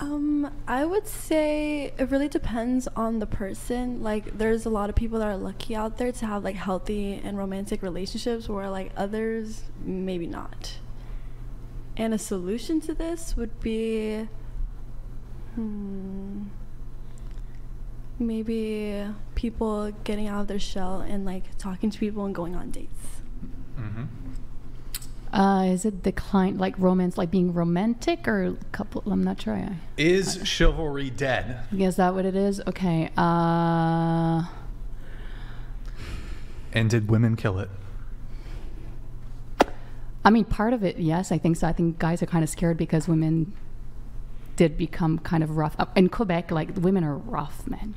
Um, I would say it really depends on the person. Like, there's a lot of people that are lucky out there to have like healthy and romantic relationships, where like others maybe not. And a solution to this would be, hmm, maybe people getting out of their shell and like talking to people and going on dates. Mm-hmm. Uh, is it the decline like romance, like being romantic or couple? I'm not sure. I, Is chivalry dead? is that what it is? Okay. Uh, And did women kill it? I mean, part of it, yes, I think so. I think guys are kind of scared because women did become kind of rough. Uh, In Quebec, like women are rough, man.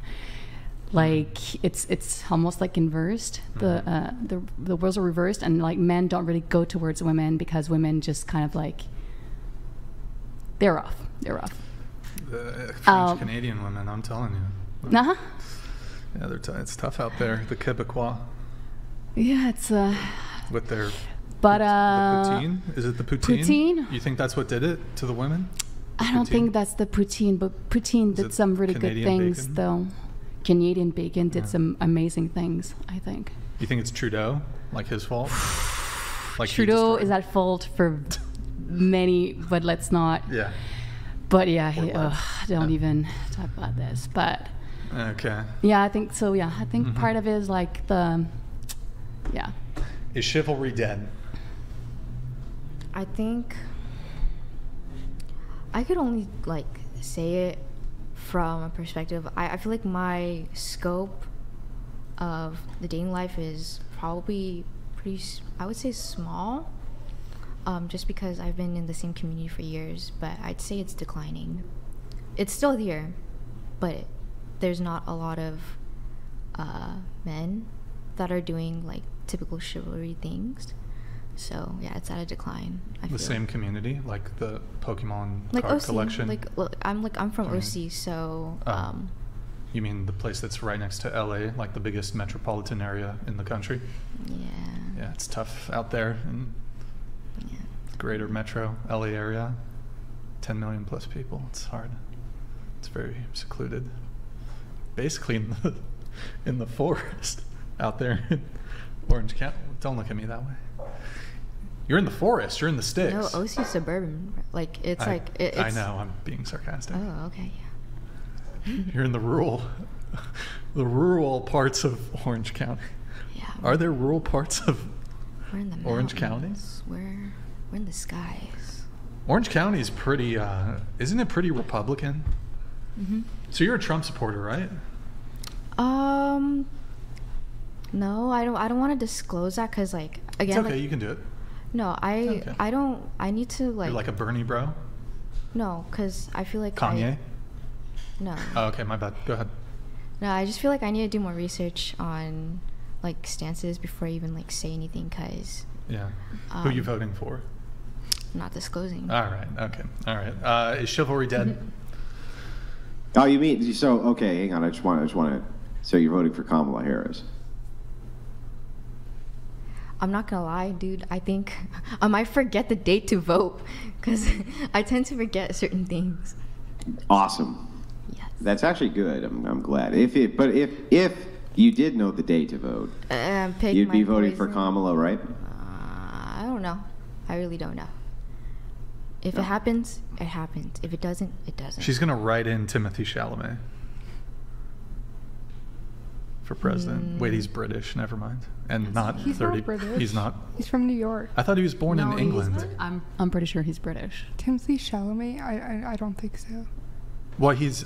Like it's it's almost like inversed. The uh, the the roles are reversed, and like men don't really go towards women because women just kind of like they're off. They're off. The French Um, Canadian women, I'm telling you. Uh huh. Yeah, they're t- it's tough out there. The Quebecois Yeah, it's uh. with their But the uh. poutine. Is it the poutine? poutine? You think that's what did it to the women? I don't Poutine? think that's the poutine, but poutine did some really Canadian good things, bacon? though. Canadian bacon did Yeah. some amazing things, I think. You think it's Trudeau? Like his fault? Like Trudeau is at fault for many, but let's not. Yeah. But yeah, he, ugh, don't Yeah. even talk about this. But Okay. yeah, I think so. Yeah, I think Mhm. part of it is like the, yeah. Is chivalry dead? I think I could only like say it from a perspective. I, I feel like my scope of the dating life is probably pretty. I would say small. Um, just because I've been in the same community for years, but I'd say it's declining. It's still there, but there's not a lot of uh, men that are doing like typical chivalry things. So yeah, it's at a decline. I The feel. same community, like the Pokemon like card OC, collection. like look, I'm like I'm from. OC, so Oh. um, You mean the place that's right next to LA, like the biggest metropolitan area in the country? yeah, Yeah, it's tough out there in yeah. the greater metro LA area. 10 million plus people. It's hard. It's very secluded. Basically in the in the forest out there in Orange County. Don't look at me that way. You're in the forest. You're in the sticks. No, OC suburban. Like it's I, like it, I know. I'm being sarcastic. Oh, okay. Yeah. You're in the rural, the rural parts of Orange County. Yeah. Are there rural parts of We're in the Orange County? We're we're in the skies. Orange County? Is pretty. Uh, isn't it pretty Republican? Mm-hmm. So you're a Trump supporter, right? Um. No, I don't. I don't want to disclose that because, like, again, it's okay. like, you can do it. No, I, okay. I don't. I need to like, you're like a Bernie bro. no, because I feel like Kanye. I, no, Oh, okay, my bad. Go ahead. no. I just feel like I need to do more research on like stances before I even like say anything because Yeah. Who are you Um, voting for? Not disclosing. All right. Okay. All right. Uh, is chivalry dead? Mm-hmm. Oh, you mean so? Okay, hang on. I just want. I just want to. So you're voting for Kamala Harris? I'm not gonna lie, dude. I think I might forget the date to vote because I tend to forget certain things. Awesome. Yes. That's actually good. I'm, I'm glad. If it, but if if you did know the day to vote, Uh, you'd be my voting for. Kamala, right? Uh, I don't know. I really don't know. If No. it happens, it happens. If it doesn't, it doesn't. She's gonna write in Timothy Chalamet for president. Wait, Mm. he's British. Never mind. And not He's thirty. not British. He's not. He's from New York. I thought he was born No, in England. I'm I'm pretty sure he's British. Timothy Chalamet? I, I I don't think so. Well, he's.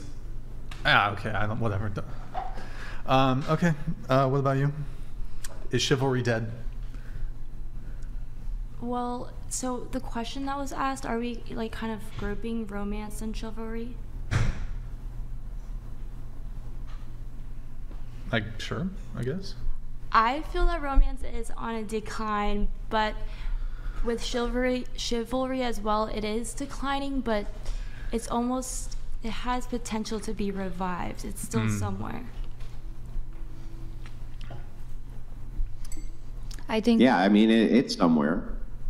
Ah, okay. I don't. Whatever. Um, okay. Uh, what about you? Is chivalry dead? Well, so the question that was asked, are we like kind of grouping romance and chivalry? Like, sure. I guess. I feel that romance is on a decline, but with chivalry, chivalry as well, it is declining, but it's almost it has potential to be revived. It's still Mm. somewhere. I think. Yeah, I mean it, it's somewhere.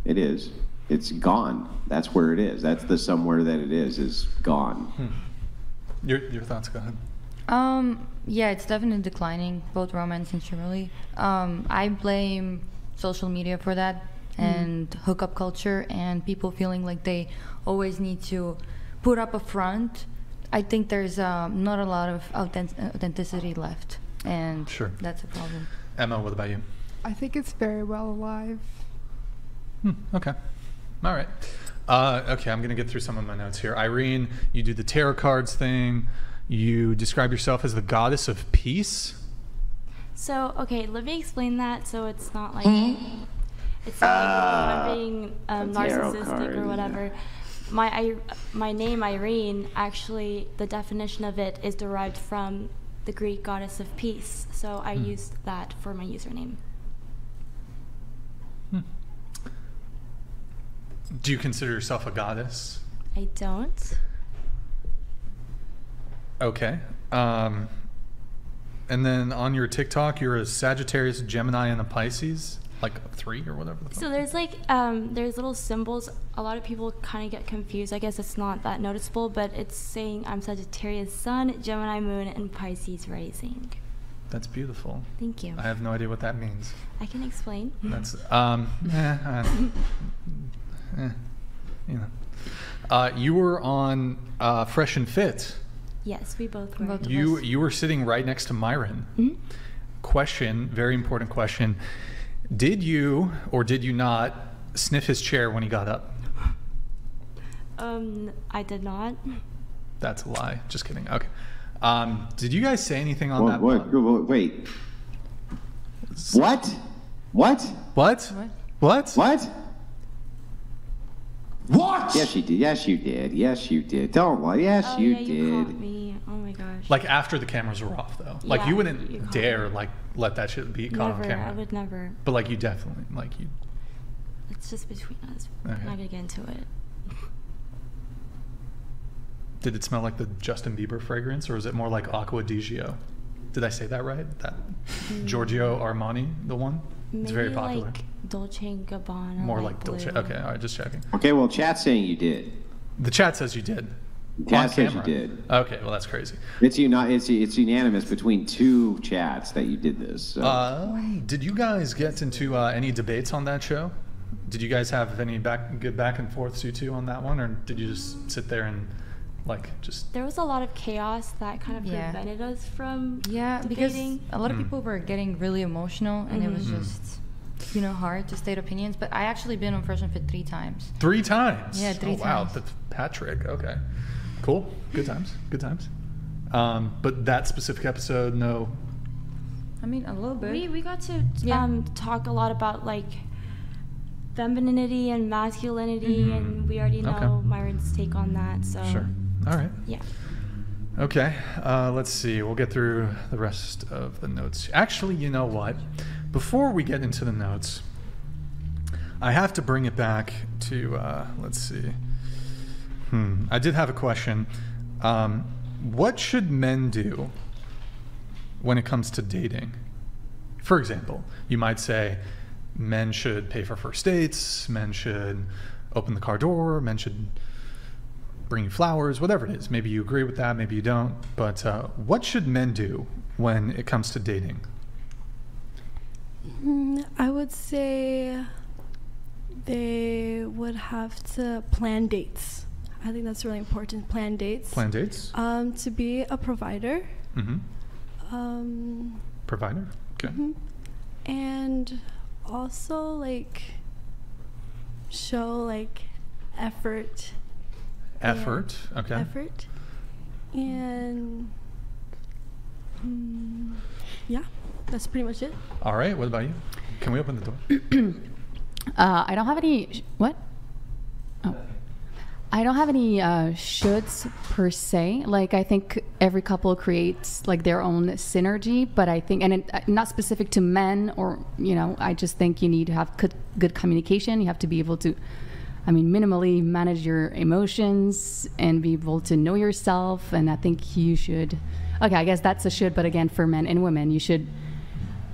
It is. it's gone. That's where it is. That's the somewhere that it is is gone. Your your thoughts? Go ahead. Um, yeah, it's definitely declining, both romance and chivalry. Um, I blame social media for that and hookup culture and people feeling like they always need to put up a front. I think there's um, not a lot of authentic- authenticity left, and Sure. that's a problem. Emma, what about you? I think it's very well alive. Hmm, okay. All right. Uh, okay, I'm going to get through some of my notes here. Irene, you do the tarot cards thing. You describe yourself as the goddess of peace. So, okay, let me explain that so it's not like mm-hmm. it's not like ah, I'm being um, narcissistic card, or yeah. whatever. My I, my name Irene actually the definition of it is derived from the Greek goddess of peace. So I hmm. used that for my username. Hmm. Do you consider yourself a goddess? I don't. Okay. Um, and then on your TikTok, you're a Sagittarius, Gemini, and a Pisces, like three or whatever. The So there's like um, there's little symbols. A lot of people kind of get confused. I guess it's not that noticeable, but it's saying I'm Sagittarius Sun, Gemini Moon, and Pisces Rising. That's beautiful. Thank you. I have no idea what that means. I can explain. That's um, eh, uh, eh, you know. Uh, you were on uh, Fresh and Fit. Yes, we both were. Both You us. you were sitting right next to Myron. Mhm. Question, very important question. Did you or did you not sniff his chair when he got up? Um, I did not. That's a lie. Just kidding. Okay. Um, did you guys say anything on What, that? what, what, wait. What? What? What? What? What? What? Yes, you did. Yes, you did. Yes, you did. Don't lie. Yes, oh you yeah, you caught did. me. Oh my gosh. Like after the cameras were off, though. Like Yeah, you wouldn't you caught dare like let that shit be caught on never. camera. I would never. But like you definitely like you. It's just between us. Okay. I'm not gonna get into it. Did it smell like the Justin Bieber fragrance, or is it more like Acqua di Gio? Did I say that right? That mm. Giorgio Armani, the one. Maybe It's very popular. like Dolce and Gabbana. more like Dolce. Okay, all right, just checking. Okay, well, chat's saying you did. The chat says you did. Chat on says you did. Okay, well that's crazy. It's uni- it's it's unanimous between two chats that you did this. So. Um, did you guys get into uh, any debates on that show? Did you guys have any back good back and forths you two on that one, or did you just sit there and like just? There was a lot of chaos that kind of Yeah. prevented us from Yeah, because a lot of Mm. people were getting really emotional, and it was Mhm. just, you know, hard to state opinions. But I actually been on Fresh and Fit three times. Three times. Yeah, three oh, Wow, times. that's Patrick. Okay, cool. Good times. Good times. Um, but that specific episode, no. I mean, a little bit. We we got to Yeah. um, talk a lot about like femininity and masculinity, Mhm. and we already know Okay. Myron's take on that. So Sure. All right. yeah. Okay. Uh, let's see. We'll get through the rest of the notes. Actually, you know what? Before we get into the notes, I have to bring it back to. Uh, let's see. Hmm. I did have a question. Um, what should men do when it comes to dating? For example, you might say men should pay for first dates, men should open the car door, men should bring you flowers, whatever it is. Maybe you agree with that, maybe you don't. But uh, what should men do when it comes to dating? Mm, I would say they would have to plan dates. I think that's really important. Plan dates. Plan dates? Um, to be a provider. Mm-hmm. Um, Provider? Okay. mhm. And also like show like effort. Effort? Okay. Effort. And mm, yeah, that's pretty much it. All right. What about you? Can we open the door? Uh, I don't have any. Sh- what? Oh. I don't have any uh, shoulds per se. Like I think every couple creates like their own synergy, but I think, and it, uh, not specific to men or you know, I just think you need to have good, good communication. You have to be able to, I mean, minimally manage your emotions and be able to know yourself. And I think you should. Okay, I guess that's a should, but again, for men and women, you should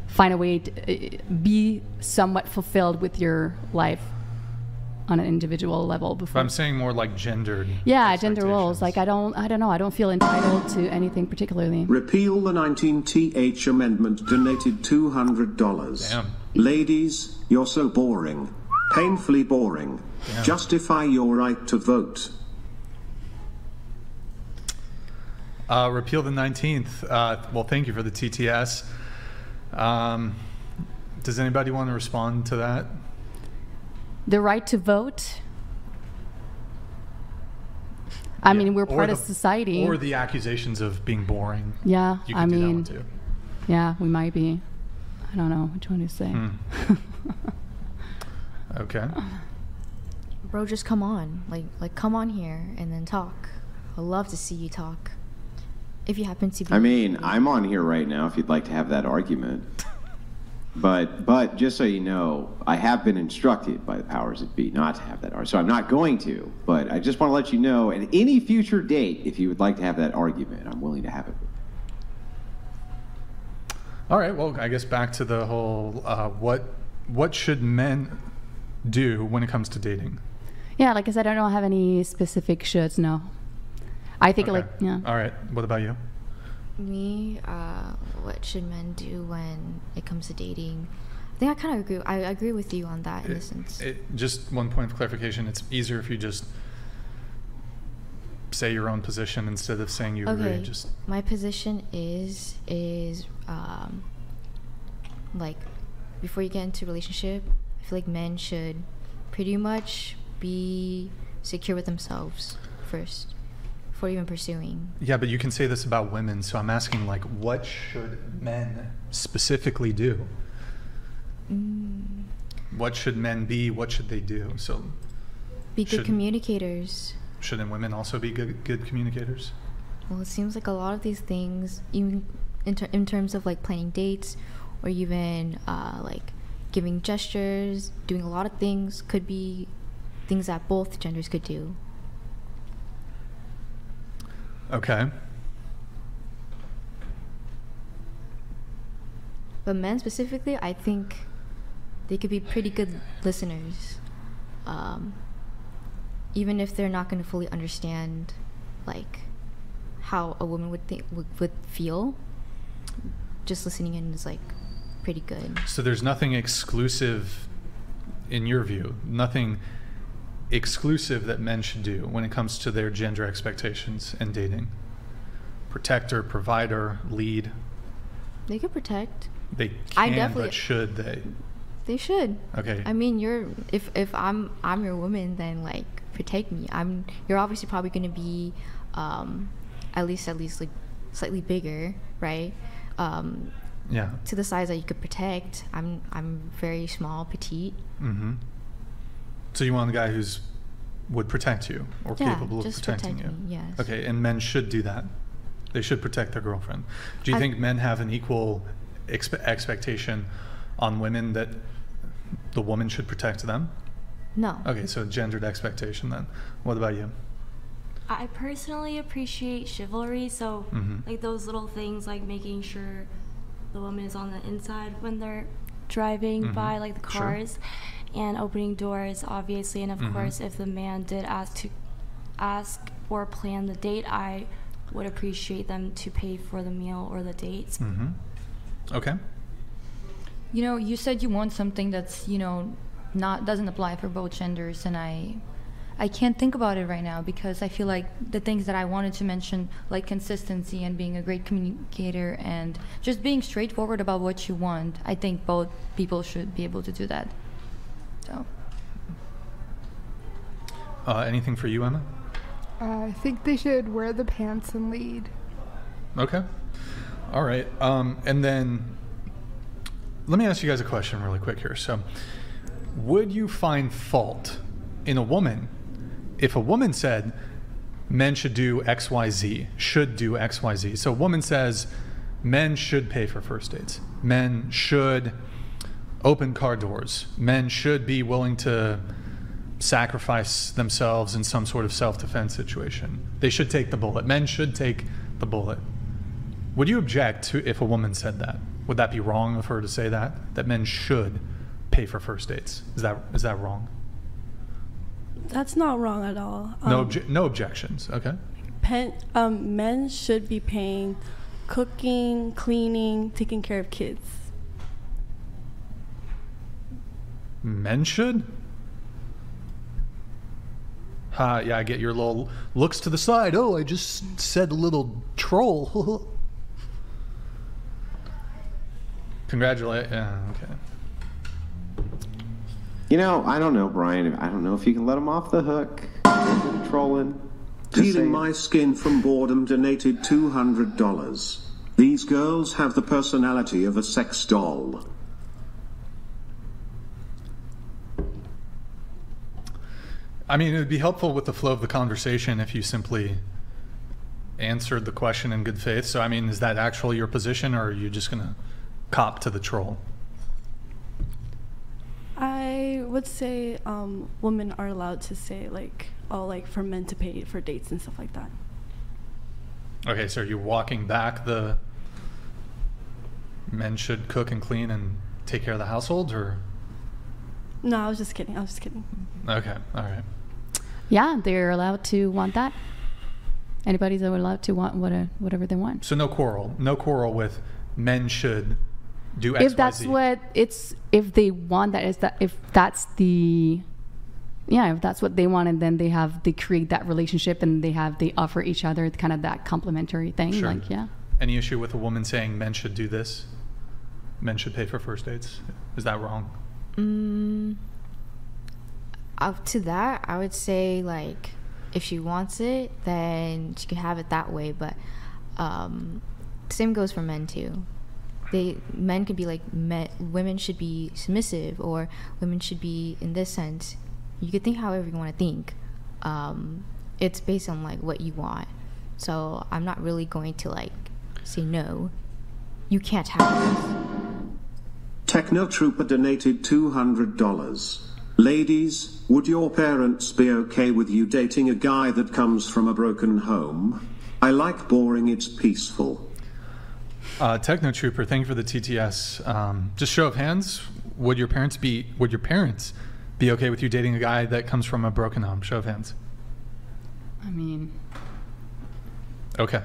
find a way to uh, be somewhat fulfilled with your life on an individual level But before. I'm saying more like gendered. yeah, gender roles. Like I don't, I don't know. I don't feel entitled to anything particularly. Repeal the 19th Amendment donated $200. Damn. Ladies, you're so boring. Painfully boring. Damn. Justify your right to vote. Uh, repeal the 19th. Uh, well, thank you for the TTS. Um, does anybody want to respond to that? The right to vote. I mean, we're Or part the- of society. Or the accusations of being boring. yeah, You I can do that mean, one too. yeah, we might be. I don't know which one to say. Hmm. Okay. Bro, just come on. Like like come on here and then talk. I'd love to see you talk. If you happen to be I mean, I'm on here right now if you'd like to have that argument. But but just so you know, I have been instructed by the powers that be not to have that argument. So I'm not going to. But I just want to let you know at any future date, if you would like to have that argument, I'm willing to have it. All right. Well, I guess back to the whole uh, what what should men do when it comes to dating? Yeah, like I said, I don't have any specific shirts. No, I think Okay. like yeah. All right. What about you? me, uh, what should men do when it comes to dating? I think I kind of agree. I agree with you on that in a sense. it- just one point of clarification. It's easier if you just say your own position instead of saying you okay, agree. Just my position is is um, like before you get into a relationship, I feel like men should pretty much be secure with themselves first before even pursuing. yeah, but you can say this about women. So I'm asking, like, what should men specifically do? Mm, What should men be? What should they do? So be good Should- communicators. shouldn't women also be good good communicators? Well, it seems like a lot of these things, even in, ter- in terms of like planning dates or even uh, like giving gestures, doing a lot of things, could be things that both genders could do. Okay. But men specifically, I think they could be pretty good listeners. Um, even if they're not going to fully understand, like, how a woman would think would, would feel, just listening in is like pretty good. So there's nothing exclusive, in your view, nothing exclusive that men should do when it comes to their gender expectations and dating. Protector, provider, lead. They could protect. They can, I definitely- but should they? They should. Okay. I mean, you're if if I'm I'm your woman, then like protect me. I'm you're obviously probably gonna be, um, at least at least like slightly bigger, right? Um, yeah. to the size that you could protect. I'm I'm very small, petite. Mm-hmm. So you want a guy who's would protect you or Yeah, capable of just protecting protect you. me, yes. Okay, and men should do that. They should protect their girlfriend. Do you I- think men have an equal expe- expectation on women that the woman should protect them? No. Okay, so gendered expectation then. What about you? I personally appreciate chivalry, so Mhm. like those little things like making sure the woman is on the inside when they're driving Mhm. by like the Sure. Cars and opening doors obviously and of Mhm. course if the man did ask to ask or plan the date I would appreciate them to pay for the meal or the dates. Mm-hmm. Okay. You know, you said you want something that's, you know, not doesn't apply for both genders and I I can't think about it right now because I feel like the things that I wanted to mention like consistency and being a great communicator and just being straightforward about what you want. I think both people should be able to do that. So, Uh, anything for you, Emma? Uh, I think they should wear the pants and lead. Okay. All right. Um, and then let me ask you guys a question really quick here. So, would you find fault in a woman if a woman said men should do XYZ, should do XYZ? So, a woman says men should pay for first dates, men should open car doors, men should be willing to sacrifice themselves in some sort of self defense situation. They should take the bullet. Men should take the bullet. Would you object to if a woman said that? Would that be wrong of her to say that? That men should pay for first dates? Is that is that wrong? That's not wrong at all. No, Um, obje- no objections. Okay. pen, um, men should be paying cooking, cleaning, taking care of kids. Men should. Ha! yeah, I get your little looks to the side. Oh, I just said a little troll. Congratulate. Yeah. Okay. You know, I don't know, Brian. I don't know if you can let him off the hook. Trolling. Peeling my skin from boredom donated $200. These girls have the personality of a sex doll. I mean, it would be helpful with the flow of the conversation if you simply answered the question in good faith. So, I mean, is that actually your position, or are you just going to cop to the troll? I would say um, women are allowed to say like, oh, like for men to pay for dates and stuff like that. Okay, so are you walking back the men should cook and clean and take care of the household, or No, I was just kidding. I was just kidding. okay, all right. Yeah, they're allowed to want that. Anybody's allowed to want what whatever they want. So no quarrel, no quarrel with men should do X, if that's Y, Z. what it's if they want that is that if that's the yeah if that's what they want and then they have they create that relationship and they have they offer each other kind of that complementary thing Sure. like yeah Any issue with a woman saying men should do this? Men should pay for first dates. Is that wrong? Mm, up to that, I would say like if she wants it, then she can have it that way. But um, same goes for men too. They men could be like men, women should be submissive, or women should be in this sense. You could think however you want to think. Um, it's based on like what you want. So I'm not really going to like say no. You can't have this. Techno Trooper donated $200. Ladies, would your parents be okay with you dating a guy that comes from a broken home? I like boring, it's peaceful. Uh, Techno Trooper, thank you for the TTS. Um, just show of hands, would your parents be would your parents be okay with you dating a guy that comes from a broken home? Show of hands. i mean Okay.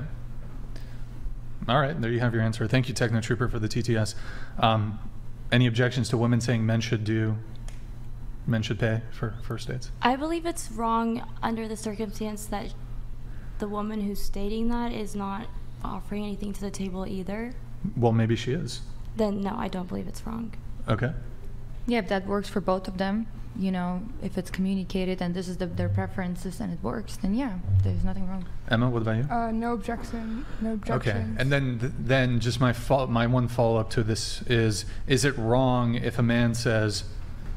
All right, there you have your answer. Thank you, Techno Trooper, for the TTS. Um, any objections to women saying men should do, men should pay for first dates? I believe it's wrong under the circumstance that the woman who's stating that is not offering anything to the table either. Well, maybe she is. Then no, I don't believe it's wrong. Okay. Yeah, if that works for both of them, you know, if it's communicated and this is the, their preferences and it works, then yeah, there's nothing wrong. Emma, what about you? Uh, no objection. No objection. Okay, and then th- then just my fo- my one follow up to this is: is it wrong if a man says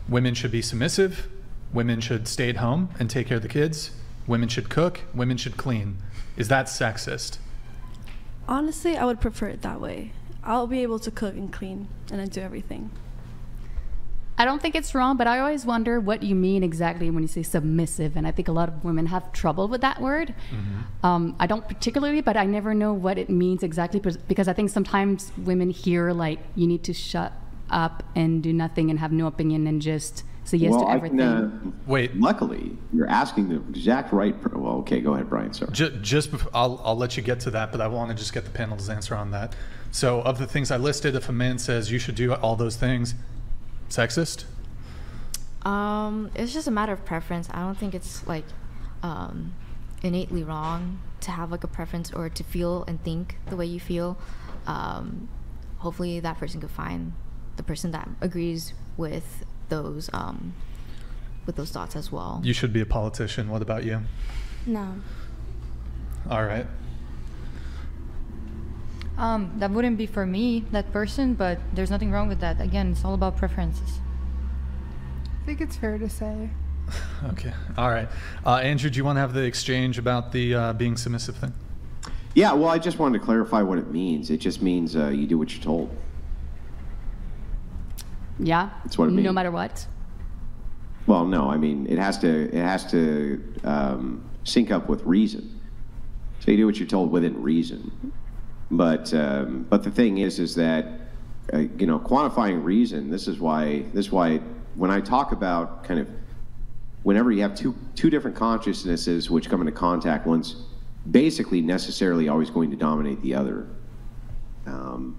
women should be submissive, women should stay at home and take care of the kids, women should cook, women should clean? Is that sexist? Honestly, I would prefer it that way. I'll be able to cook and clean and I do everything. I don't think it's wrong, but I always wonder what you mean exactly when you say submissive. And I think a lot of women have trouble with that word. Um, I don't particularly, but I never know what it means exactly because I think sometimes women hear like you need to shut up and do nothing and have no opinion and just say yes well, to everything. can, uh, Wait. Luckily, you're asking the exact right. Per- well, okay, go ahead, Brian. Sorry. Just, just bef- I'll, I'll let you get to that, but I want to just get the panel's answer on that. So, of the things I listed, if a man says you should do all those things, sexist? Um, it's just a matter of preference. I don't think it's like um, innately wrong to have like a preference or to feel and think the way you feel. Um, hopefully, that person could find the person that agrees with those um, with those thoughts as well. You should be a politician. What about you? No. All right. Um, that wouldn't be for me, that person, but there's nothing wrong with that. Again, it's all about preferences. I think it's fair to say. Okay. All right. Uh, Andrew, do you want to have the exchange about the uh, being submissive thing? Yeah. Well, I just wanted to clarify what it means. It just means uh, you do what you're told. Yeah. That's what it No matter what. Well, no. I mean, it has to. It has to um, sync up with reason. So you do what you're told within reason. But um, but the thing is, is that uh, you know quantifying reason. This is why. This is why when I talk about kind of whenever you have two two different consciousnesses which come into contact, one's basically necessarily always going to dominate the other. Um,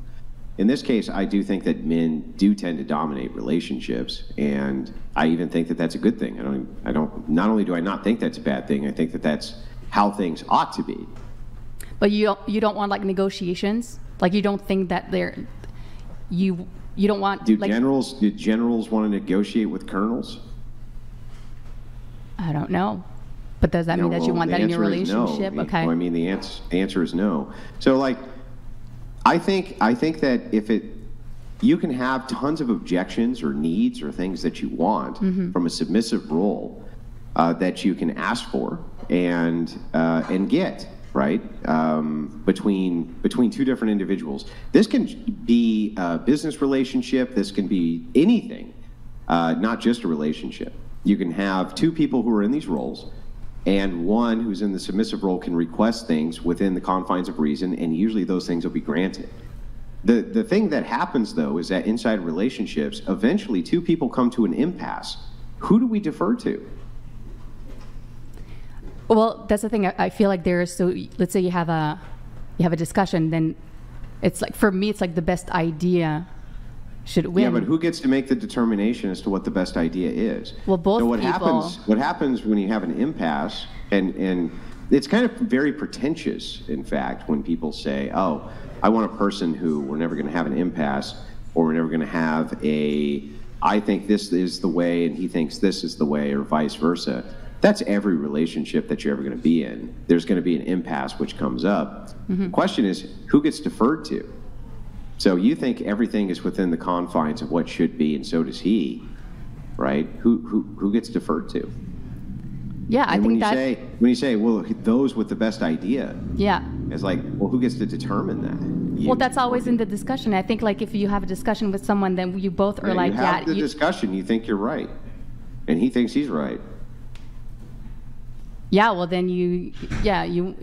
in this case, I do think that men do tend to dominate relationships, and I even think that that's a good thing. I don't. I don't. Not only do I not think that's a bad thing, I think that that's how things ought to be. But you don't you don't want like negotiations. Like you don't think that they're you you don't want Do like generals do generals want to negotiate with colonels? I don't know. But does that No, mean that you want that in your is no. relationship? Okay. well, I mean, the answer, answer is no. So, like, I think I think that if it, you can have tons of objections or needs or things that you want Mm-hmm. from a submissive role uh, that you can ask for and uh, and get right um, between between two different individuals. This can be a business relationship. This can be anything, uh, not just a relationship. You can have two people who are in these roles and one who's in the submissive role can request things within the confines of reason, and usually those things will be granted. The, the thing that happens, though, is that inside relationships, eventually two people come to an impasse. Who do we defer to? Well, that's the thing. I, I feel like there's so. Let's say you have a, you have a discussion. Then, it's like for me, it's like the best idea should win. Yeah, but who gets to make the determination as to what the best idea is? Well, both so what people- happens what happens when you have an impasse and and it's kind of very pretentious in fact when people say, "Oh, I want a person who we're never going to have an impasse or we're never going to have a I think this is the way and he thinks this is the way or vice versa." That's every relationship that you're ever going to be in. There's going to be an impasse which comes up. Mm-hmm. The question is who gets deferred to? So you think everything is within the confines of what should be, and so does he, right? Who who who gets deferred to? yeah, I think when you that. say when you say, well, those with the best idea, yeah. it's like, well, who gets to determine that? You Well, that's always in the discussion. I think like if you have a discussion with someone, then you both are Yeah, like, you have yeah, the you- discussion. You think you're right, and he thinks he's right. yeah. Well, then you, yeah, you.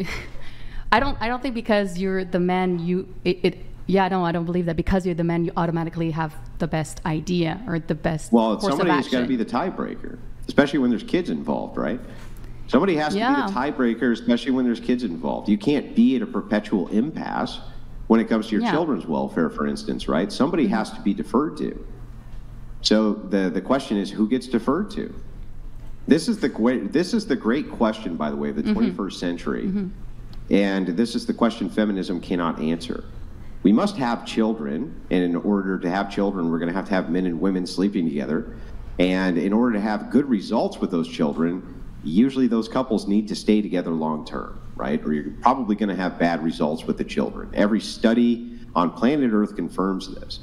I don't. I don't think because you're the man, you. It. it yeah, no, I don't believe that. Because you're the man, you automatically have the best idea or the best Well, somebody has got to be the tiebreaker, especially when there's kids involved, right? Somebody has to Yeah. be the tiebreaker, especially when there's kids involved. You can't be at a perpetual impasse when it comes to your Yeah. Mm-hmm. children's welfare, for instance, right? Somebody has to be deferred to. So the the question is, who gets deferred to? This is the great, this is the great question, by the way, of the Mm-hmm. 21st century, and this is the question feminism cannot answer. We must have children, and in order to have children, we're going to have to have men and women sleeping together. And in order to have good results with those children, usually those couples need to stay together long term, right? Or you're probably going to have bad results with the children. Every study on planet Earth confirms this.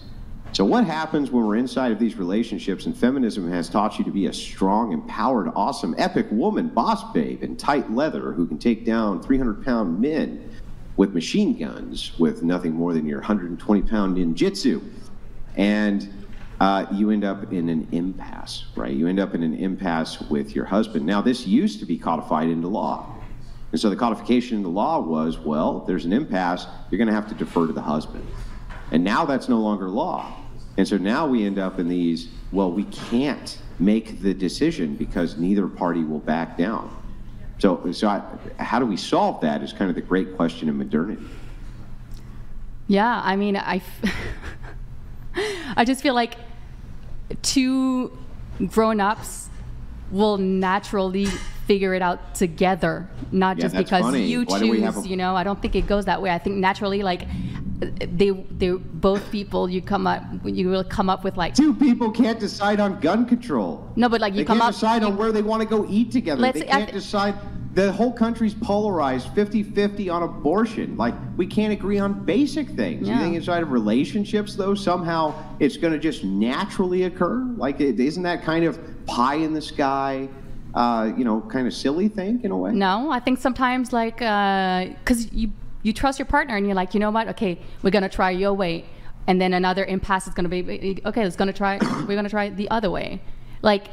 So, what happens when we're inside of these relationships and feminism has taught you to be a strong, empowered, awesome, epic woman, boss babe in tight leather who can take down 300 pound men with machine guns with nothing more than your 120 pound ninjutsu? And uh, you end up in an impasse, right? You end up in an impasse with your husband. Now, this used to be codified into law. And so the codification in the law was well, there's an impasse, you're going to have to defer to the husband. And now that's no longer law. And so now we end up in these, well, we can't make the decision because neither party will back down. So, so I, how do we solve that is kind of the great question of modernity. Yeah, I mean, I, f- I just feel like two grown-ups will naturally figure it out together, not Yeah, just because funny. you Why do we have choose. You know, I don't think it goes that way. I think naturally, like they, they both people, you come up, you will come up with like Two people can't decide on gun control. no, but like you they come can't up. decide on where they want to go eat together. Let's- they can't decide. The whole country's polarized 50-50 on abortion. Like we can't agree on basic things. You think inside of relationships, though, somehow it's going to just naturally occur? Like, is isn't that kind of pie in the sky, uh, you know, kind of silly thing in a way? No, I think sometimes like because you you trust your partner and you're like, you know what? Okay, we're gonna try your way, and then another impasse is gonna be okay. It's gonna try. we're gonna try the other way. Like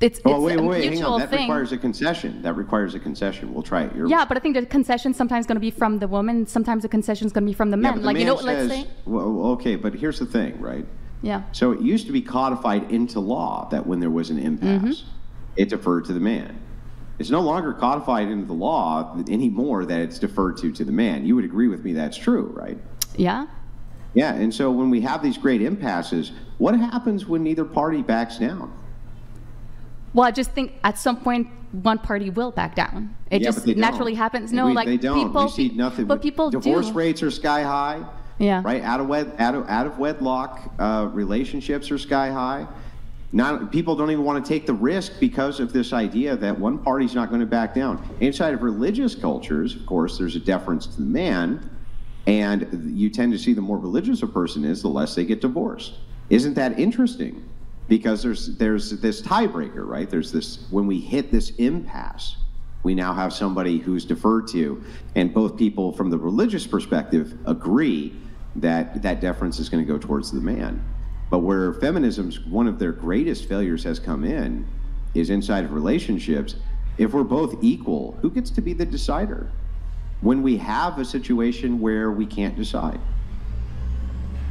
it's Oh, it's wait, a wait, hang on. That thing. requires a concession. That requires a concession. We'll try it your yeah, but I think the concession sometimes going to be from the woman. Sometimes the concession is going to be from the Yeah, men. but the like you man know, let's say, Well, okay, but here's the thing, right? yeah, So it used to be codified into law that when there was an impasse, mm-hmm. it deferred to the man. It's no longer codified into the law anymore that it's deferred to to the man. You would agree with me that's true, right? Yeah. Yeah, and so when we have these great impasses, what happens when neither party backs down? Well, I just think at some point one party will back down. It Yeah, just they don't. naturally happens. No, We- like they don't. people. you see nothing. But people divorce do. rates are sky high. Yeah. Right. Out of wed, out of out of wedlock uh, relationships are sky high. Not people don't even want to take the risk because of this idea that one party's not going to back down. Inside of religious cultures, of course, there's a deference to the man, and you tend to see the more religious a person is, the less they get divorced. Isn't that interesting? Because there's there's this tiebreaker, right? There's this when we hit this impasse, we now have somebody who's deferred to, and both people from the religious perspective agree that that deference is going to go towards the man. But where feminism's one of their greatest failures has come in is inside of relationships. If we're both equal, who gets to be the decider? When we have a situation where we can't decide.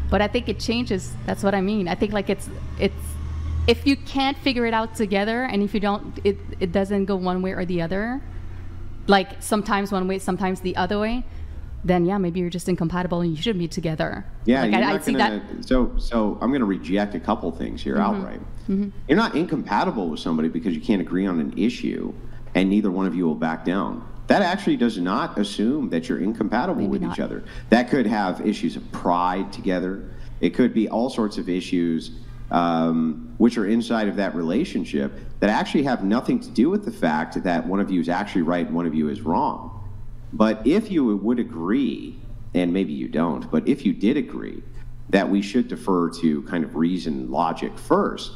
But I think it changes. That's what I mean. I think like it's it's if you can't figure it out together, and if you don't, it it doesn't go one way or the other. Like sometimes one way, sometimes the other way. Then yeah, maybe you're just incompatible and you should be together. Yeah, like, I, I see gonna, that. So, so I'm going to reject a couple things here outright. Mhm. You're not incompatible with somebody because you can't agree on an issue, and neither one of you will back down. That actually does not assume that you're incompatible with each other. That could have issues of pride together. It could be all sorts of issues um, which are inside of that relationship that actually have nothing to do with the fact that one of you is actually right and one of you is wrong. But if you would agree, and maybe you don't, but if you did agree that we should defer to kind of reason and logic first,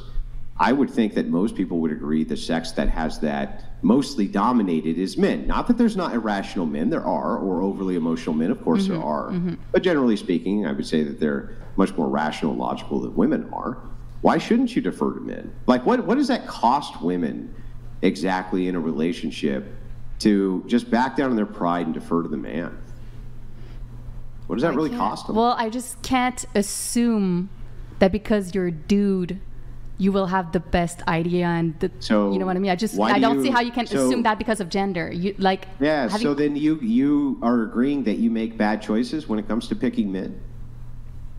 I would think that most people would agree the sex that has that mostly dominated is men. Not that there's not irrational men, there are, or overly emotional men, of course there Mhm, are. mhm. But generally speaking, I would say that they're much more rational and logical than women are. Why shouldn't you defer to men? Like, what, what does that cost women exactly in a relationship to just back down on their pride and defer to the man? What does that really cost them? Well, I just can't assume that because you're a dude, you will have the best idea and the, So, you know what I mean. I just I do don't you- see how you can so- assume that because of gender. You like Yeah, so then you you are agreeing that you make bad choices when it comes to picking men?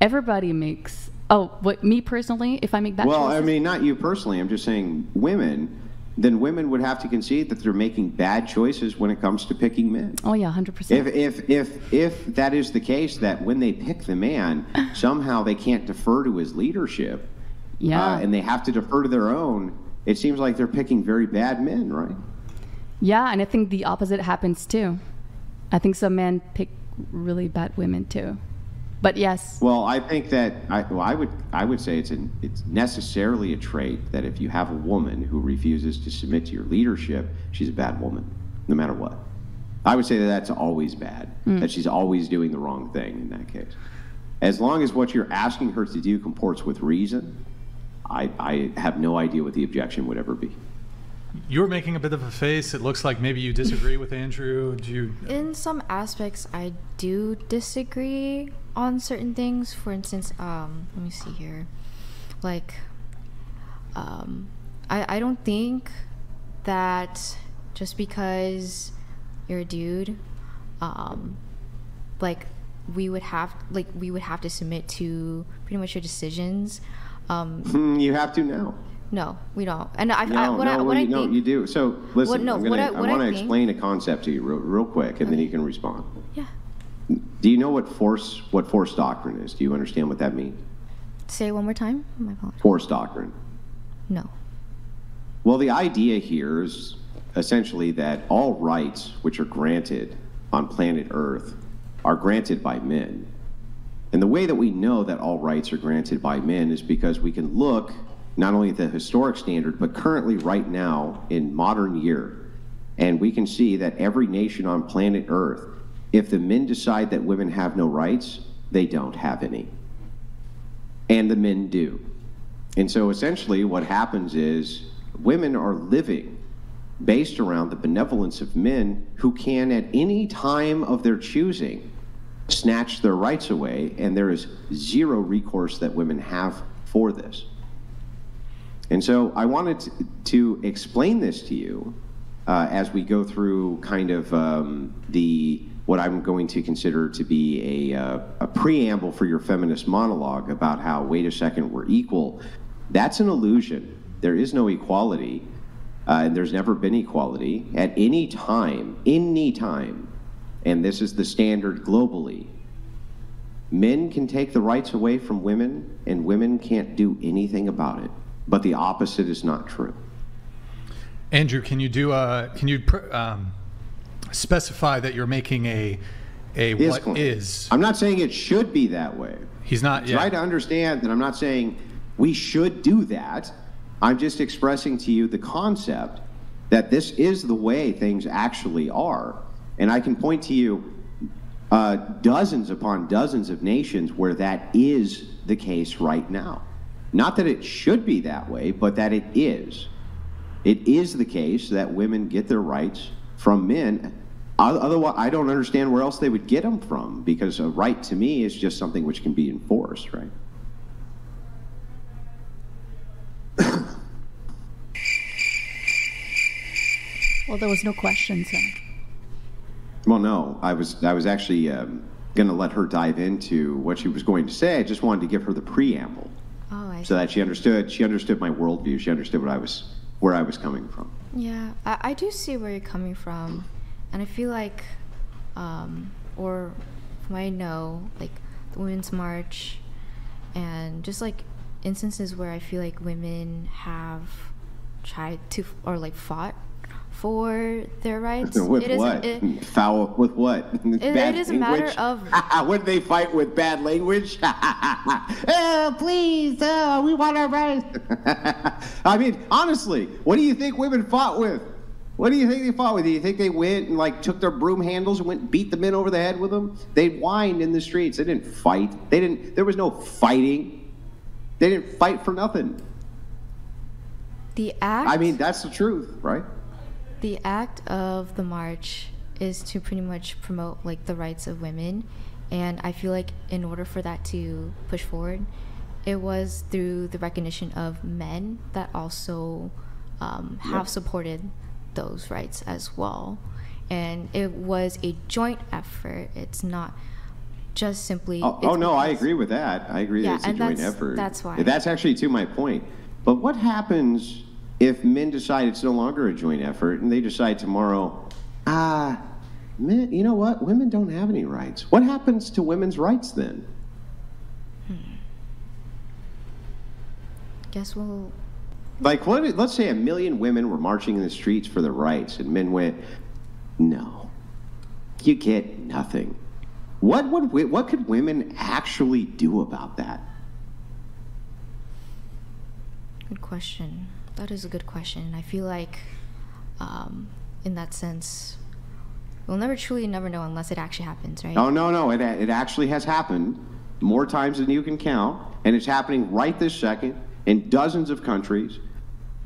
everybody makes. Oh, what me personally? If I make that well, choice, I mean, not you personally. I'm just saying women. Then women would have to concede that they're making bad choices when it comes to picking men. oh yeah, hundred percent. If if if if that is the case, that when they pick the man, somehow they can't defer to his leadership, Yeah. uh, and they have to defer to their own. It seems like they're picking very bad men, right? Yeah, and I think the opposite happens too. I think some men pick really bad women too. But yes, Well, I think that I, well, I would I would say it's an it's necessarily a trait that if you have a woman who refuses to submit to your leadership, she's a bad woman, no matter what. I would say that that's always bad. Mm. That she's always doing the wrong thing in that case. As long as what you're asking her to do comports with reason, I, I have no idea what the objection would ever be. You're making a bit of a face. It looks like maybe you disagree with Andrew. Do you? In some aspects, I do disagree on certain things. For instance, um, let me see here. Like, um, I, I don't think that just because you're a dude, um, like we would have like we would have to submit to pretty much your decisions. Um, you have to now. no, we don't. And I, No, I what no, I what I you, no, you do. So listen, What- no, I'm gonna, I- I, what I want to explain a concept to you real, real quick, and then you can respond. Do you know what force what force doctrine is? Do you understand what that means? Say it one more time. My apologies. Force doctrine. No. Well, the idea here is essentially that all rights which are granted on planet Earth are granted by men. And the way that we know that all rights are granted by men is because we can look not only at the historic standard, but currently, right now, in modern year, and we can see that every nation on planet Earth, if the men decide that women have no rights, they don't have any. And the men do. And so essentially, what happens is women are living based around the benevolence of men who can, at any time of their choosing, snatch their rights away, and there is zero recourse that women have for this. And so I wanted to, explain this to you uh, as we go through kind of um, the what I'm going to consider to be a, uh, a preamble for your feminist monologue about how, wait a second, we're equal. That's an illusion. There is no equality, uh, and there's never been equality at any time, any time, and this is the standard globally. Men can take the rights away from women, and women can't do anything about it. But the opposite is not true. Andrew, can you do a can you um, specify that you're making a a Is what is? I'm not saying it should be that way. He's not. Try Yeah. to understand that I'm not saying we should do that. I'm just expressing to you the concept that this is the way things actually are. And I can point to you uh, dozens upon dozens of nations where that is the case right now. Not that it should be that way, but that it is. It is the case that women get their rights from men. Otherwise, I don't understand where else they would get them from because a right to me is just something which can be enforced, right? Well, there was no question, so. Well, no, I was I was actually um, going to let her dive into what she was going to say. I just wanted to give her the preamble Oh, I so that she understood. She understood my worldview. She understood what I was where I was coming from. Yeah, I, I do see where you're coming from, and I feel like, um, or from what I know, like the Women's March, and just like instances where I feel like women have tried to or like fought for their rights. with It what? it- Foul with what? it is a matter of- Would they fight with bad language? oh, please, oh, we want our rights. I mean, honestly, what do you think women fought with? What do you think they fought with? Do you think they went and like took their broom handles and went and beat the men over the head with them? They whined in the streets. They didn't fight. They didn't. There was no fighting. They didn't fight for nothing. the act. I mean, that's the truth, right? The act of the march is to pretty much promote like the rights of women and i feel like in order for that to push forward it was through the recognition of men that also um, have Yep. supported those rights as well and it was a joint effort it's not just simply Oh, oh no, I agree with that. I agree Yeah, that it's a joint that's- effort. that's why. That's actually to my point. But what happens if men decide it's no longer a joint effort and they decide tomorrow, ah, men, you know what? Women don't have any rights. What happens to women's rights then? guess we'll Like, what? Let's say a million women were marching in the streets for their rights, and men went, "No, you get nothing." What would what could women actually do about that? Good question. That is a good question. And I feel like, um, in that sense, we'll never truly never know unless it actually happens, right? No, no, no, it it actually has happened more times than you can count, and it's happening right this second in dozens of countries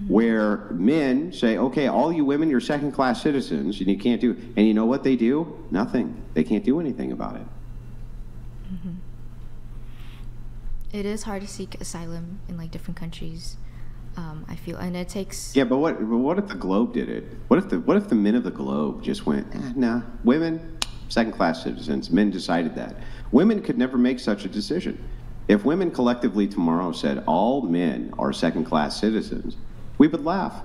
where men say, "Okay, all you women, you're second-class citizens, and you can't do." And you know what they do? Nothing. They can't do anything about it. It is hard to seek asylum in like different countries. Um, I feel, and it takes. Yeah, but what? What if the globe did it? What if the What if the men of the globe just went, eh, "Nah, women, second-class citizens." Men decided that. Women could never make such a decision. If women collectively tomorrow said all men are second-class citizens, we would laugh.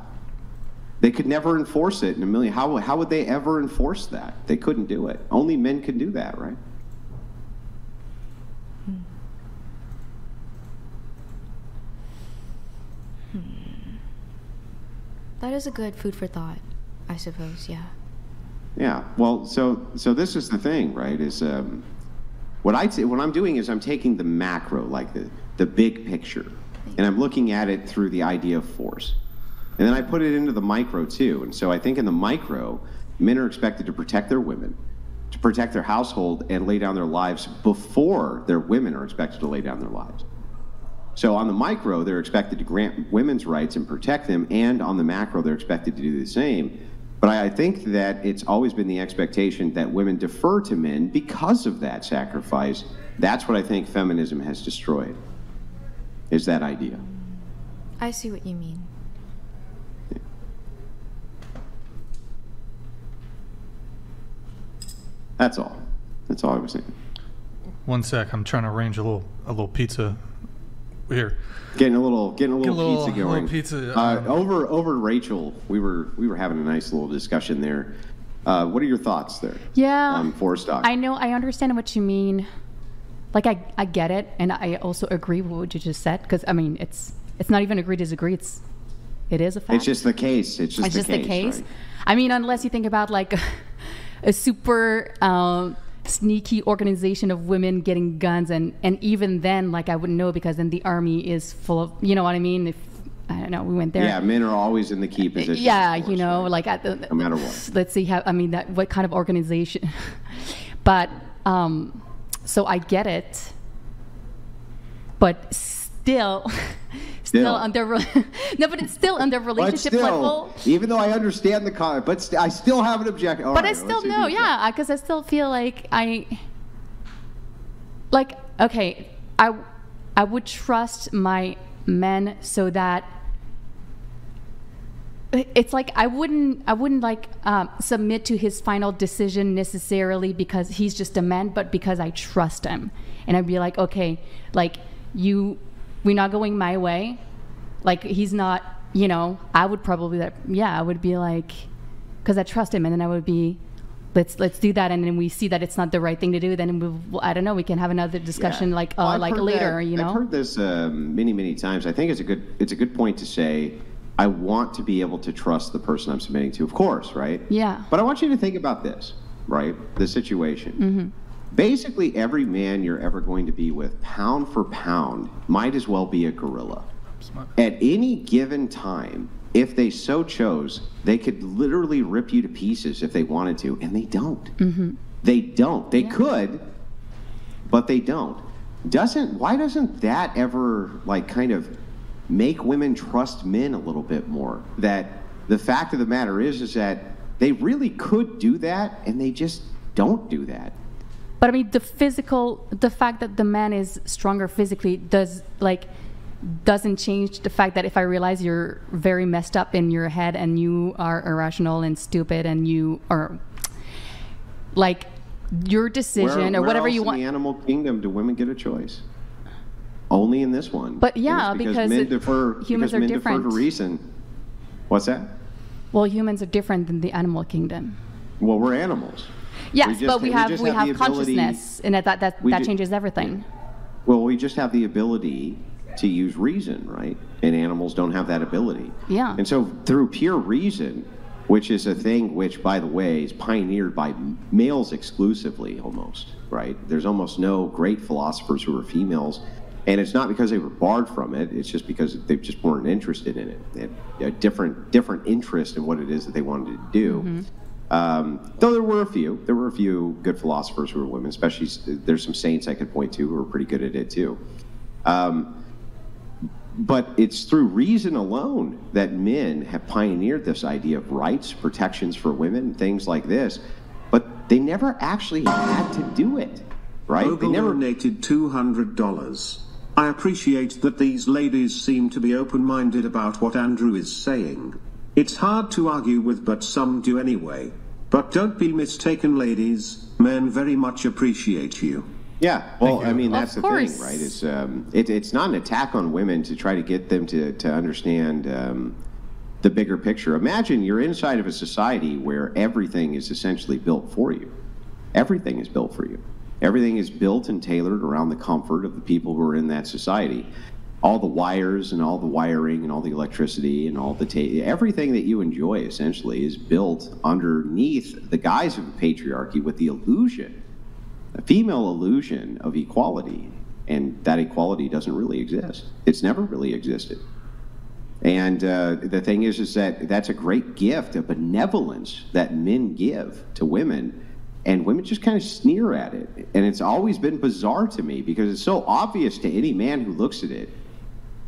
They could never enforce it in a million. How How would they ever enforce that? They couldn't do it. Only men can do that, right? That is a good food for thought, I suppose. Yeah. Yeah. Well, so so this is the thing, right? Is um, what I t- what I'm doing is I'm taking the macro, like the the big picture, and I'm looking at it through the idea of force, and then I put it into the micro too. And so I think in the micro, men are expected to protect their women, to protect their household, and lay down their lives before their women are expected to lay down their lives. So on the micro, they're expected to grant women's rights and protect them, and on the macro, they're expected to do the same. But I I think that it's always been the expectation that women defer to men because of that sacrifice. That's what I think feminism has destroyed. Is that idea? I see what you mean. That's all. That's all I was saying. One sec, I'm trying to arrange a little a little pizza here. Getting a little, getting a Get little, a little- pizza little going. pizza, Uh, um, over, over Rachel, we were, we were having a nice little discussion there. Uh, what are your thoughts there? Yeah. On Forstock. I know, I understand what you mean. Like, I, I get it, and I also agree with what you just said. Because I mean, it's it's not even agree disagree. It's it is a fact. It's just the case. It's just, it's the, just case, the case. right? I mean, unless you think about like a, super um, sneaky organization of women getting guns, and and even then, like I wouldn't know because then the army is full of, you know what I mean? If I don't know, we went there. Yeah, men are always in the key position. Yeah, of you know, right? like at the, No matter what. Let's see how I mean that what kind of organization, but um, so I get it, but still, still, Still. under no, but it's still under But relationship still, level. even though I understand the comment, but st- I still have an objection. All but right, I still know, yeah, because I still feel like I, like, okay, I, I would trust my men so that it's like I wouldn't, I wouldn't like um, submit to his final decision necessarily because he's just a man, but because I trust him, and I'd be like, okay, like you, we're not going my way, like he's not, you know, I would probably that, yeah, I would be like because I trust him, and then I would be, let's let's do that, and then we see that it's not the right thing to do, then we, I don't know, we can have another discussion Yeah. like Well, uh, I've like later, that- you know. I've heard this um, many, many times. I think it's a good it's a good point to say. I want to be able to trust the person I'm submitting to, of course, right? Yeah. But I want you to think about this, right? The situation. Mm-hmm. Basically, every man you're ever going to be with, pound for pound, might as well be a gorilla. At any given time, if they so chose, they could literally rip you to pieces if they wanted to, and they don't. Mm-hmm. They don't. They could, but they don't. Doesn't why doesn't that ever like kind of make women trust men a little bit more? That the fact of the matter is is that they really could do that and they just don't do that. But I mean, the physical, the fact that the man is stronger physically does like doesn't change the fact that if I realize you're very messed up in your head and you are irrational and stupid and you are like your Where- decision or where whatever else you in want. the animal kingdom do women get a choice? Only in this one. But yeah, it's because men defer humans because are men different. defer to reason. What's that? Well, humans are different than the animal kingdom. Well, we're animals. Yes, just- but we we have just we have have, the ability- consciousness, and that that that, changes everything. Well, we just have the ability to use reason, right? And animals don't have that ability. Yeah. And so through pure reason, which is a thing which, by the way, is pioneered by males exclusively almost, right? There's almost no great philosophers who are females. And it's not because they were barred from it. It's just because they just weren't interested in it. They had a different, different interest in what it is that they wanted to do. Mm-hmm. Um, though there were a few, there were a few good philosophers who were women. Especially, there's some saints I could point to who were pretty good at it too. Um, but it's through reason alone that men have pioneered this idea of rights, protections for women, things like this. But they never actually had to do it, right? They never. donated $200. I appreciate that these ladies seem to be open minded about what Andrew is saying. It's hard to argue with, but some do anyway. But don't be mistaken, ladies, men very much appreciate you. Yeah, well, I mean, that's the thing, right? It's um, it, it's not an attack on women to try to get them to to understand um, the bigger picture. Imagine you're inside of a society where everything is essentially built for you. Everything is built for you. Everything is built and tailored around the comfort of the people who are in that society. All the wires and all the wiring and all the electricity and all the ta- everything that you enjoy essentially is built underneath the guise of a patriarchy with the illusion a female illusion of equality, and that equality doesn't really exist. It's never really existed. And uh, the thing is, is that that's a great gift of benevolence that men give to women, and women just kind of sneer at it. And it's always been bizarre to me because it's so obvious to any man who looks at it.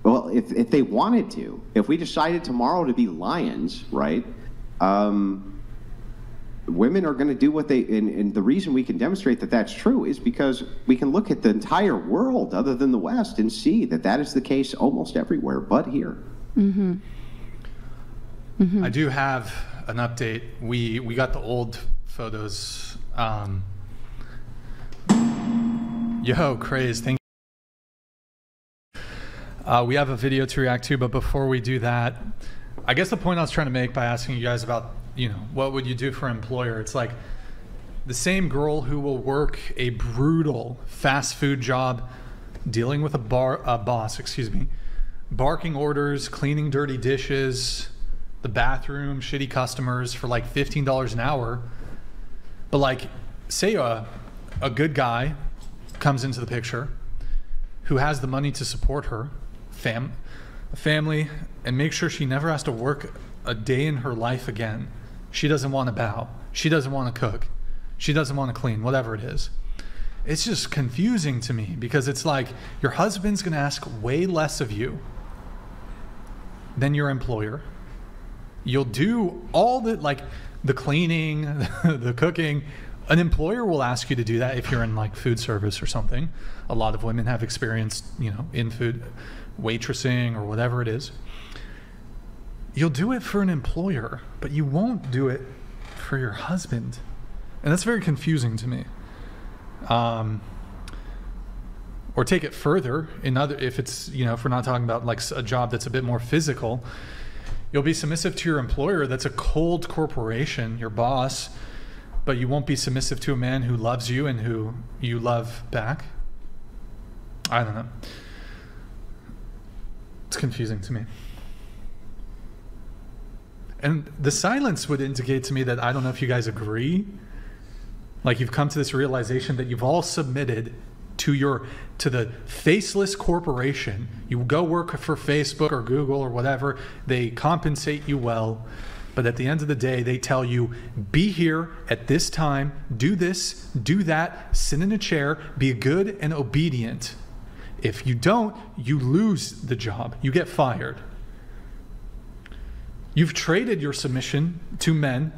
Well, if, if they wanted to, if we decided tomorrow to be lions, right? Um, women are going to do what they and, and the reason we can demonstrate that that's true is because we can look at the entire world other than the west and see that that is the case almost everywhere but here Mm-hmm. Mm-hmm. I do have an update. We we got the old photos. Um, yo, craze! Thank. Uh, we have a video to react to, but before we do that, I guess the point I was trying to make by asking you guys about, you know, what would you do for an employer? It's like the same girl who will work a brutal fast food job, dealing with a bar a boss, excuse me, barking orders, cleaning dirty dishes, the bathroom, shitty customers for like fifteen dollars an hour. But like, say a a good guy comes into the picture who has the money to support her, fam, family, and make sure she never has to work a day in her life again. She doesn't want to bow. She doesn't want to cook. She doesn't want to clean, whatever it is. It's just confusing to me because it's like your husband's going to ask way less of you than your employer. You'll do all the like the cleaning, the cooking. An employer will ask you to do that if you're in like food service or something. A lot of women have experience, you know, in food waitressing or whatever it is. You'll do it for an employer, but you won't do it for your husband. And that's very confusing to me. Um, or take it further in other if it's you know if we're not talking about like a job that's a bit more physical you'll be submissive to your employer that's a cold corporation your boss but you won't be submissive to a man who loves you and who you love back i don't know it's confusing to me and the silence would indicate to me that i don't know if you guys agree like you've come to this realization that you've all submitted to your to the faceless corporation. You go work for Facebook or Google or whatever. They compensate you well, but at the end of the day, they tell you be here at this time, do this, do that, sit in a chair, be good and obedient. If you don't, you lose the job. You get fired. You've traded your submission to men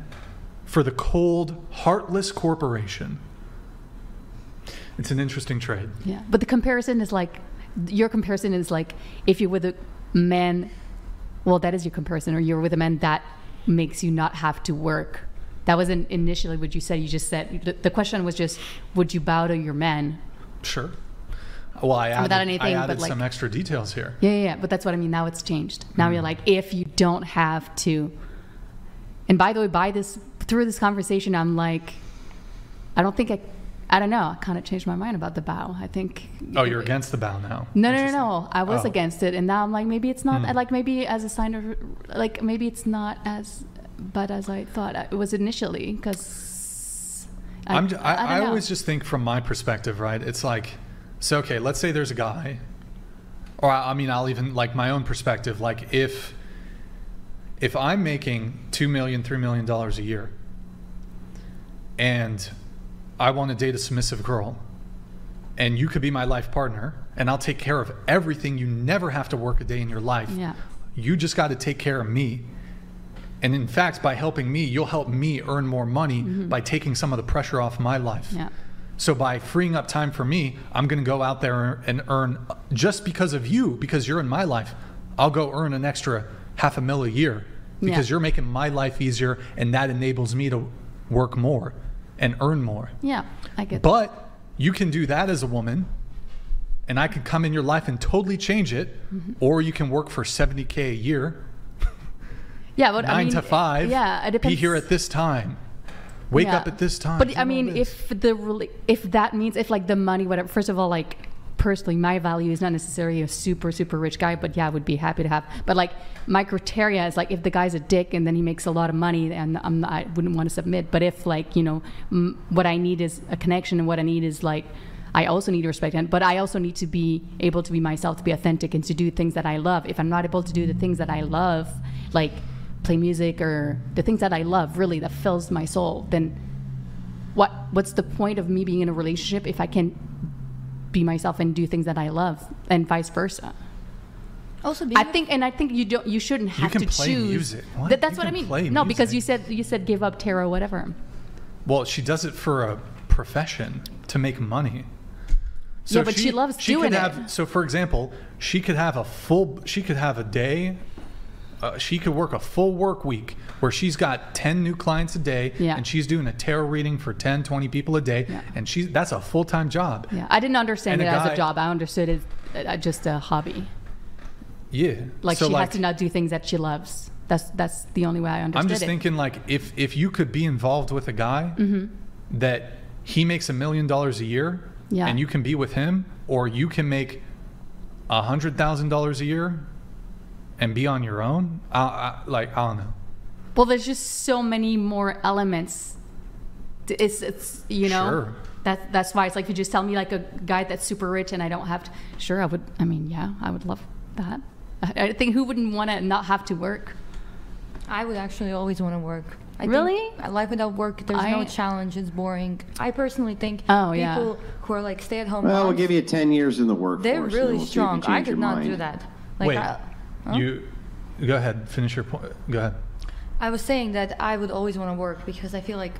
for the cold, heartless corporation. It's an interesting trade. Yeah, but the comparison is like your comparison is like if you're with a man, well, that is your comparison, or you're with a man that makes you not have to work. That wasn't initially what you said. You just said the, the question was just, would you bow to your men? Sure. Well, I added, Without anything, I but like- some extra details here. Yeah, yeah, yeah, but that's what I mean. Now it's changed. Now Mm. you're like, if you don't have to. And by the way, by this through this conversation, I'm like, I don't think I, I don't know. I kind of changed my mind about the bow. I think. Oh, you're against the bow now. No, no, no, no. I was Oh. against it, and now I'm like, maybe it's not. Hmm. Like maybe as a sign of, like maybe it's not as bad as I thought it was initially, because. I, I'm, j- I, don't I always just think from my perspective, right? It's like, so okay, let's say there's a guy, or I, I mean, I'll even like my own perspective. Like if, if I'm making two million, three million dollars a year, and I want to date a submissive girl, and you could be my life partner, and I'll take care of everything. You never have to work a day in your life. Yeah. You just got to take care of me. And in fact, by helping me, you'll help me earn more money mm-hmm. by taking some of the pressure off my life. Yeah. So by freeing up time for me, I'm going to go out there and earn just because of you, because you're in my life. I'll go earn an extra half a mil a year because Yeah. you're making my life easier, and that enables me to work more and earn more. Yeah, I get. But you can do that as a woman, and I could come in your life and totally change it, Mm-hmm. or you can work for 70k a year, yeah, but nine I mean, to five. Yeah, it depends. Be here at this time. Wake Yeah. up at this time. But I mean, if the if that means if like the money, whatever. First of all, like personally, my value is not necessarily a super super rich guy, but yeah, I would be happy to have. But like my criteria is like if the guy's a dick and then he makes a lot of money, and I'm not, I wouldn't want to submit. But if like you know m- what I need is a connection, and what I need is like. I also need to respect, and but I also need to be able to be myself, to be authentic, and to do things that I love. If I'm not able to do the things that I love, like play music or the things that I love, really that fills my soul, then what what's the point of me being in a relationship if I can be myself and do things that I love and vice versa? Also, being I think and I think you don't you shouldn't have can to play choose. music. What? That, that's You what I mean. play No, because you said you said give up tarot whatever. well, she does it for a profession to make money. Yeah, but she loves she doing could it. have, So, for example, she could have a full. She could have a day uh, she could work a full work week where she's got 10 new clients a day Yeah. and she's doing a tarot reading for 10, 20 people a day. Yeah. And she's, that's a full time job. Yeah, I didn't understand And it a as a job. I understood it uh, just a hobby. Yeah. Like So, she like, has to not do things that she loves. That's that's the only way I understood it. I'm just it. thinking like if if you could be involved with a guy that he makes a million dollars a year Yeah. and you can be with him or you can make a hundred thousand dollars a year and be on your own I, I, like I don't know Well, there's just so many more elements. It's it's you know Sure. that that's why it's like if you just tell me like a guy that's super rich and I don't have to. Sure, I would. I mean, yeah, I would love that. I, I think who wouldn't want to not have to work? I would actually always want to work. I Really? Think life without work, there's no challenge. It's boring. I personally think Oh, yeah. who are like stay-at-home Well, we'll give you 10 years in the workforce. they're really we'll see if you strong. I could not mind. do that. Like, wait I, huh? you go ahead finish your point go ahead I was saying that I would always want to work because I feel like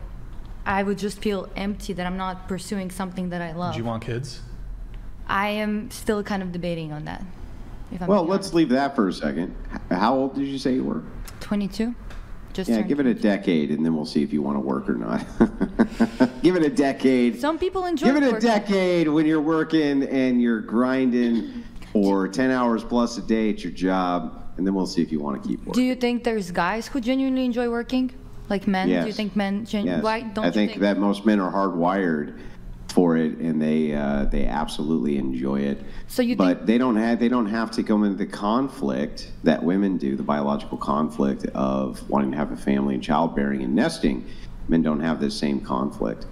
I would just feel empty that I'm not pursuing something that I love. do you want kids I am still kind of debating on that. If I'm Well, let's honest. leave that for a second. How old did you say you were? 22. Just Yeah, give it a decade and then we'll see if you want to work or not. give it a decade. Some people enjoy Give it a working. decade when you're working and you're grinding for 10 hours plus a day at your job, and then we'll see if you want to keep Do you think there's guys who genuinely enjoy working? Like men? Do you think men gen- Yes. why don't I you think, that most men are hardwired for it, and they uh, they absolutely enjoy it. So you but think- they don't have they don't have to go into the conflict that women do, the biological conflict of wanting to have a family and childbearing and nesting. Men don't have this same conflict.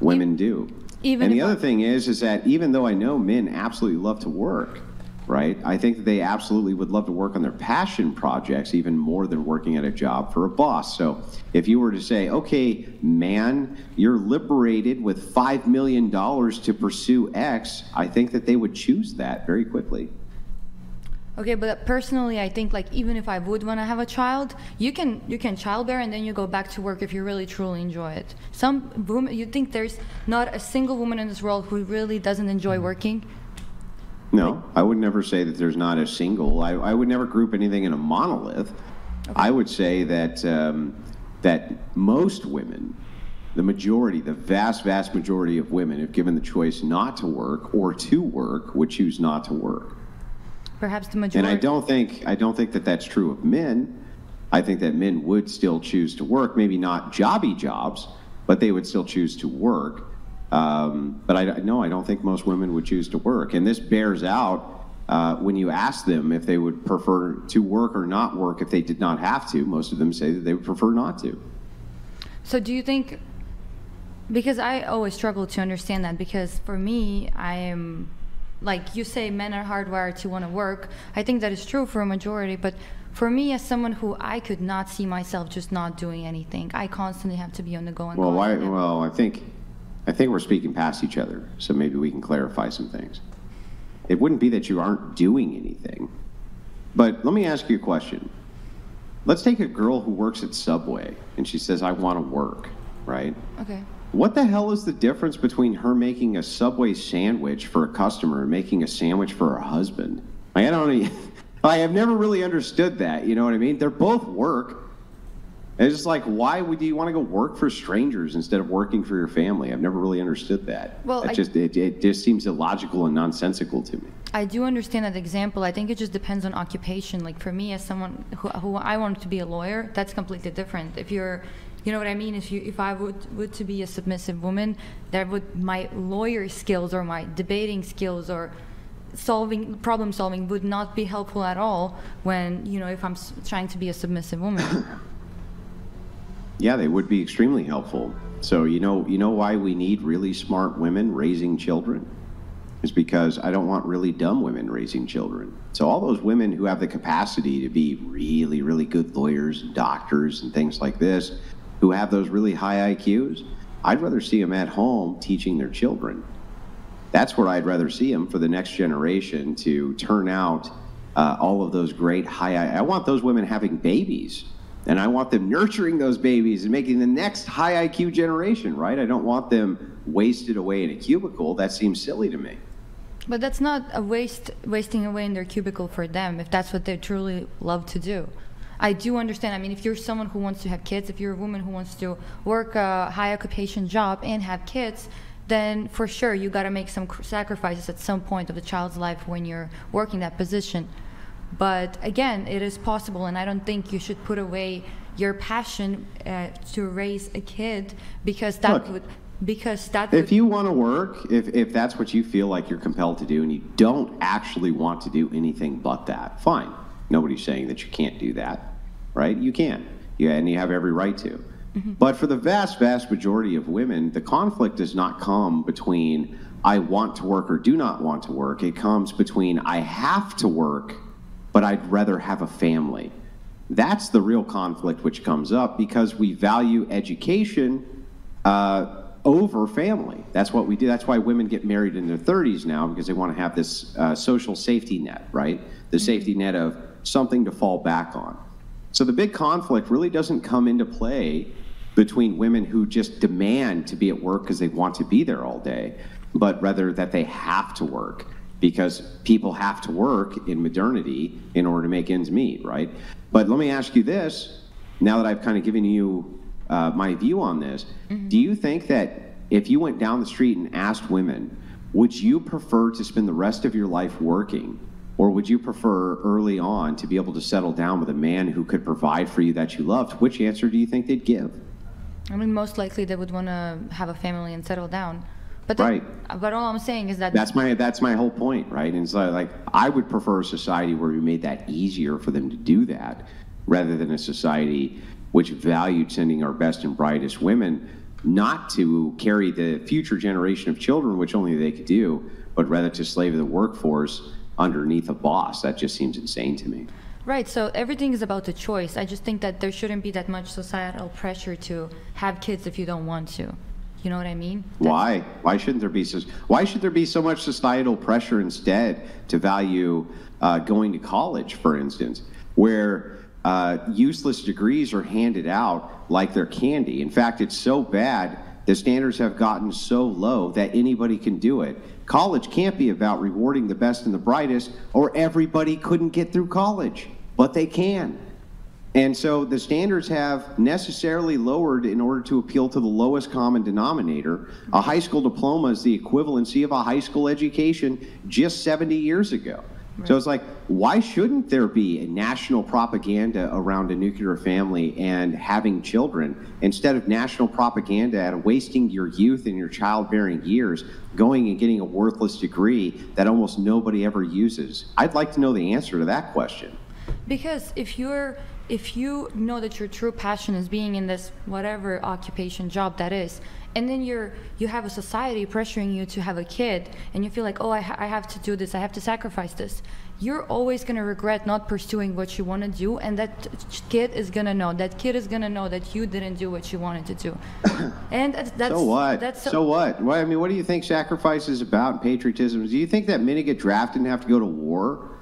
Women do. even and the other I- thing is, is that even though I know men absolutely love to work, right? I think that they absolutely would love to work on their passion projects even more than working at a job for a boss. So if you were to say, okay, man, you're liberated with $5 million to pursue X, I think that they would choose that very quickly. Okay, but personally, I think like even if I would want to have a child, you can you can childbear and then you go back to work if you really truly enjoy it. Some women, you think there's not a single woman in this world who really doesn't enjoy working. No, I would never say that there's not a single. I, I would never group anything in a monolith. I would say that um, that most women, the majority, the vast, vast majority of women, if given the choice not to work or to work, would choose not to work. Perhaps the majority. And. I don't think I don't think that that's true of men. I think that men would still choose to work, maybe not jobby jobs, but they would still choose to work. Um, but I no, I don't think most women would choose to work, and this bears out uh, when you ask them if they would prefer to work or not work if they did not have to. Most of them say that they would prefer not to. So do you think? Because I always struggle to understand that. Because for me, I am, like you say, men are hardwired to want to work. I think that is true for a majority. But for me, as someone who I could not see myself just not doing anything, I constantly have to be on the go. And Well, why? Well, I think I think we're speaking past each other, so maybe we can clarify some things. It wouldn't be that you aren't doing anything, but let me ask you a question. Let's take a girl who works at Subway and she says, "I want to work," right? Okay. What the hell is the difference between her making a Subway sandwich for a customer and making a sandwich for her husband? Like, I don't. I have never really understood that. You know what I mean? They're both work. It's just like, why would you want to go work for strangers instead of working for your family? I've never really understood that. Well, That I- just it, it just seems illogical and nonsensical to me. I do understand that example. I think it just depends on occupation. Like for me, as someone who, who I wanted to be a lawyer, that's completely different. If you're, you know what I mean. If you, if I would would to be a submissive woman, that would my lawyer skills or my debating skills or solving problem solving would not be helpful at all. When you know if I'm trying to be a submissive woman. Yeah, they would be extremely helpful. So you know, you know why we need really smart women raising children? Is because I don't want really dumb women raising children. So all those women who have the capacity to be really, really good lawyers and doctors and things like this, who have those really high IQs, I'd rather see them at home teaching their children. That's where I'd rather see them for the next generation to turn out uh, all of those great high. I want those women having babies, and I want them nurturing those babies and making the next high IQ generation. Right? I don't want them wasted away in a cubicle. That seems silly to me. But that's not a waste wasting away in their cubicle for them if that's what they truly love to do. I do understand. I mean, if you're someone who wants to have kids, if you're a woman who wants to work a high occupation job and have kids, then for sure you got to make some sacrifices at some point of the child's life when you're working that position. But again, it is possible, and I don't think you should put away your passion uh, to raise a kid because that Look, would because that If would, you want to work, if, if that's what you feel like you're compelled to do, and you don't actually want to do anything but that, fine. Nobody's saying that you can't do that, right? You can. Yeah, and you have every right to. But for the vast, vast majority of women, the conflict does not come between I want to work or do not want to work. It comes between I have to work, but I'd rather have a family. That's the real conflict which comes up because we value education uh, over family. That's what we do. That's why women get married in their 30s now because they want to have this uh, social safety net, right? The safety net of something to fall back on. So the big conflict really doesn't come into play between women who just demand to be at work because they want to be there all day, but rather that they have to work because people have to work in modernity in order to make ends meet, right? But let me ask you this now that I've kind of given you uh, my view on this, do you think that if you went down the street and asked women, would you prefer to spend the rest of your life working? Or would you prefer early on to be able to settle down with a man who could provide for you that you loved? Which answer do you think they'd give? I mean, most likely they would want to have a family and settle down. But that- Right. But all I'm saying is that That's my that's my whole point, right? And so like I would prefer a society where we made that easier for them to do that, rather than a society which valued sending our best and brightest women not to carry the future generation of children, which only they could do, but rather to slave the workforce underneath a boss. That just seems insane to me. Right, so everything is about the choice. I just think that there shouldn't be that much societal pressure to have kids if you don't want to. You know what I mean? Why? Why shouldn't there be so? Why should there be so much societal pressure instead to value uh, going to college, for instance, where uh, useless degrees are handed out like they're candy? In fact, it's so bad the standards have gotten so low that anybody can do it. College can't be about rewarding the best and the brightest, or everybody couldn't get through college, but they can. And so the standards have necessarily lowered in order to appeal to the lowest common denominator. A high school diploma is the equivalency of a high school education just 70 years ago. So it's like, why shouldn't there be a national propaganda around a nuclear family and having children instead of national propaganda at wasting your youth and your childbearing years going and getting a worthless degree that almost nobody ever uses? I'd like to know the answer to that question. Because if you're if you know that your true passion is being in this whatever occupation job that is and then you're you have a society pressuring you to have a kid and you feel like oh i, ha- I have to do this i have to sacrifice this you're always going to regret not pursuing what you want to do and that kid is going to know that kid is going to know that you didn't do what you wanted to do and that's, that's so what? that's so, what? What I mean, what do you think sacrifice is about and patriotism? Do you think that many get drafted and have to go to war,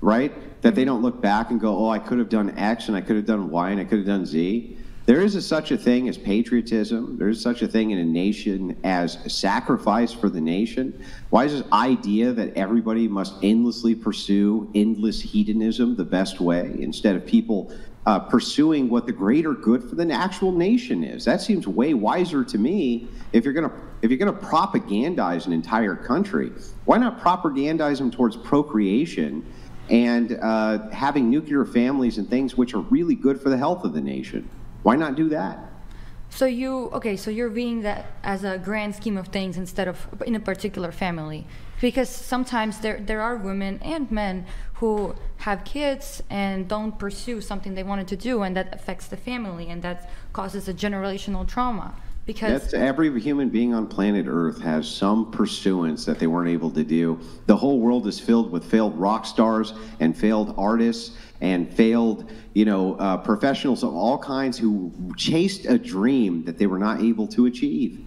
right? That they don't look back and go, "Oh, I could have done X and I could have done Y and I could have done Z." There is a, such a thing as patriotism. There is such a thing in a nation as sacrifice for the nation. Why is this idea that everybody must endlessly pursue endless hedonism the best way instead of people uh, pursuing what the greater good for the actual nation is? That seems way wiser to me. If you're gonna if you're gonna propagandize an entire country, why not propagandize them towards procreation? And uh, having nuclear families and things which are really good for the health of the nation. Why not do that? So you okay? So you're viewing that as a grand scheme of things instead of in a particular family, because sometimes there there are women and men who have kids and don't pursue something they wanted to do, and that affects the family, and that causes a generational trauma. Because That's every human being on planet Earth has some pursuance that they weren't able to do. The whole world is filled with failed rock stars and failed artists and failed, you know, uh, professionals of all kinds who chased a dream that they were not able to achieve.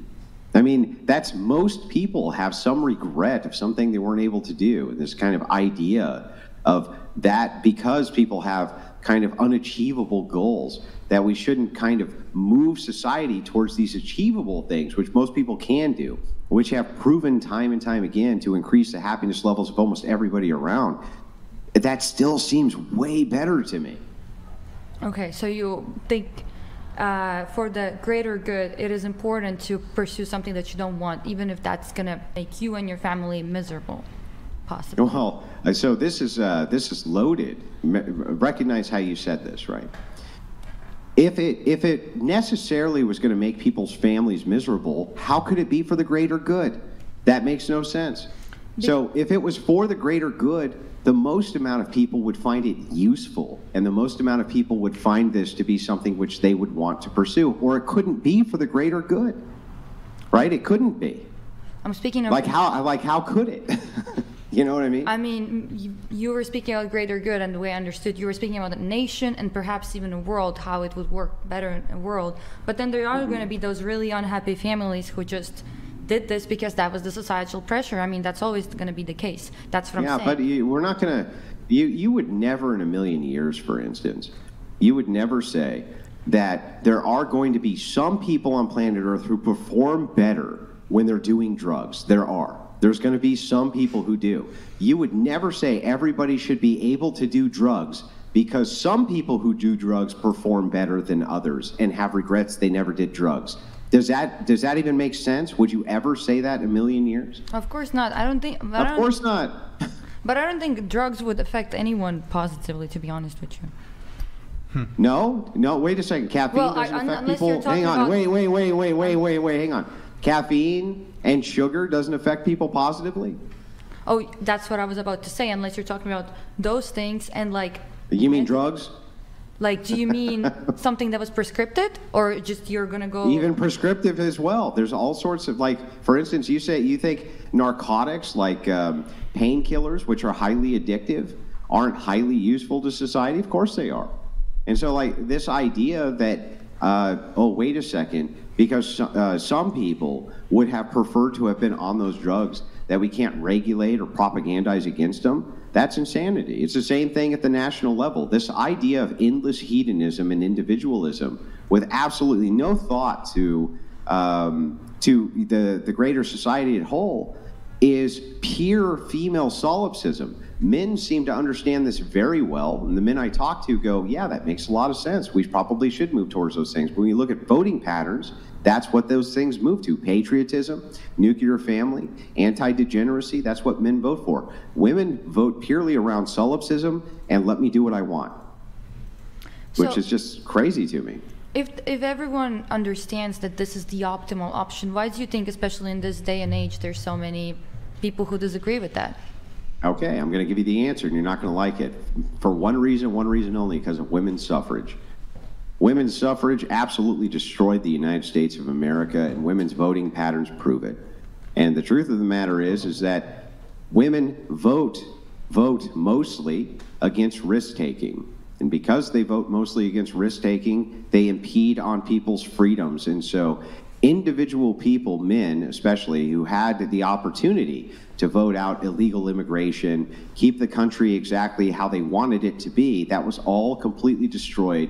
I mean, that's most people have some regret of something they weren't able to do. This kind of idea of that because people have kind of unachievable goals, that we shouldn't kind of move society towards these achievable things, which most people can do, which have proven time and time again to increase the happiness levels of almost everybody around. That still seems way better to me. Okay, so you think uh, for the greater good, it is important to pursue something that you don't want, even if that's gonna make you and your family miserable, possibly. Well, uh, so this is uh, this is loaded. Recognize how you said this, right? If it if it necessarily was going to make people's families miserable, how could it be for the greater good? That makes no sense. So if it was for the greater good, the most amount of people would find it useful, and the most amount of people would find this to be something which they would want to pursue, or it couldn't be for the greater good, right? It couldn't be. I'm speaking of Like how like how could it? you know what I mean? I mean, you, you were speaking about greater good, and the way I understood, you were speaking about a nation and perhaps even a world, how it would work better in a world. But then there are going to be mm-hmm. those really unhappy families who just did this because that was the societal pressure. I mean, that's always going to be the case. That's what yeah, I'm saying. but you, we're not going to. You you would never in a million years, for instance, you would never say that there are going to be some people on planet Earth who perform better when they're doing drugs. There are. There's going to be some people who do. You would never say everybody should be able to do drugs because some people who do drugs perform better than others and have regrets they never did drugs. Does that does that even make sense? Would you ever say that in a million years? of course not. I don't think. I Of don't, course not. But I don't think drugs would affect anyone positively, to be honest with you. Hmm. No, no. Wait a second. Caffeine Well, doesn't un- affect people. Hang on. Wait, wait, wait, wait, wait, wait, wait. Hang on. Caffeine and sugar doesn't affect people positively. Oh, that's what I was about to say. Unless you're talking about those things and like, You mean drugs? like, do you mean something that was prescripted, or just you're gonna go? Even prescriptive as well. There's all sorts of like, for instance, you say you think narcotics like um, painkillers, which are highly addictive, aren't highly useful to society. Of course they are. And so, like this idea that, uh, oh, wait a second, because uh, some people would have preferred to have been on those drugs, that we can't regulate or propagandize against them. That's insanity. It's the same thing at the national level. This idea of endless hedonism and individualism, with absolutely no thought to um, to the the greater society at whole, is pure female solipsism. Men seem to understand this very well, and the men I talk to go, "Yeah, that makes a lot of sense. We probably should move towards those things." When you look at voting patterns, that's what those things move to: patriotism, nuclear family, anti-degeneracy. That's what men vote for. Women vote purely around solipsism and let me do what I want, which So- is just crazy to me. If if everyone understands that this is the optimal option, why do you think, especially in this day and age, there's so many people who disagree with that? Okay, I'm going to give you the answer, and you're not going to like it. For one reason, one reason only, because of women's suffrage. Women's suffrage absolutely destroyed the United States of America, and women's voting patterns prove it. And the truth of the matter is, is that women vote vote mostly against risk taking. And because they vote mostly against risk taking, they impede on people's freedoms. And so, individual people, men especially, who had the opportunity to vote out illegal immigration, keep the country exactly how they wanted it to be, that was all completely destroyed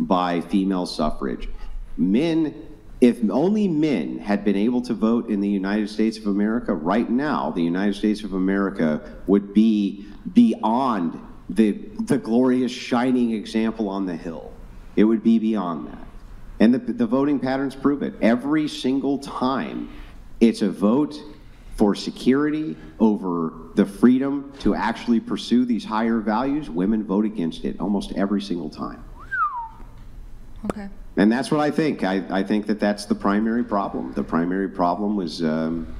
by female suffrage. Men, if only men had been able to vote in the United States of America, right now, the United States of America would be beyond the, the glorious shining example on the hill. It would be beyond that. And the, the voting patterns prove it. Every single time it's a vote for security over the freedom to actually pursue these higher values, women vote against it almost every single time. Okay. And that's what I think. I, I think that that's the primary problem. The primary problem was um,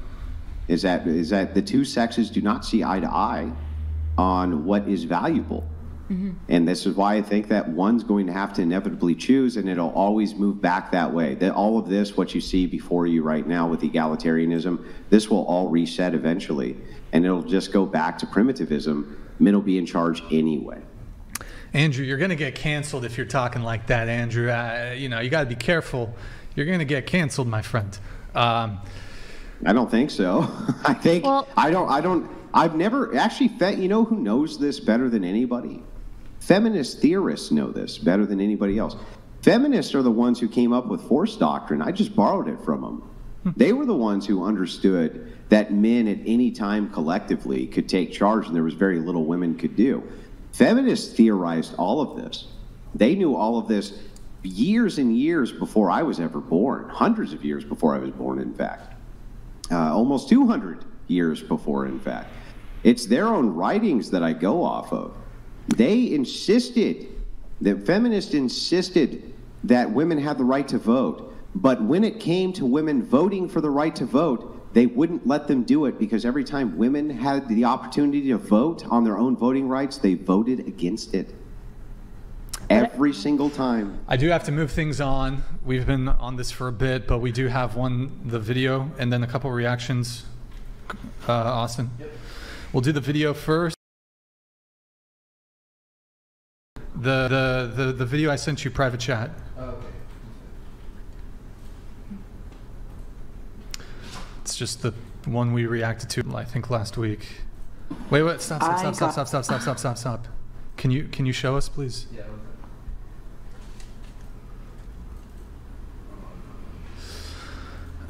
is that is that the two sexes do not see eye to eye on what is valuable. And this is why I think that one's going to have to inevitably choose, and it'll always move back that way. That all of this, what you see before you right now with egalitarianism, this will all reset eventually, and it'll just go back to primitivism. Men will be in charge anyway. Andrew, you're going to get canceled if you're talking like that, Andrew. Uh, you know, you got to be careful. You're going to get canceled, my friend. Um, I don't think so. I think Well- I don't. I don't. I've never actually. Fe- you know who knows this better than anybody? Feminist theorists know this better than anybody else. Feminists are the ones who came up with force doctrine. I just borrowed it from them. They were the ones who understood that men at any time collectively could take charge, and there was very little women could do. Feminists theorized all of this. They knew all of this years and years before I was ever born, hundreds of years before I was born, in fact. Uh, almost 200 years before, in fact. It's their own writings that I go off of. They insisted, the feminists insisted that women had the right to vote. But when it came to women voting for the right to vote, they wouldn't let them do it because every time women had the opportunity to vote on their own voting rights, they voted against it. Every single time. I do have to move things on. We've been on this for a bit, but we do have one, the video, and then a couple reactions. Uh, Austin? We'll do the video first. The, the, the, the video I sent you private chat. It's just the one we reacted to, I think, last week. Wait, wait, stop, stop, stop, stop, stop, stop, stop, stop, stop, stop. Can you, can you show us, please? Yeah.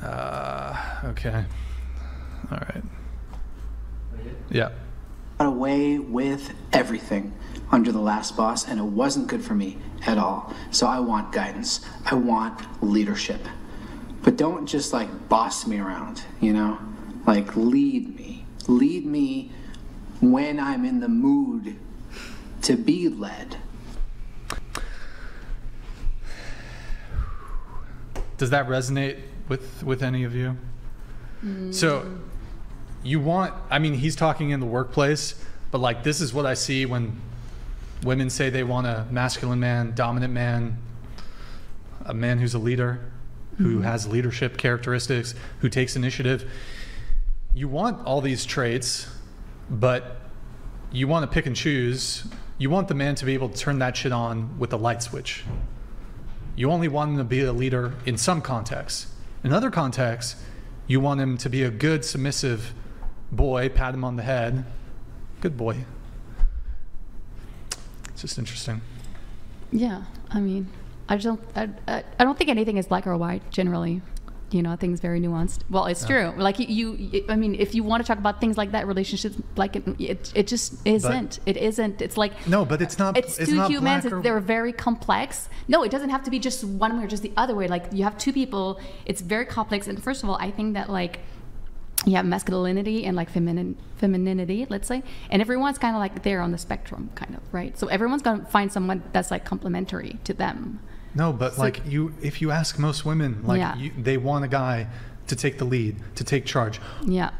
Uh, okay. All right. Yeah. got away with everything under the last boss, and it wasn't good for me at all. So I want guidance. I want leadership. But don't just like boss me around, you know? Like lead me. Lead me when I'm in the mood to be led. Does that resonate with with any of you? Mm. So you want I mean he's talking in the workplace, but like this is what I see when women say they want a masculine man, dominant man, a man who's a leader, who Mhm. has leadership characteristics, who takes initiative. You want all these traits, but you want to pick and choose. You want the man to be able to turn that shit on with a light switch. You only want him to be a leader in some contexts. In other contexts, you want him to be a good, submissive boy, pat him on the head. Good boy. It's just interesting. Yeah, I mean, I just don't. I, I, I don't think anything is black or white generally. You know, things very nuanced. Well, it's Yeah. true. Like you, you, I mean, if you want to talk about things like that, relationships, like it, it, it just isn't. it isn't. It's like No, but it's not. it's, it's two not humans. black or- It's, they're very complex. No, it doesn't have to be just one way or just the other way. Like you have two people. It's very complex. And first of all, I think that like you have masculinity and like feminine femininity, let's say, and everyone's kind of like there on the spectrum, kind of right. So everyone's gonna find someone that's like complementary to them. No, but So- like you, if you ask most women, like Yeah. you, they want a guy to take the lead, to take charge. Yeah.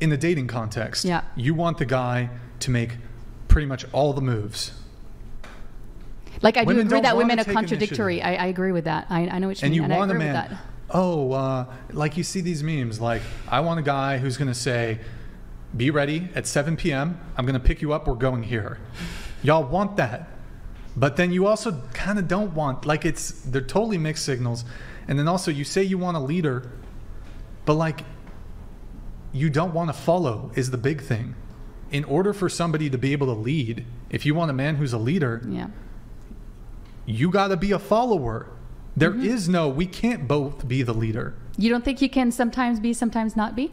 In the dating context, Yeah. you want the guy to make pretty much all the moves. Like I do Women agree don't that women are contradictory. I, I agree with that. I, I know what you and mean, you and you want I a agree man. with that. Oh, uh, like you see these memes. Like I want a guy who's going to say, "Be ready at 7 p.m. I'm going to pick you up. We're going here." Y'all want that, but then you also kind of don't want. Like it's they're totally mixed signals, and then also you say you want a leader, but like you don't want to follow is the big thing. In order for somebody to be able to lead, if you want a man who's a leader, Yeah. you got to be a follower. There is Mm-hmm. no, we can't both be the leader. You don't think you can sometimes be, sometimes not be?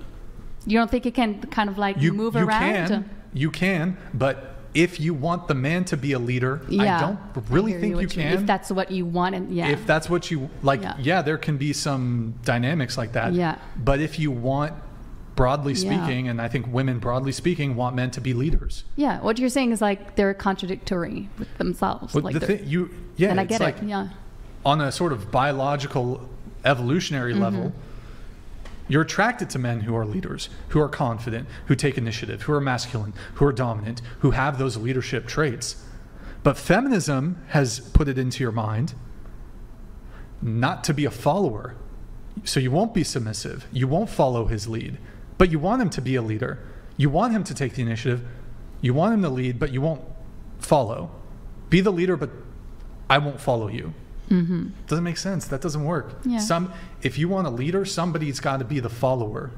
You don't think you can kind of like You, move you around? can, you can, but if you want the man to be a leader, yeah. I don't really hear think you mean. can. If that's what you want, and yeah. If that's what you like, Yeah. yeah. there can be some dynamics like that. Yeah. But if you want, broadly Yeah. speaking, and I think women, broadly speaking, want men to be leaders. yeah, what you're saying is like they're contradictory with themselves. But like the thing, you, yeah, and I get like it. Yeah. on a sort of biological, evolutionary Mm-hmm. level, you're attracted to men who are leaders, who are confident, who take initiative, who are masculine, who are dominant, who have those leadership traits. But feminism has put it into your mind not to be a follower. So you won't be submissive. You won't follow his lead. But you want him to be a leader. You want him to take the initiative. You want him to lead, but you won't follow. Be the leader, but I won't follow you. Mm-hmm. Doesn't make sense. That doesn't work. Yeah. Some if you want a leader, somebody's got to be the follower.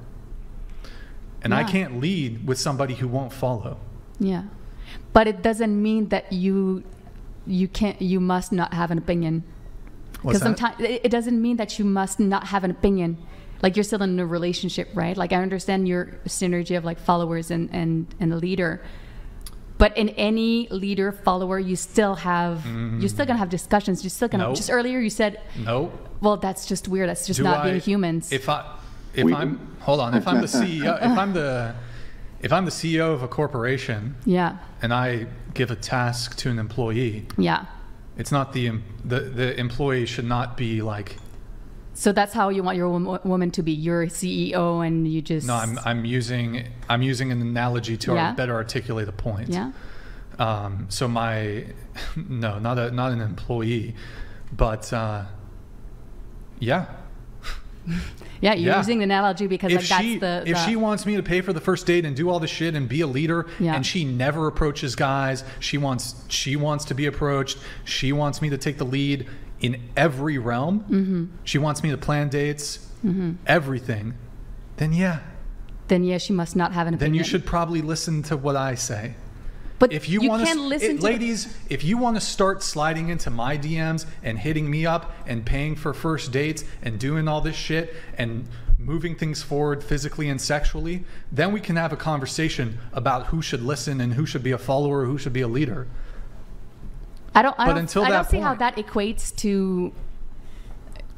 And I can't lead with somebody who won't follow. Yeah. But it doesn't mean that you you can't you must not have an opinion. Because sometimes it it doesn't mean that you must not have an opinion. Like you're still in a relationship, right? Like I understand your synergy of like followers and and and a leader. But in any leader follower, you still have you're still gonna have discussions. You're still gonna. Nope. Just earlier you said, Nope. well, that's just weird. That's just Do not I- being humans. If I, if We- I'm, hold on, if I'm the CEO, if I'm the, if I'm the CEO of a corporation yeah, and I give a task to an employee, yeah. it's not the the the employee should not be like, So that's how you want your wom- woman to be. You're a CEO, and you just no, I'm I'm using I'm using an analogy to Yeah. better articulate a point. yeah. Um, so my, no, not a not an employee, but uh, yeah. Yeah, you're Yeah. using the analogy because if like that's she the, if the- she wants me to pay for the first date and do all the shit and be a leader Yeah. and she never approaches guys she wants she wants to be approached she wants me to take the lead in every realm Mm-hmm. she wants me to plan dates everything then yeah then yeah, she must not have an opinion. then you should probably listen to what i say But if you, you want to, listen to the- ladies, if you want to start sliding into my DMs and hitting me up and paying for first dates and doing all this shit and moving things forward physically and sexually, then we can have a conversation about who should listen and who should be a follower, who should be a leader. I don't. I But don't, until I don't see how that equates to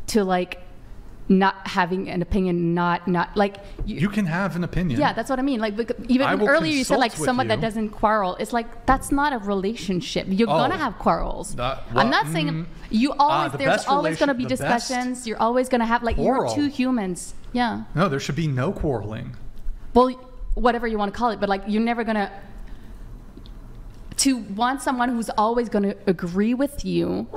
to like not having an opinion. Not not like you, You can have an opinion. Yeah, that's what I mean. Like even earlier you said like someone that doesn't quarrel. It's like that's not a relationship. You're Oh. gonna have quarrels. That- I'm not saying mm, you ah, always. the there's always gonna be discussions. You're always gonna have like Quarrel. you're two humans. Yeah. No, there should be no quarreling. Well, whatever you want to call it, but like you're never gonna to want someone who's always gonna agree with you.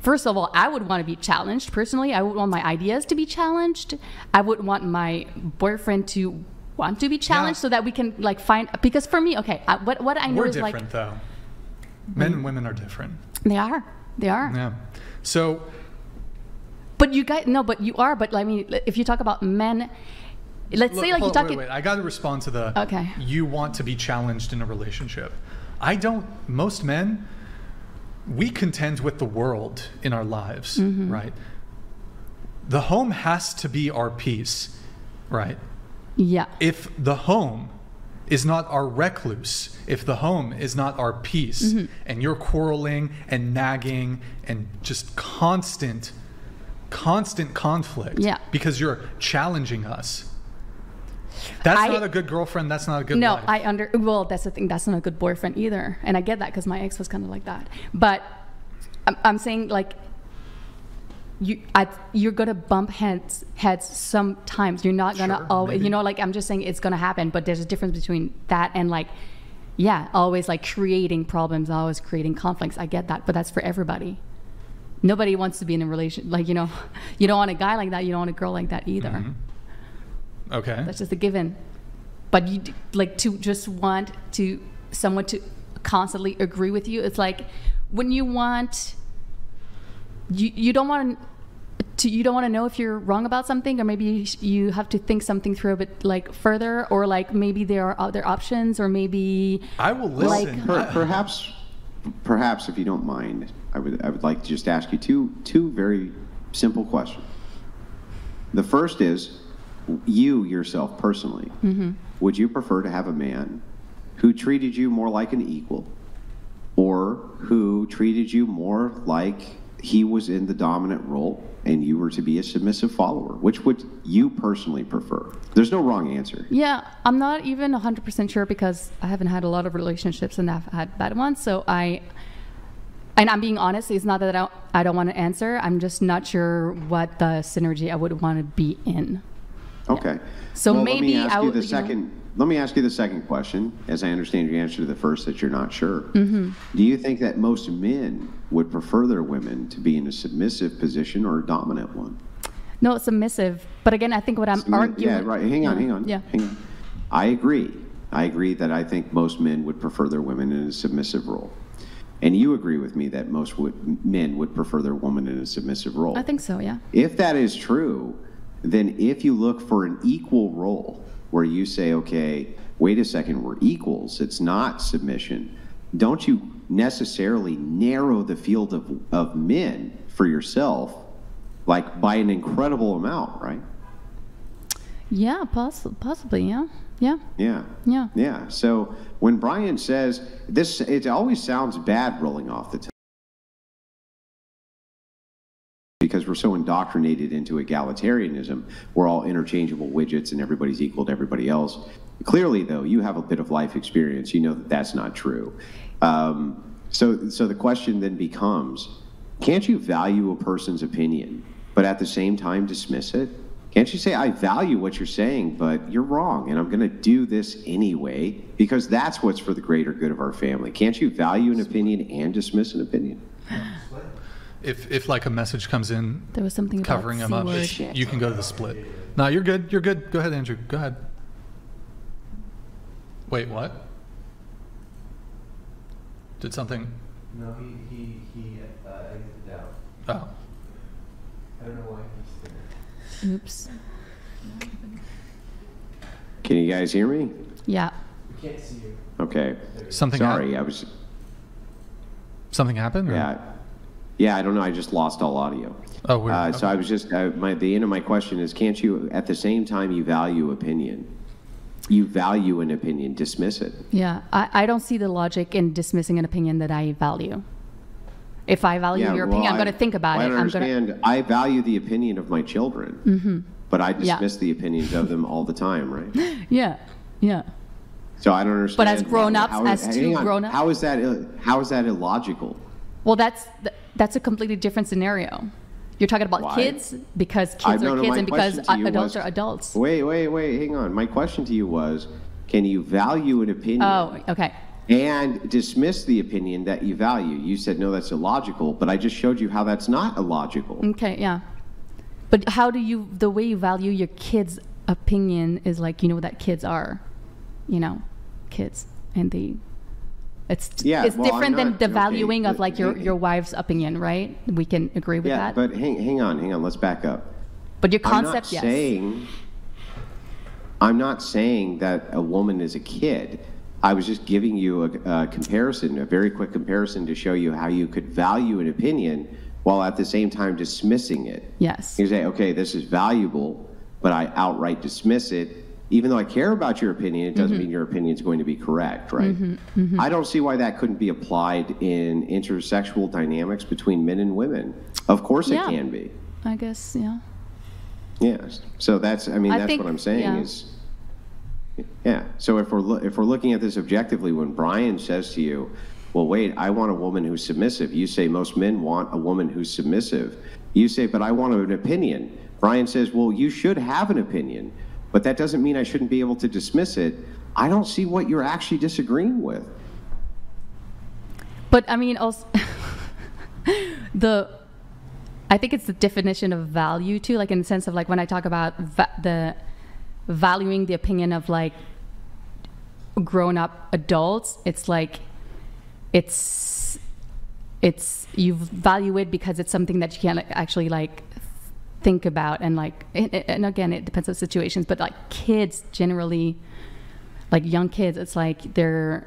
First of all, I would want to be challenged personally. I would want my ideas to be challenged. I would want my boyfriend to want to be challenged Yeah. so that we can like find because for me, okay, I, what what I know We're is different like though. Men and women are different. they are, they are. Yeah. So But you guys no, but you are. But I mean, if you talk about men, let's Look, say like you talk. wait, wait, I got to respond to the. Okay. You want to be challenged in a relationship. I don't. Most men, we contend with the world in our lives, Mm-hmm. right? The home has to be our peace, right? Yeah. If the home is not our recluse, if the home is not our peace, Mm-hmm. and you're quarreling and nagging and just constant, constant conflict, Yeah. because you're challenging us. That's I- not a good girlfriend. That's not a good no, wife. I under well, that's the thing. That's not a good boyfriend either, and I get that because my ex was kind of like that. But I'm, I'm saying like you, I, you're gonna bump heads heads sometimes. You're not gonna Sure, always, maybe. you know, like I'm just saying it's gonna happen. But there's a difference between that and like, yeah, always like creating problems, always creating conflicts. I get that, but that's for everybody. Nobody wants to be in a relation like you know, you don't want a guy like that. You don't want a girl like that either. Mm-hmm. Okay. That's just a given. But you like to just want to someone to constantly agree with you. It's like when you want you you don't want to you don't want to know if you're wrong about something or maybe you, you have to think something through a bit like further or like maybe there are other options or maybe I will Like- listen. Per, perhaps, perhaps if you don't mind, I would I would like to just ask you two two very simple questions. The first is, you yourself personally, mm-hmm. would you prefer to have a man who treated you more like an equal, or who treated you more like he was in the dominant role and you were to be a submissive follower? Which would you personally prefer? There's no wrong answer. Yeah, I'm not even 100% sure because I haven't had a lot of relationships and I've had bad ones. So I, and I'm being honest, it's not that I don't, I don't want to answer. I'm just not sure what the synergy I would want to be in. Okay. So well, let me ask I you the you know- second. Let me ask you the second question. As I understand your answer to the first, that you're not sure. Mm-hmm. Do you think that most men would prefer their women to be in a submissive position or a dominant one? No, submissive. But again, I think what I'm Submi- arguing. Yeah, right. Hang on, Yeah, hang on. Yeah. Hang on. I agree. I agree that I think most men would prefer their women in a submissive role. And you agree with me that most would, men would prefer their woman in a submissive role. I think so, yeah. If that is true, then if you look for an equal role where you say, okay, wait a second, we're equals, it's not submission, don't you necessarily narrow the field of, of men for yourself, like by an incredible amount, right? Yeah, poss- possibly. Yeah. Yeah. Yeah. Yeah. Yeah. So when Brian says this, it always sounds bad rolling off the tongue because we're so indoctrinated into egalitarianism. We're all interchangeable widgets and everybody's equal to everybody else. Clearly, though, you have a bit of life experience. You know that that's not true. Um, so, so the question then becomes: Can't you value a person's opinion, but at the same time dismiss it? Can't you say, I value what you're saying, but you're wrong, and I'm going to do this anyway because that's what's for the greater good of our family? Can't you value an opinion and dismiss an opinion? If, if like a message comes in There was something about covering them up, C-word. you can go to the split. No, you're good. You're good. Go ahead, Andrew. Go ahead. Wait, what? Did something? No, he he he uh, exited out. Oh. I don't know why he's there. Oops. Can you guys hear me? Yeah. We can't see you. Okay. Something Sorry, hap- I was. Something happened? or- Yeah. Yeah, I don't know. I just lost all audio. Oh, weird. Uh, so I was just uh, my the end of my question is: Can't you, at the same time, you value opinion? You value an opinion, dismiss it. Yeah. I, I don't see the logic in dismissing an opinion that I value. If I value Yeah, your well, opinion, I'm going to think about I it. I'm going to. understand. I value the opinion of my children, Mhm. but I Yeah. dismiss the opinions of them all the time, right? Yeah. Yeah. So I don't understand. But as grown-ups, as two grown-ups- how is that? How is that illogical? Well, that's th- that's a completely different scenario. You're talking about Why? kids because kids no, are no, kids my and because question to a- you adults was- are adults. Wait, wait, wait. Hang on. My question to you was: Can you value an opinion? Oh, okay. and dismiss the opinion that you value. You said, no, that's illogical, but I just showed you how that's not illogical. Okay, yeah. But how do you the way you value your kids' opinion is like you know that kids are, you know, kids and they. It's Yeah, it's well, I'm different than not- the okay, valuing of like your your wife's opinion, right? We can agree with yeah, that. but hang, hang on, hang on. Let's back up. But your I'm concept, not yes. saying. I'm not saying that a woman is a kid. I was just giving you a, a comparison, a very quick comparison to show you how you could value an opinion while at the same time dismissing it. Yes. You say, okay, this is valuable, but I outright dismiss it. Even though I care about your opinion, it doesn't Mhm. mean your opinion is going to be correct, right? Mhm, mhm. I don't see why that couldn't be applied in intersexual dynamics between men and women. Of course Yeah. it can be. I guess, yeah. Yes. So that's, I mean, I that's think- what I'm saying yeah. is, yeah. So if we're lo- if we're looking at this objectively, when Brian says to you, "Well, wait, I want a woman who's submissive," you say most men want a woman who's submissive. You say, "But I want an opinion." Brian says, "Well, you should have an opinion, but that doesn't mean I shouldn't be able to dismiss it." I don't see what you're actually disagreeing with. But I mean, also the I think it's the definition of value too, like in the sense of like when I talk about va- the valuing the opinion of like grown up adults, it's like it's it's you value it because it's something that you can't actually like think about and like and, and again it depends on situations but like kids generally like young kids it's like they're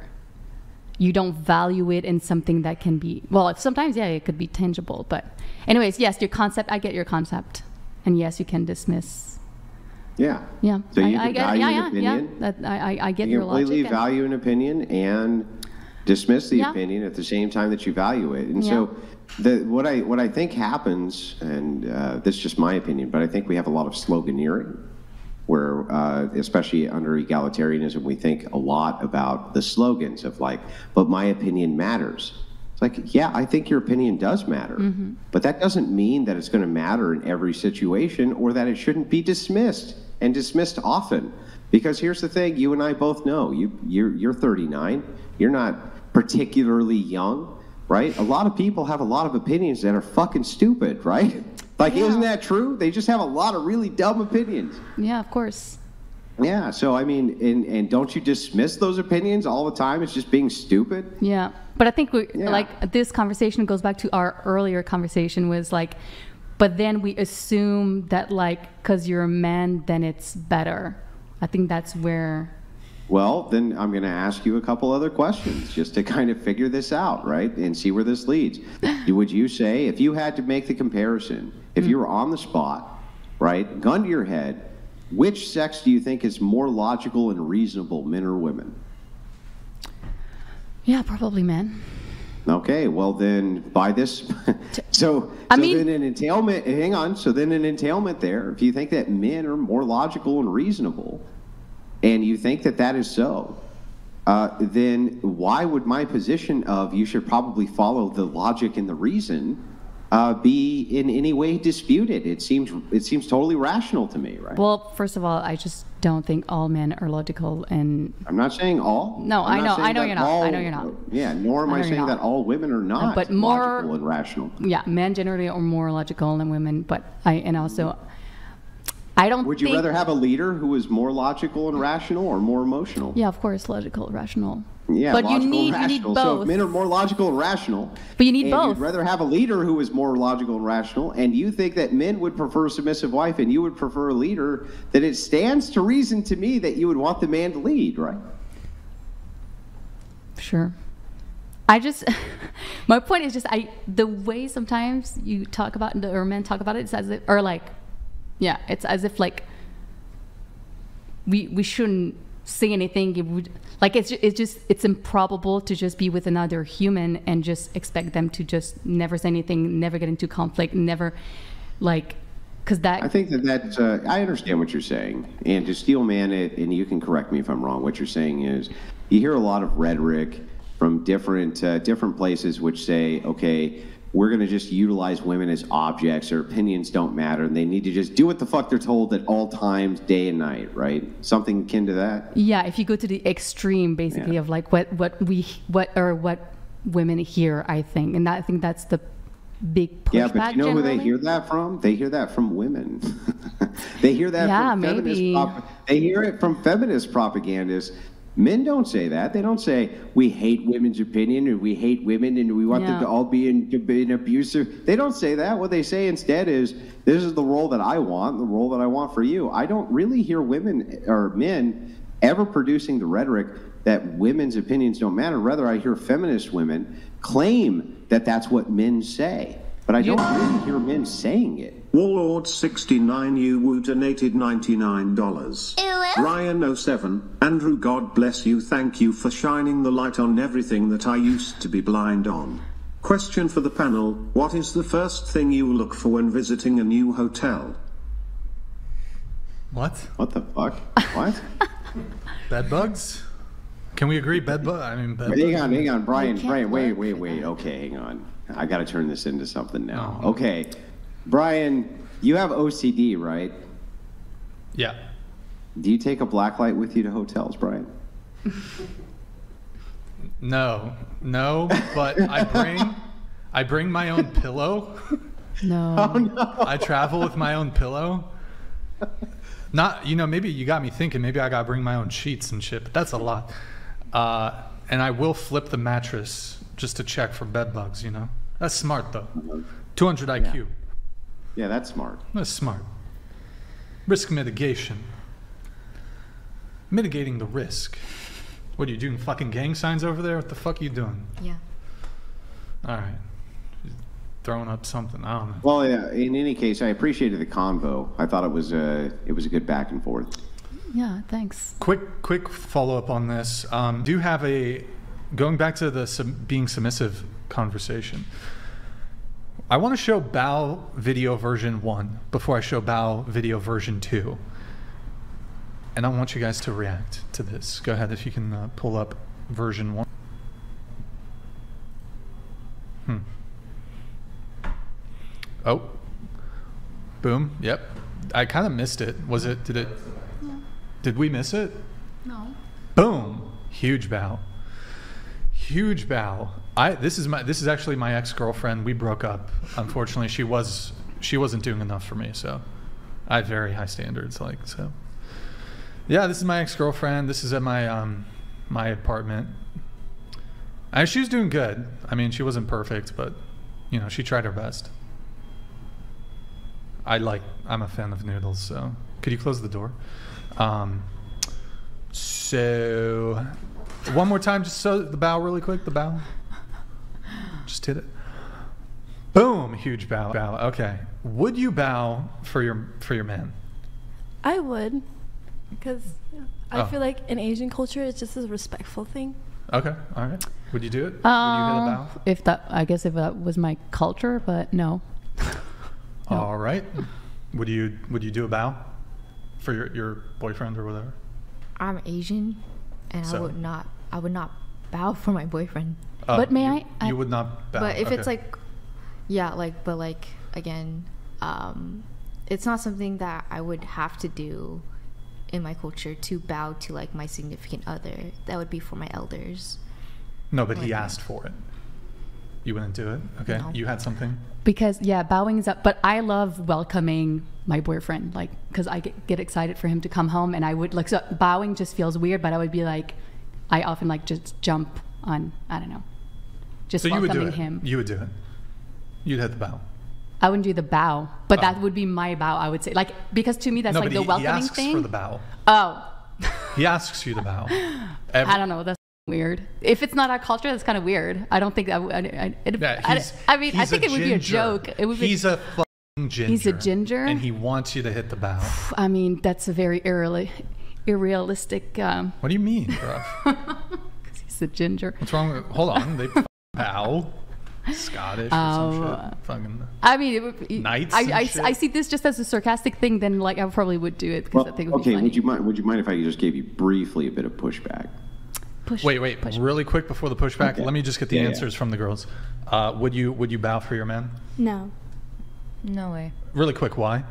you don't value it in something that can be well sometimes yeah it could be tangible but anyways yes your concept i get your concept and yes you can dismiss Yeah. yeah So you I, I value yeah yeah opinion? yeah that I, I, I get you your completely logic and- value an opinion and dismiss the Yeah. opinion at the same time that you value it. And Yeah. so, the, what I what I think happens, and uh, this is just my opinion, but I think we have a lot of sloganeering, where uh, especially under egalitarianism, we think a lot about the slogans of like, "But my opinion matters." It's like, yeah, I think your opinion does matter, Mhm. but that doesn't mean that it's going to matter in every situation or that it shouldn't be dismissed and dismissed often. Because here's the thing, you and I both know, you you're you're 39, you're not particularly young, right? A lot of people have a lot of opinions that are fucking stupid, right? Like isn't that true? They just have a lot of really dumb opinions. yeah of course Yeah, so I mean, and and don't you dismiss those opinions all the time It's just being stupid? Yeah, but I think we Yeah. like this conversation goes back to our earlier conversation was like, but then we assume that like because you're a man, then it's better. I think that's where. Well, then I'm going to ask you a couple other questions just to kind of figure this out, right? And see where this leads. Would you say, if you had to make the comparison, if hmm. you were on the spot, right, gun to your head, which sex do you think is more logical and reasonable, men or women? Yeah, probably men. Okay, well then by this, so I so mean- then an entailment. Hang on, so then an entailment there. If you think that men are more logical and reasonable, and you think that that is so, uh, then why would my position of you should probably follow the logic and the reason uh, be in any way disputed? It seems it seems totally rational to me, right? Well, first of all, I just don't think all men are logical and I'm not saying all. No, I'm I know- I know you're not. I know you're not. Yeah, nor am I I, saying that all women are not but more- logical and rational. yeah, men generally are more logical than women. But I and also, I don't. Would you think, rather have a leader who is more logical and rational or more emotional? Yeah, of course, logical, rational. Yeah, but you logical need you need rational. So both. if men are more logical and rational, But you need both. You'd rather have a leader who is more logical and rational, and you think that men would prefer a submissive wife, and you would prefer a leader. That it stands to reason to me that you would want the man to lead, right? Sure. I just, my point is just I the way sometimes you talk about or men talk about it, as if or like, yeah, it's as if like we we shouldn't say anything. It would like it's it's just it's improbable to just be with another human and just expect them to just never say anything, never get into conflict, never like because that I think that that's. Uh, I understand what you're saying, and to steel man it, and you can correct me if I'm wrong. What you're saying is, you hear a lot of rhetoric from different uh, different places which say, okay, we're going to just utilize women as objects. Their opinions don't matter, and they need to just do what the fuck they're told at all times, day and night. Right? Something akin to that. Yeah, if you go to the extreme, basically, of like what what we what or what women hear, I think, and that, I think that's the big pushback. Yeah, but you know who they hear that from? They hear that from women. they hear that Yeah, from feminist maybe. prop- they hear it from feminist propagandists. Men don't say that. They don't say we hate women's opinion and we hate women and we want them to all be in, to be in abusive. They don't say that. What they say instead is this is the role that I want, the role that I want for you. I don't really hear women or men ever producing the rhetoric that women's opinions don't matter. Rather, I hear feminist women claim that that's what men say. But I don't really hear men saying it. Warlord69U donated $99. Ryan07, Andrew, God bless you. Thank you for shining the light on everything that I used to be blind on. Question for the panel What is the first thing you look for when visiting a new hotel? What? What the fuck? What? Bed bugs? Can we agree? Bed bug? I mean, bed hang bugs. on, hang on, Brian, Brian, wait, wait, wait. Okay, hang on. I got to turn this into something now. Oh. Okay, Brian, you have OCD, right? Yeah. Do you take a black light with you to hotels, Brian? No, no, but I bring, I bring my own pillow. No. I travel with my own pillow. Not, you know, maybe you got me thinking. Maybe I gotta bring my own sheets and shit. But that's a lot. Uh, and I will flip the mattress just to check for bed bugs. You know, that's smart though. 200 IQ. Yeah, that's smart. That's smart. Risk mitigation. Mitigating the risk. What are you doing? Fucking gang signs over there? What the fuck are you doing? Yeah. All right. Throwing up something. I don't know. Well, yeah, in any case, I appreciated the convo. I thought it was a, it was a good back and forth. Yeah, thanks. Quick, quick follow up on this. Um, do you have a going back to the sub, being submissive conversation? I want to show Bow video version one before I show Bow video version two, and I want you guys to react to this. Go ahead if you can uh, pull up version one. Hmm. Oh. Boom. Yep. I kind of missed it. Was it? Did it? Did we miss it? No. Boom. Huge bow. Huge bow. I this is my this is actually my ex-girlfriend. We broke up. Unfortunately, she was she wasn't doing enough for me, so I have very high standards like so. Yeah, this is my ex-girlfriend. This is at my um my apartment. And she was doing good. I mean, she wasn't perfect, but you know, she tried her best. I like I'm a fan of noodles, so could you close the door? Um, so one more time, just so the bow really quick. The bow. Just hit it. Boom! Huge bow. Bow. Okay. Would you bow for your for your man? I would, because I Oh. feel like in Asian culture, it's just a respectful thing. Okay, all right. Would you do it? Would you hit a Um, bow? if that, I guess if that was my culture, but no. no. All right. Would you would you do a bow for your, your boyfriend or whatever? I'm Asian, and I would not. I would not bow for my boyfriend. Oh, But may you, I- I- You would not bow. But if it's like, yeah, like, but like again, um, it's not something that I would have to do in my culture to bow to like my significant other. That would be for my elders. no, but he asked for it. You wouldn't do it. Okay, No. you had something. Because yeah, bowing is up. But I love welcoming my boyfriend, like because I get, get excited for him to come home, and I would like so bowing just feels weird. But I would be like, I often like just jump on. I don't know, just so you would welcoming do it. him. You would do it. You'd hit the bow. I wouldn't do the bow, but Oh. that would be my bow. I would say like because to me that's no, like the he, welcoming he asks thing. for the bow. Oh, He asks you to bow. Every- I don't know. That's weird. If it's not our culture, that's kind of weird. I don't think that. would- I, I, it, Yeah, I, I mean, I think it would be a joke. It would be. He's a ginger. He's a ginger? and he wants you to hit the bow. I mean, that's a very irreali- irrealistic. Um, What do you mean, bro? he's a ginger. What's wrong with? Hold on, they fucking bow. Scottish or some Oh. shit. Fucking. I mean, it would, be- Knights I, I. I see this just as a sarcastic thing. Then, like, I probably would do it because Well, I think it would okay, be funny. would you mind? Would you mind if I just gave you briefly a bit of pushback? Push, Wait, wait, push. really quick before the pushback. Okay. Let me just get the Yeah, yeah. answers from the girls. Uh, would you would you bow for your man? No. No way. Really quick, why?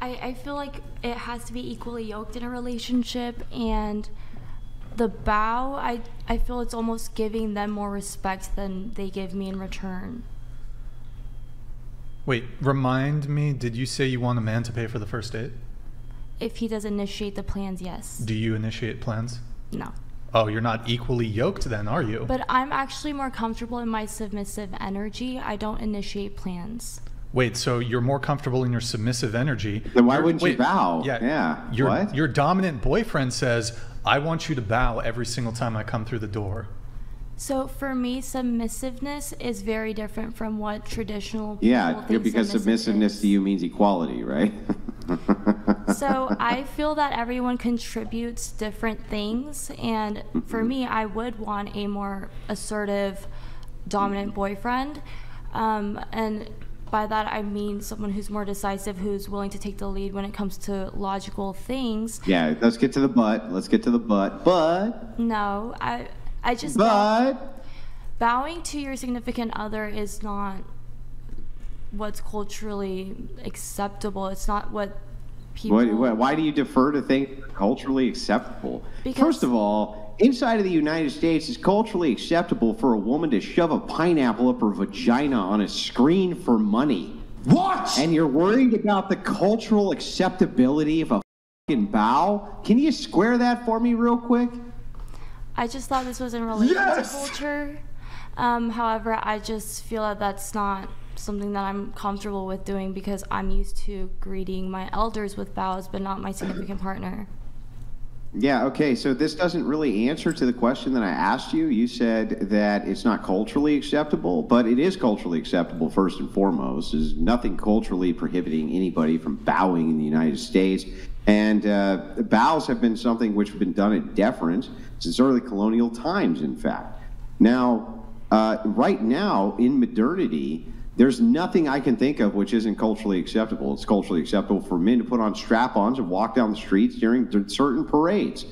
I, I feel like it has to be equally yoked in a relationship and the bow I, I feel it's almost giving them more respect than they give me in return. Wait, remind me. Did you say you want a man to pay for the first date? If he does initiate the plans, yes. Do you initiate plans? No. Oh, you're not equally yoked then, are you? But I'm actually more comfortable in my submissive energy. I don't initiate plans. Wait, so you're more comfortable in your submissive energy? Then why Your- wouldn't you bow? Yeah, Yeah, Your what? your dominant boyfriend says, "I want you to bow every single time I come through the door." So for me, submissiveness is very different from what traditional people Yeah, think because submissiveness is. to you means equality, right? So I feel that everyone contributes different things, and for me, I would want a more assertive, dominant boyfriend, um, and by that I mean someone who's more decisive, who's willing to take the lead when it comes to logical things. yeah, let's get to the butt. Let's get to the butt. But, No, I I just but, bowing to your significant other is not what's culturally acceptable. It's not what people. what, why do you defer to things culturally acceptable? Because- First of all, inside of the United States, it's culturally acceptable for a woman to shove a pineapple up her vagina on a screen for money. What? And you're worried about the cultural acceptability of a fucking bow? Can you square that for me real quick? I just thought this was in relation Yes! to culture. Um, however, I just feel that that's not something that I'm comfortable with doing because I'm used to greeting my elders with bows, but not my significant partner. Yeah, okay, so this doesn't really answer to the question that I asked you. You said that it's not culturally acceptable, but it is culturally acceptable first and foremost. There's nothing culturally prohibiting anybody from bowing in the United States. And uh, bows have been something which have been done in deference since early colonial times, in fact. Now, uh, right now in modernity, there's nothing I can think of which isn't culturally acceptable. It's culturally acceptable for men to put on strap ons and walk down the streets during certain parades.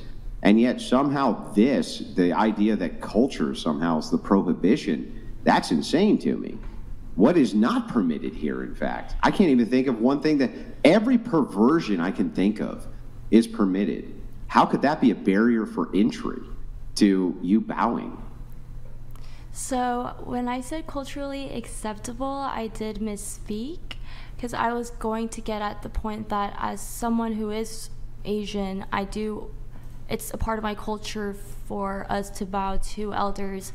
And yet, somehow, this, the idea that culture somehow is the prohibition, that's insane to me. What is not permitted here, in fact? I can't even think of one thing that every perversion I can think of is permitted. How could that be a barrier for entry to you bowing? So when I said culturally acceptable, I did misspeak because I was going to get at the point that as someone who is Asian, I do. It's a part of my culture for us to bow to elders,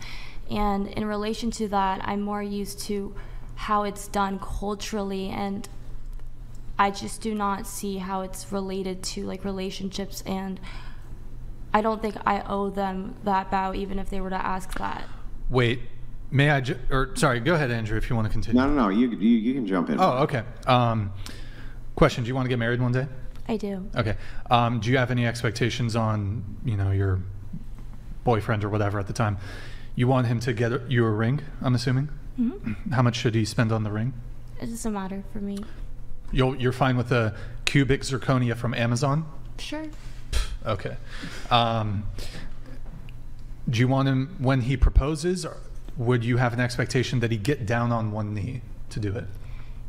and in relation to that, I'm more used to how it's done culturally, and I just do not see how it's related to like relationships, and I don't think I owe them that bow, even if they were to ask that. Wait, may I? Ju- or sorry, go ahead, Andrew, if you want to continue. No, no, no. You, you, you can jump in. Oh, okay. Um, Question: Do you want to get married one day? I do. Okay. Um, do you have any expectations on you know your boyfriend or whatever at the time? You want him to get you a ring? I'm assuming. hmm How much should he spend on the ring? It doesn't matter for me. You'll, you're fine with a cubic zirconia from Amazon? Sure. Okay. Um, do you want him when he proposes? Or would you have an expectation that he get down on one knee to do it?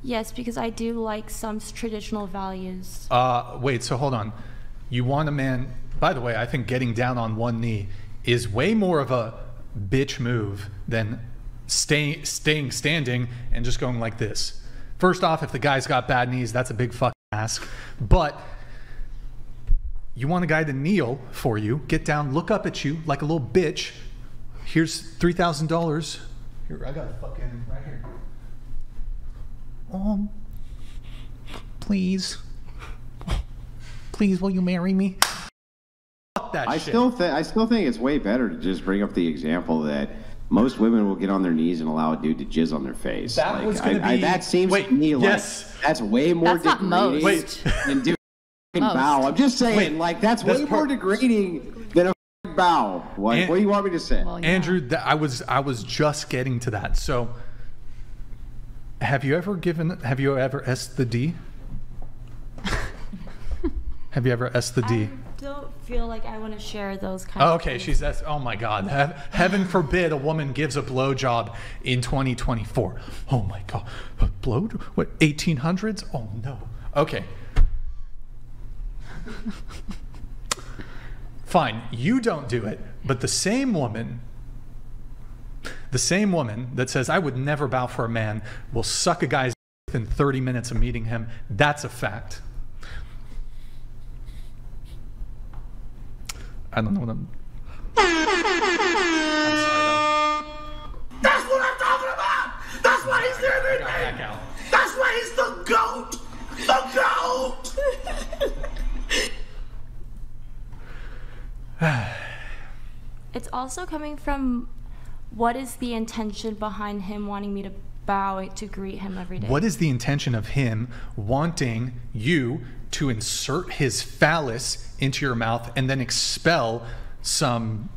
Yes, because I do like some traditional values. Uh, wait. So hold on. You want a man? By the way, I think getting down on one knee is way more of a bitch move than staying staying standing and just going like this. First off, if the guy's got bad knees, that's a big fucking ask. But you want a guy to kneel for you, get down, look up at you like a little bitch. Here's three thousand dollars. Here, I got a fucking right here. Um, please, please, will you marry me? Fuck that I shit. still think I still think it's way better to just bring up the example that most women will get on their knees and allow a dude to jizz on their face. That Like, was gonna I- I- be- that seems wait, to me like yes. that's way more That's not degrading most. Wait. than doing a Most. bow. I'm just saying, Wait, like that's, that's way part- more degrading than a f***ing bow. What, And- what do you want me to say? Well, yeah. Andrew, that I was I was just getting to that. So, have you ever given? Have you ever S the D? have you ever S the D? I don't feel like I want to share those kind Oh, of okay, things. she's S. Oh my God! Hev- Heaven forbid a woman gives a blowjob in 2024. Oh my God! A blow? What? 1800s? Oh no. Okay. Fine, you don't do it, but the same woman, the same woman that says I would never bow for a man, will suck a guy's within 30 minutes of meeting him. That's a fact. I don't know what I'm. I'm sorry. That's what I'm talking about. That's why he's living. That's why he's the goat. The It's also coming from what is the intention behind him wanting me to bow to greet him every day? What is the intention of him wanting you to insert his phallus into your mouth and then expel some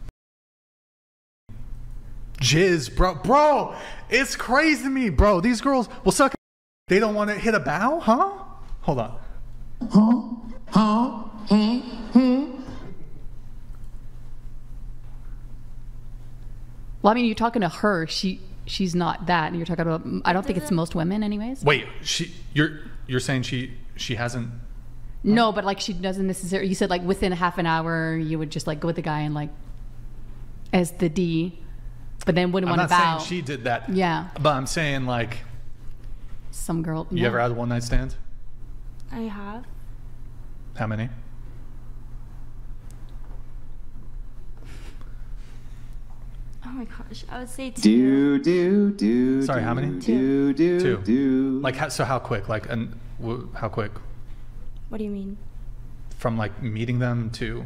jizz, bro? Bro, it's crazy to me, bro. These girls will suck. They don't want to hit a bow, huh? Hold on. Well, I mean, you're talking to her. She she's not that, and you're talking about. I don't think it's most women, anyways. Wait, she you're you're saying she she hasn't No, but like she doesn't necessarily. You said like within half an hour, you would just like go with the guy and like as the D, but then wouldn't I'm want not to bow. saying she did that. Yeah. But I'm saying like Some girl. you yeah. ever had a one night stand? I have. How many? Oh my gosh, I would say two. Do do do. Sorry, how many? Do do Two. do. Like how, so how quick? Like and w- how quick What do you mean? from like meeting them to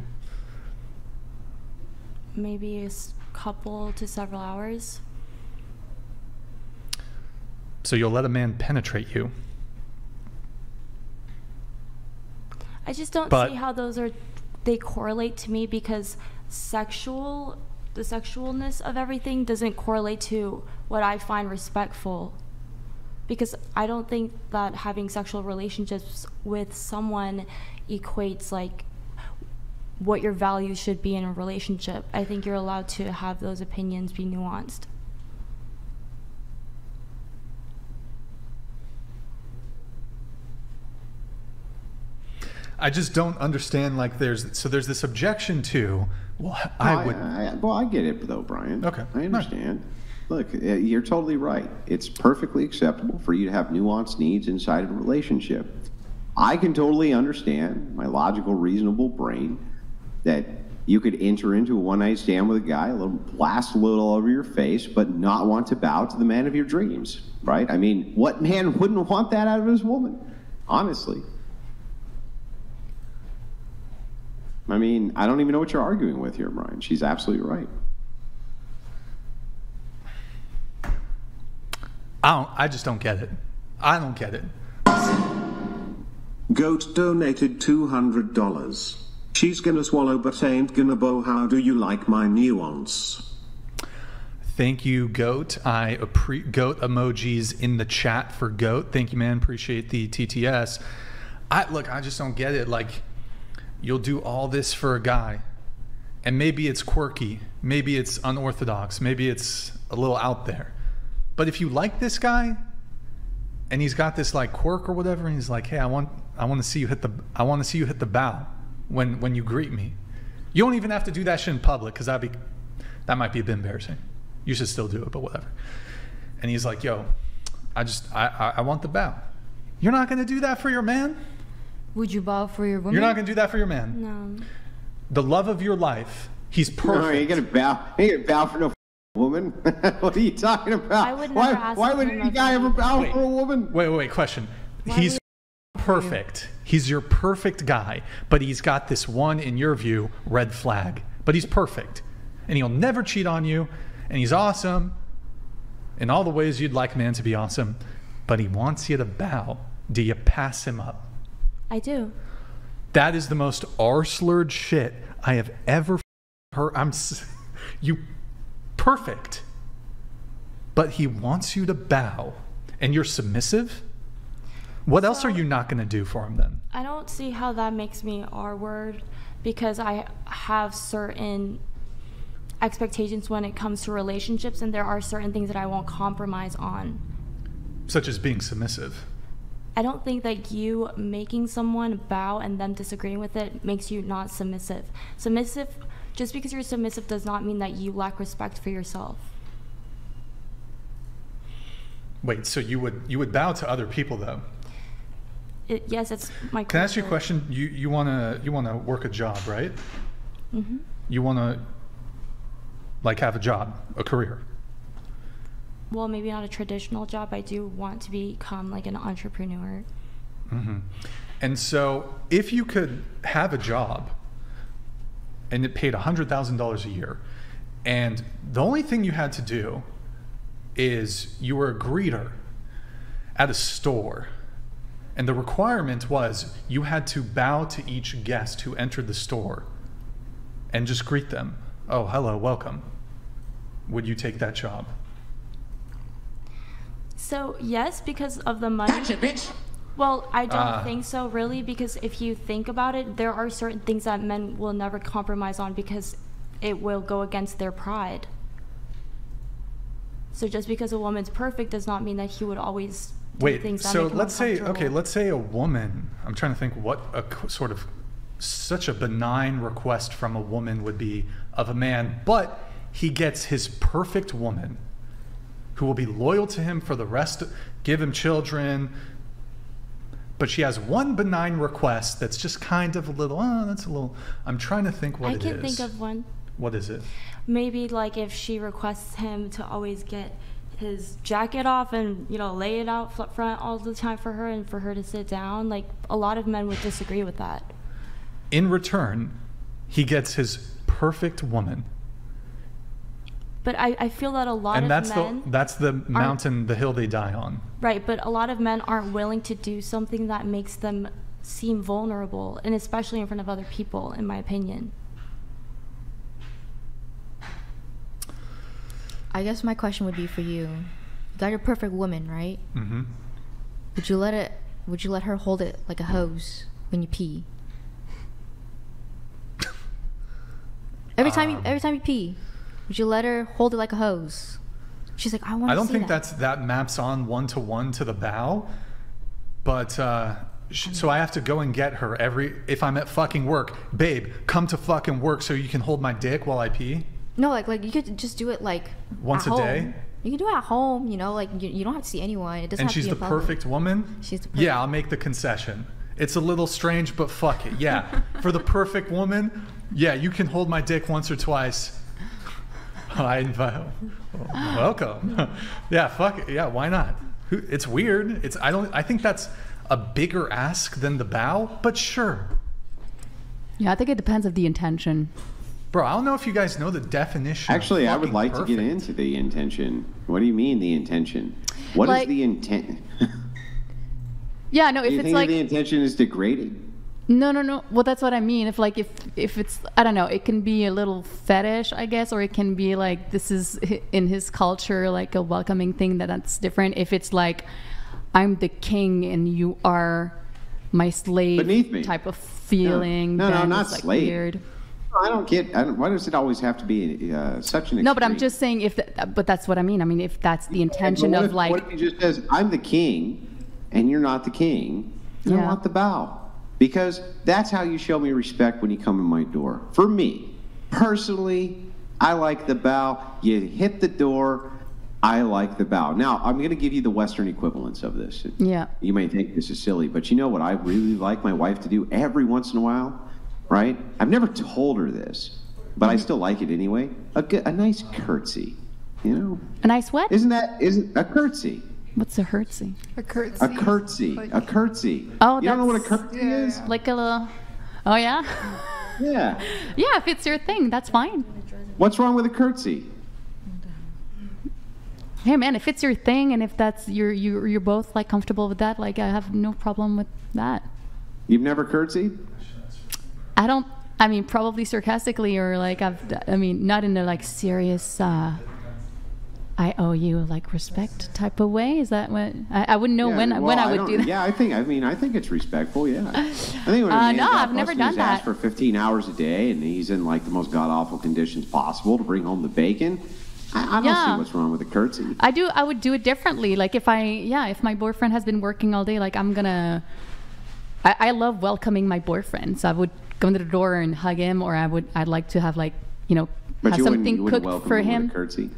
Maybe a couple to several hours. so you'll let a man penetrate you. I just don't But- see how those are they correlate to me because sexual the sexualness of everything doesn't correlate to what I find respectful. Because I don't think that having sexual relationships with someone equates like what your values should be in a relationship. I think you're allowed to have those opinions be nuanced. I just don't understand. Like there's so there's this objection to well I would I, well, I get it though, Brian. Okay. I understand. Look, uh, you're totally right. It's perfectly acceptable for you to have nuanced needs inside of a relationship. I can totally understand my logical, reasonable brain that you could enter into a one night stand with a guy, a little blast a little all over your face, but not want to bow to the man of your dreams, right? I mean, what man wouldn't want that out of his woman? Honestly. I mean, I don't even know what you're arguing with here, Brian. She's absolutely right. I don't I just don't get it. I don't get it. Goat donated $200. She's gonna swallow but ain't gonna bow. How do you like my nuance? Thank you, Goat. I appreciate Goat emojis in the chat for Goat. Thank you, man. Appreciate the TTS. I look, I just don't get it. Like, you'll do all this for a guy, and maybe it's quirky, maybe it's unorthodox, maybe it's a little out there. But if you like this guy, and he's got this like quirk or whatever, and he's like, "Hey, I want, I want to see you hit the, I want to see you hit the bow when when you greet me." You don't even have to do that shit in public because that'd be, that might be a bit embarrassing. You should still do it, but whatever. And he's like, "Yo, I just, I, I, I want the bow." You're not gonna do that for your man. Would you bow for your woman? You're not gonna do that for your man. No. The love of your life. He's perfect. No, you gonna bow. You gonna bow for no woman? what are you talking about? I would why why would woman any guy ever bow Wait. for a woman? Wait, wait, wait. Question. he's perfect. He's your perfect guy, but he's got this one, in your view, red flag. But he's perfect, and he'll never cheat on you, and he's awesome in all the ways you'd like a man to be awesome. But he wants you to bow. Do you pass him up? I do. That is the most R-slurred shit I have ever heard. I'm s- you perfect, but he wants you to bow, and you're submissive. What else are you not going to do for him then? I don't see how that makes me R word because I have certain expectations when it comes to relationships, and there are certain things that I won't compromise on. Such as being submissive. I don't think that you making someone bow and them disagreeing with it makes you not submissive. Submissive, just because you're submissive does not mean that you lack respect for yourself. Wait, so you would you would bow to other people though? It, yes, it's my. Can I ask you a question? You you wanna you wanna work a job, right? Mm-hmm. You wanna like have a job, a career. Well, maybe not a traditional job. I do want to become like an entrepreneur. hmm And so, if you could have a job and it paid $100,000 a year, and the only thing you had to do is you were a greeter at a store, and the requirement was you had to bow to each guest who entered the store and just greet them. Oh, hello, welcome. Would you take that job? So yes, because of the money. Bitch. Well, I don't Ah. think so, really, because if you think about it, there are certain things that men will never compromise on because it will go against their pride. So just because a woman's perfect does not mean that he would always do Wait, things that so make him let's say, okay, let's say a woman, I'm trying to think what a sort of such a benign request from a woman would be of a man, but he gets his perfect woman who will be loyal to him for the rest, give him children. But she has one benign request that's just kind of a little, oh, that's a little, I'm trying to think what it is. I can think of one. What is it? Maybe like if she requests him to always get his jacket off and you know lay it out front all the time for her and for her to sit down like a lot of men would disagree with that In return, he gets his perfect woman. But i, I feel that a lot and of that's men the that's the mountain, the hill they die on. right but a lot of men aren't willing to do something that makes them seem vulnerable and especially in front of other people in my opinion I guess my question would be for you. You got your perfect woman, right? Mm-hmm. Would you let it? Would you let her hold it like a hose when you pee? Every time you, Um, every time you pee, would you let her hold it like a hose? She's like, I want. I don't think that. that's that maps on one to one to the bow, but uh, sh- so I have to go and get her every if I'm at fucking work, babe. Come to fucking work so you can hold my dick while I pee. No, like like you could just do it like Once a day? You can do it at home. You know, like you, you don't have to see anyone. It doesn't and have she's to the be in public. perfect woman. She's the Yeah, I'll make the concession. It's a little strange, but fuck it. Yeah, for the perfect woman, yeah, you can hold my dick once or twice. I invite. Welcome. yeah, fuck it. Yeah, why not? It's weird. It's I don't. I think that's a bigger ask than the bow, but sure, Yeah, I think it depends of the intention. bro. I don't know if you guys know the definition. of Actually, I would fucking like to get into the intention. What do you mean the intention? What is Like- the intent? Yeah, no, if you it's think like the intention is degrading? No, no, no. Well, that's what I mean. If like if if it's I don't know, it can be a little fetish, I guess, or it can be like this is in his culture like a welcoming thing that that's different. If it's like I'm the king and you are my slave Beneath me. type of feeling, No, no, then not like slave. weird. I don't get. I don't, why does it always have to be uh, such an? No, but I'm just saying if that, but that's what I mean. I mean if that's the intention But what of if- like what if he just says, "I'm the king," and you're not the king? I Yeah. want the bow because that's how you show me respect when you come in my door. For me, personally, I like the bow. You hit the door. I like the bow. Now, I'm going to give you the Western equivalents of this. yeah. You may think this is silly, but you know what I really like my wife to do every once in a while, right? I've never told her this, but I still like it anyway. A, good, a nice curtsy, you know? A nice what? Isn't that isn't a curtsy? What's a curtsy? A curtsy. A curtsy. A curtsy. Oh, you don't know what a that's- curtsy is? Like a little Oh yeah? Yeah. yeah, if it's your thing, that's fine. What's wrong with a curtsy? Hey man, if it's your thing and if that's you're you you're both like comfortable with that, like I have no problem with that. You've never curtsied? I don't. I mean, probably sarcastically or like I've. I mean, not in a like serious. uh I owe you like respect type of way. Is that what I, I wouldn't know Yeah, when well, when I would don't- do that. Yeah, I think. I mean, I think it's respectful. Yeah. I think when Uh, no, I've never done that. for 15 hours a day, and he's in like the most god awful conditions possible to bring home the bacon. I, I don't Yeah. see what's wrong with a curtsy. I do. I would do it differently. Like if I, yeah, if my boyfriend has been working all day, like I'm gonna. I, I love welcoming my boyfriend, so I would go to the door and hug him, or I would. I'd like to have like you know But have you wouldn't, something you wouldn't cooked for him, him. with a curtsy.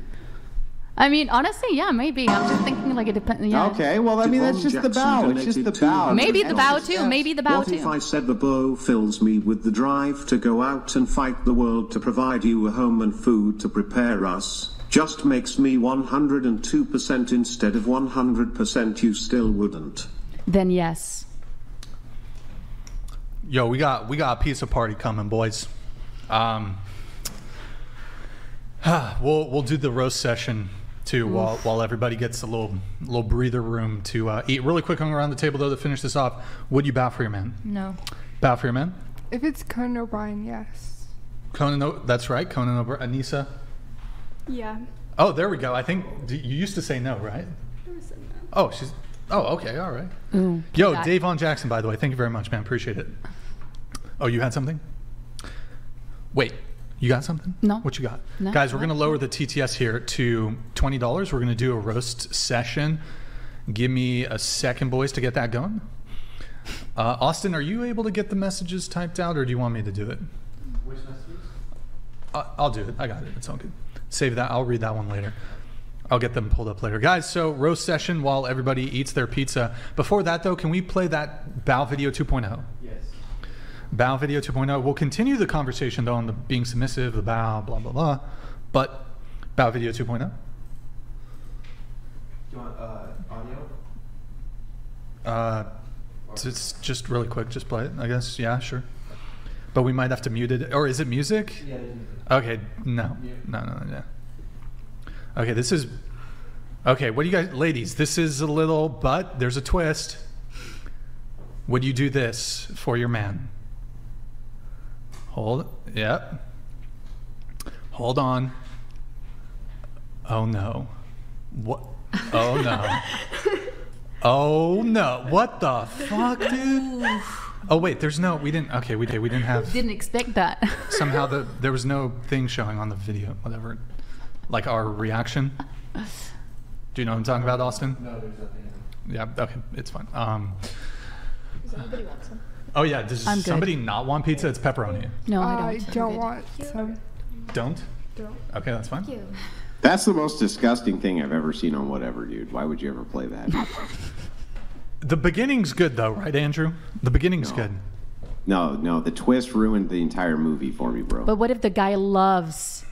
I mean, honestly, yeah, maybe. I'm just thinking like it depends. Yeah. Okay, well, I mean, that's Yvonne just the bow. It's just the bow. Maybe the bow too. Maybe the bow what if. I said the bow fills me with the drive to go out and fight the world to provide you a home and food to prepare us? Just makes me 102% instead of 100% you still wouldn't. Then yes. Yo, we got we got a pizza party coming, boys. Um, we'll we'll do the roast session too while while everybody gets a little little breather room to uh, eat. Really quick, going around the table though to finish this off. Would you bow for your man? No. Bow for your man. If it's Conan O'Brien, yes. Conan, O- that's right. Conan O'Brien. Anissa. Yeah. Oh, there we go. I think you used to say no, right? Oh, she's. Oh, okay, all right. Ooh, Yo, that- Dave on Jackson, by the way. Thank you very much, man. Appreciate it. Oh, you had something? Wait, you got something? No. What you got? No, Guys, we're no. going to lower the TTS here to $20. We're going to do a roast session. Give me a second, boys, to get that going. Uh, Austin, are you able to get the messages typed out, or do you want me to do it? Which messages? I- I'll do it. I got it. It's all good. Save that. I'll read that one later. I'll get them pulled up later. Guys, so roast session while everybody eats their pizza. Before that, though, can we play that Bow Video 2.0? Yes. Bow Video 2.0. We'll continue the conversation, though, on the being submissive, the bow, blah, blah, blah. But Bow Video oh? 2.0? Do you want uh, audio? Uh, just, just really quick, just play it, I guess. Yeah, sure. But we might have to mute it. Or is it music? Yeah. Okay, no. No, no, no, yeah. Okay, this is. Okay, what do you guys. Ladies, this is a little, but there's a twist. Would you do this for your man? Hold. Yep. Hold on. Oh no. What? Oh no. oh no. What the fuck, dude? Oh wait, there's no. We didn't. Okay, we did. We didn't have Didn't expect that. somehow the there was no thing showing on the video, whatever, like our reaction. Do you know what I'm talking about, Austin? No, there's nothing. Yeah. Okay, it's fine. Um, Does anybody want some? Oh yeah. Does I'm good. somebody not want pizza? It's pepperoni. no, I I don't. don't want some. Don't. Don't. Okay, that's fine. You. That's the most disgusting thing I've ever seen on whatever, dude. Why would you ever play that? The beginning's good though, right, Andrew? The beginning's No. good. no, no. The twist ruined the entire movie for me, bro. But what if the guy loves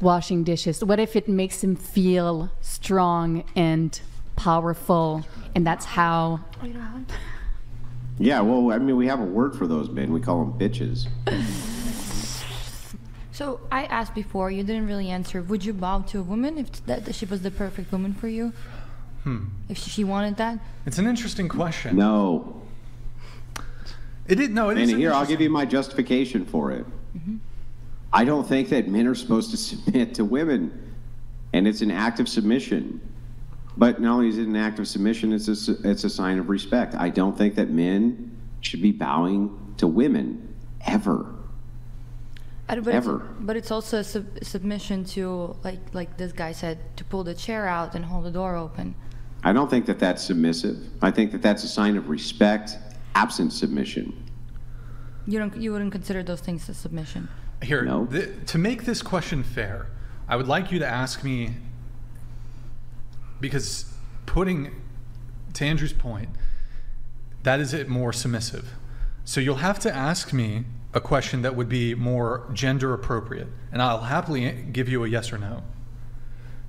washing dishes? What if it makes him feel strong and powerful, and that's how? Oh, you don't have one? Yeah, well, I mean, we have a word for those men. We call them bitches. So I asked before, you didn't really answer. Would you bow to a woman if that, that she was the perfect woman for you? Hmm. If she wanted that? It's an interesting question. No. It did no. It and is here, I'll give you my justification for it. I don't think that men are supposed to submit to women, and it's an act of submission. But not only is it an act of submission, it's a, s- it's a sign of respect. I don't think that men should be bowing to women ever. But Ever. It's, but it's also a sub- submission to, like like this guy said, to pull the chair out and hold the door open. I don't think that that's submissive. I think that that's a sign of respect, absent submission. You don't you wouldn't consider those things a submission. Here, th- to make this question fair, I would like you to ask me because putting to Andrew's point, that is it more submissive. So you'll have to ask me a question that would be more gender appropriate, and I'll happily give you a yes or no.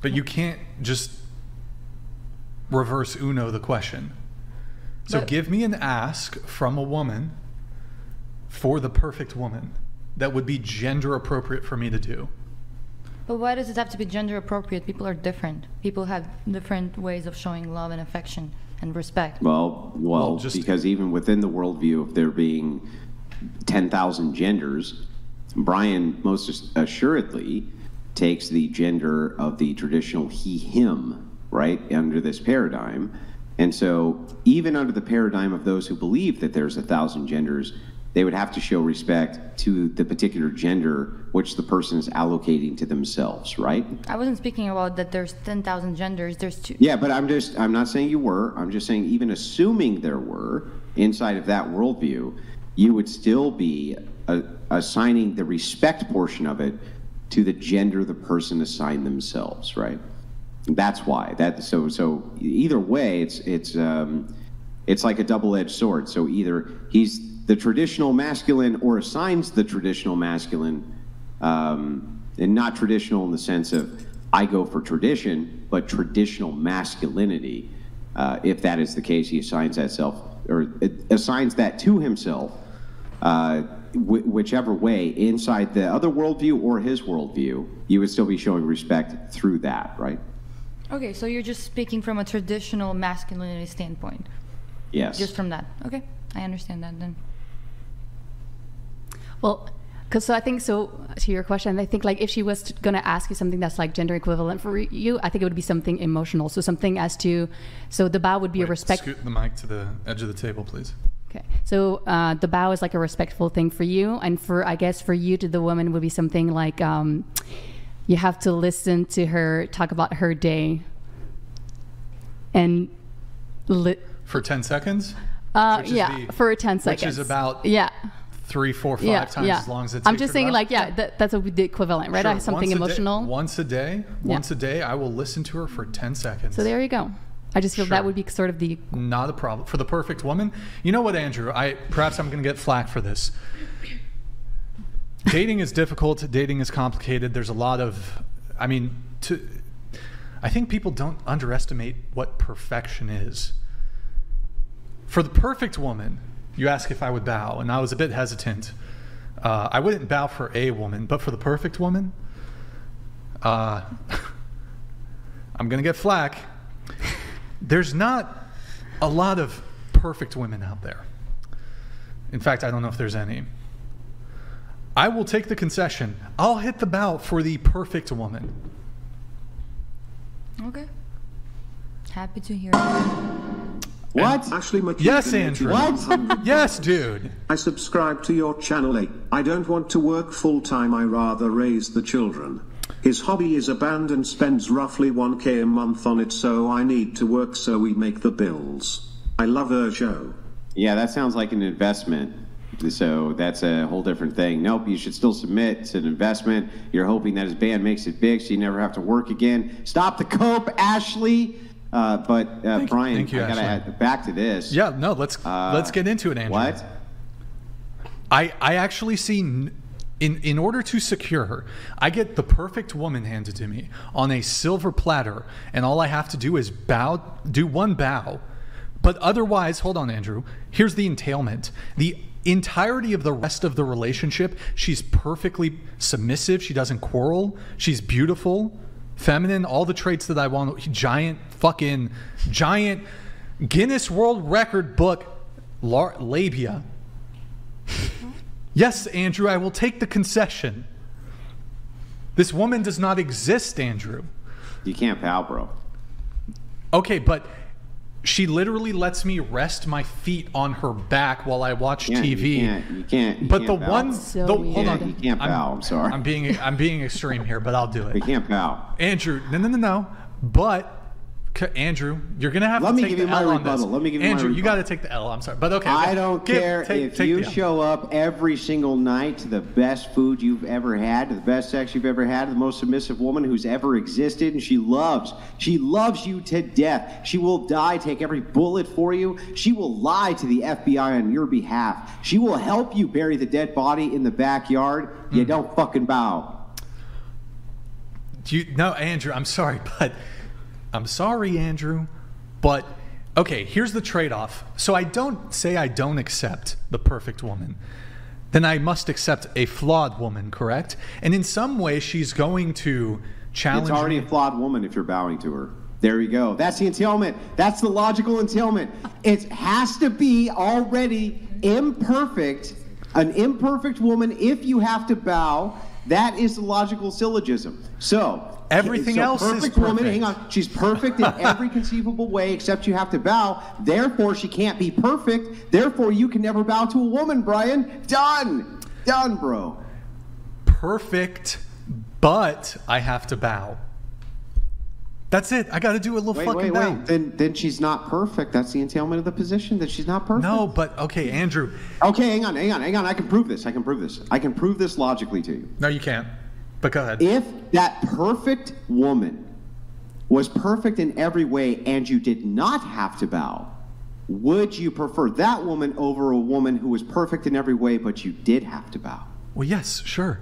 But you can't just reverse Uno the question. So But- give me an ask from a woman for the perfect woman that would be gender appropriate for me to do. But why does it have to be gender appropriate? People are different. People have different ways of showing love and affection and respect. Well, well, because even within the worldview of there being 10,000 genders, Brian most assuredly takes the gender of the traditional he, him, right, under this paradigm. And so, even under the paradigm of those who believe that there's a thousand genders, they would have to show respect to the particular gender which the person is allocating to themselves, right? I wasn't speaking about that there's 10,000 genders. There's two. Yeah, but I'm just, I'm not saying you were. I'm just saying, even assuming there were inside of that worldview, you would still be uh, assigning the respect portion of it to the gender the person assigned themselves, right? That's why that so so either way it's it's um, it's like a double-edged sword. So either he's the traditional masculine or assigns the traditional masculine, um, and not traditional in the sense of I go for tradition, but traditional masculinity. Uh, if that is the case, he assigns that self or assigns that to himself, uh, wh- whichever way inside the other worldview or his worldview, you would still be showing respect through that, right? Okay, so you're just speaking from a traditional masculinity standpoint. Yes. Just from that. Okay, I understand that then. Well, because so I think so to your question, I think like if she was gonna ask you something that's like gender equivalent for you, I think it would be something emotional. So something as to, so the bow would be a respect. Scoot the mic to the edge of the table, please. Okay. So uh, the bow is like a respectful thing for you, and for I guess for you to the woman would be something like um, you have to listen to her talk about her day, and For 10 seconds? uh, yeah, the- for ten seconds. which is about yeah. Three, four, five yeah, times yeah. as long as it takes I'm just saying, like, yeah, that, that's a, the equivalent, right? Sure, I something once a day- emotional. once a day, once a day, I will listen to her for 10 seconds. So there you go. I just feel Sure. that would be sort of the Not a problem. For the perfect woman, you know what, Andrew? I perhaps I'm going to get flack for this. dating is difficult. Dating is complicated. There's a lot of, I mean, to, I think people don't underestimate what perfection is. For the perfect woman, you ask if I would bow, and I was a bit hesitant. Uh, I wouldn't bow for a woman, but for the perfect woman, uh, I'm going to get flack. There's not a lot of perfect women out there. In fact, I don't know if there's any. I will take the concession. I'll hit the bow for the perfect woman. Okay. Happy to hear. What? Ashley McKeon. Yes, Andrew. What? yes, dude. I subscribe to your channel. A. I don't want to work full time. I rather raise the children. His hobby is a band and spends roughly 1k a month on it, so I need to work so we make the bills. I love Erjo. Yeah, that sounds like an investment. So that's a whole different thing. Nope, you should still submit. It's an investment. You're hoping that his band makes it big so you never have to work again. Stop the cope, Ashley. Uh, but uh, Brian, thank you, I gotta add, back to this. Yeah, no, let's let's get into it, Andrew. What? I I actually see n- in in order to secure her, I get the perfect woman handed to me on a silver platter, and all I have to do is bow, do one bow. But otherwise, hold on, Andrew. Here's the entailment. The entirety of the rest of the relationship, she's perfectly submissive. She doesn't quarrel. She's beautiful. Feminine, all the traits that I want. Giant, fucking, giant Guinness World Record book lar- labia. yes, Andrew, I will take the concession. This woman does not exist, Andrew. You can't pow, bro. Okay, but she literally lets me rest my feet on her back while I watch Yeah, you TV. can't- you can't- you but can't the bow. one, So the, hold Yeah, on, you can't bow, I'm sorry. I'm being, I'm being extreme here, but I'll do it. You can't bow. Andrew, no, no, no, no. But C- Andrew, you're gonna have Let to me take give the you my L on this. rebuttal. Let me give you my Andrew, you got rebuttal. to take the L. I'm sorry, but okay. I don't Give- care take- if take you the L. show up every single night to the best food you've ever had, to the best sex you've ever had, to the most submissive woman who's ever existed, and she loves, she loves you to death. She will die, take every bullet for you. She will lie to the FBI on your behalf. She will help you bury the dead body in the backyard. You Hmm. don't fucking bow. Do you, no, Andrew, I'm sorry, but I'm sorry, Andrew, but okay, here's the trade off. So I don't say I don't accept the perfect woman. Then I must accept a flawed woman, correct? And in some way, she's going to challenge. It's already me. a flawed woman if you're bowing to her. There you go. That's the entailment. That's the logical entailment. It has to be already imperfect, an imperfect woman if you have to bow. That is the logical syllogism. So Everything so else is perfect woman. perfect. Hang on, she's perfect in every conceivable way except you have to bow. Therefore, she can't be perfect. Therefore, you can never bow to a woman, Brian. Done. Done, bro. perfect, but I have to bow. That's it. I got to do a little Wait, fucking wait, bow. wait. Then, then she's not perfect. That's the entailment of the position. That she's not perfect. No, but okay, Andrew. Okay, hang on, hang on, hang on. I can prove this. I can prove this. I can prove this logically to you. No, you can't. But go ahead. If that perfect woman was perfect in every way and you did not have to bow, would you prefer that woman over a woman who was perfect in every way but you did have to bow? Well, yes, sure.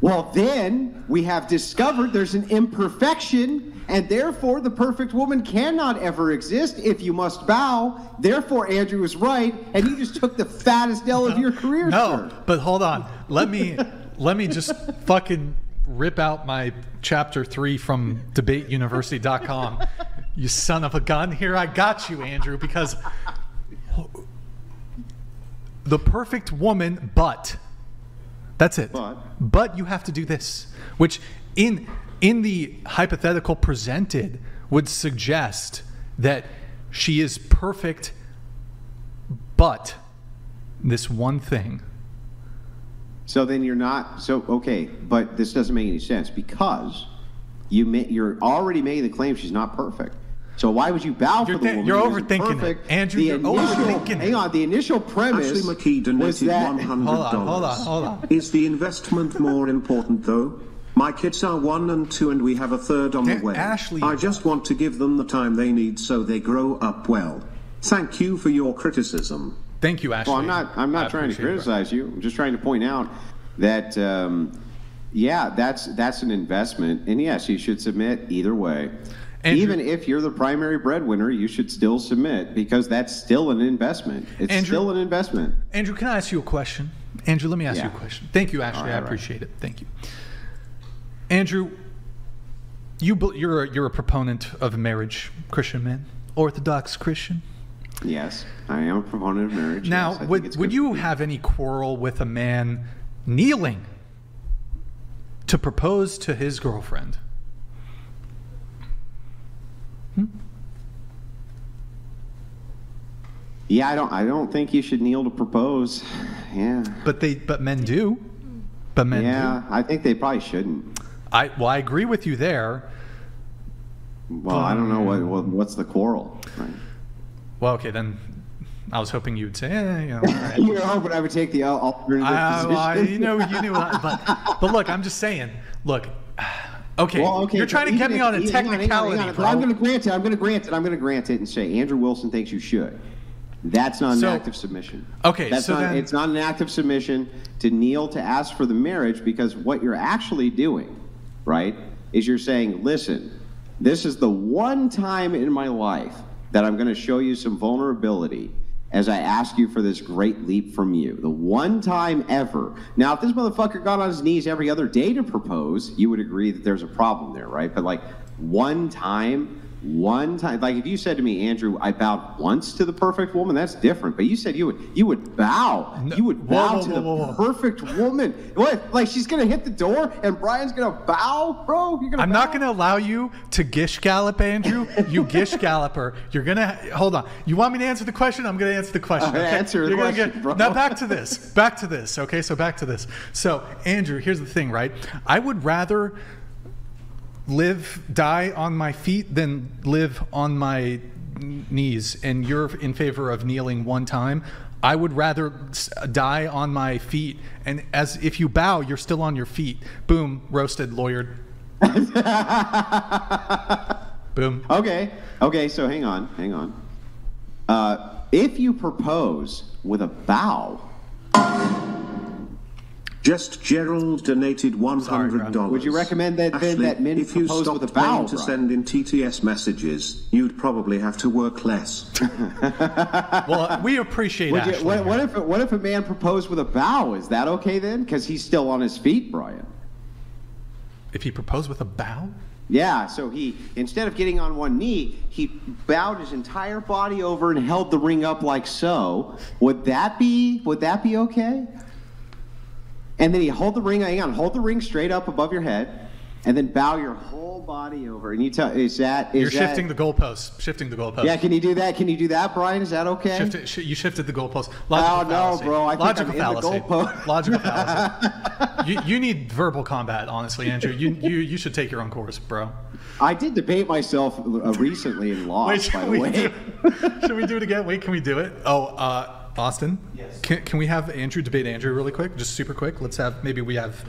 Well, then we have discovered there's an imperfection, and therefore the perfect woman cannot ever exist if you must bow. Therefore, Andrew was right, and you just took the fattest L of your career, No, sir. but hold on. Let me let me just fucking rip out my chapter three from debateuniversity.com. You son of a gun. Here I got you, Andrew, because the perfect woman, but that's it. But But you have to do this, which in in the hypothetical presented would suggest that she is perfect, but this one thing. So then you're not so okay, but this doesn't make any sense because you ma- you're already making the claim she's not perfect. So why would you bow You're for the thi- woman? you're overthinking it. Andrew, the you're initial, overthinking. Hang on, the initial premise Ashley McKee was donated that $100. Hold on, hold on, hold on. Is the investment more important though? My kids are one and two, and we have a third on the way. Ashley- I just want to give them the time they need so they grow up well. Thank you for your criticism. Thank you, Ashley. Well, I'm not. I'm I not trying to criticize you. I'm just trying to point out that, um, yeah, that's that's an investment, and yes, you should submit either way. Andrew- Even if you're the primary breadwinner, you should still submit because that's still an investment. It's Andrew- still an investment. Andrew, can I ask you a question? Andrew, let me ask you a question. Thank you, Ashley. Right, I all right. appreciate it. Thank you. Andrew, you you're a, you're a proponent of marriage, Christian man, Orthodox Christian. Yes, I am a proponent of marriage. Now, yes, would would you have any quarrel with a man kneeling to propose to his girlfriend? Hmm? Yeah, I don't. I don't think you should kneel to propose. Yeah. But they but men do. But men yeah, I think they probably shouldn't. I well, I agree with you there. Well, I don't know what, what what's the quarrel. Right. Well, okay, then I was hoping you would say, eh, you know, right. You were hoping I would take the al- alternative position. well, I- you know, you knew, but but look, I'm just saying. Look, okay, Well, okay, you're trying to get me on a hang hang hang technicality, hang bro. I'm going to grant it. I'm going to grant it. I'm going to grant it and say Andrew Wilson thinks you should. That's not an So- active submission. Okay, That's so not. then- it's not an active submission to kneel to ask for the marriage because what you're actually doing, right, is you're saying, listen, this is the one time in my life that I'm going to show you some vulnerability. as I ask you for this great leap from you. The one time ever. Now, if this motherfucker got on his knees every other day to propose, you would agree that there's a problem there, right? But like one time, one time, like if you said to me, Andrew, I bowed once to the perfect woman, that's different. But you said you would you would bow, you would bow whoa, to whoa, the whoa, perfect woman. What? Like she's gonna hit the door and Brian's gonna bow, bro? You're gonna I'm not going to allow you to gish gallop, Andrew. You gish galloper. You're going to hold on. You want me to answer the question? I'm going to answer the question. Uh, answer the You're gonna question, get- bro. Now back to this. Back to this. Okay, so back to this. So Andrew, here's the thing, right? I would rather live die on my feet than live on my knees. And you're in favor of kneeling one time. I would rather die on my feet. And as if you bow you're still on your feet. Boom roasted lawyered. Boom. Okay. Okay, so hang on, hang on. Uh, if you propose with a bow, Just Gerald donated $100. Would you recommend that then Ashley, that men if you propose stopped with a bow, paying to Brian? send in TTS messages, you'd probably have to work less. well we appreciate would you, what, what if what if a man proposed with a bow? Is that okay then? Because he's still on his feet, Brian. if he proposed with a bow Yeah, so he instead of getting on one knee, he bowed his entire body over and held the ring up like so. Would that be would that be okay? And then you hold the ring, hang on, hold the ring straight up above your head, and then bow your whole body over. And you tell is that is you're that, shifting the goalposts shifting the goalposts Yeah, can you do that? Can you do that, Brian? Is that okay? Shifted, sh- you shifted the goalpost. Oh, Logical no, bro, I think Logical I'm in the goalpost. Logical fallacy. you, you need verbal combat, honestly, Andrew. You, you you should take your own course, bro. I did debate myself uh, recently and lost, by the way. should we do it again? Wait, can we do it? Oh, uh, Austin. Yes. Can, can we have Andrew debate Andrew really quick? Just super quick. Let's have maybe we have.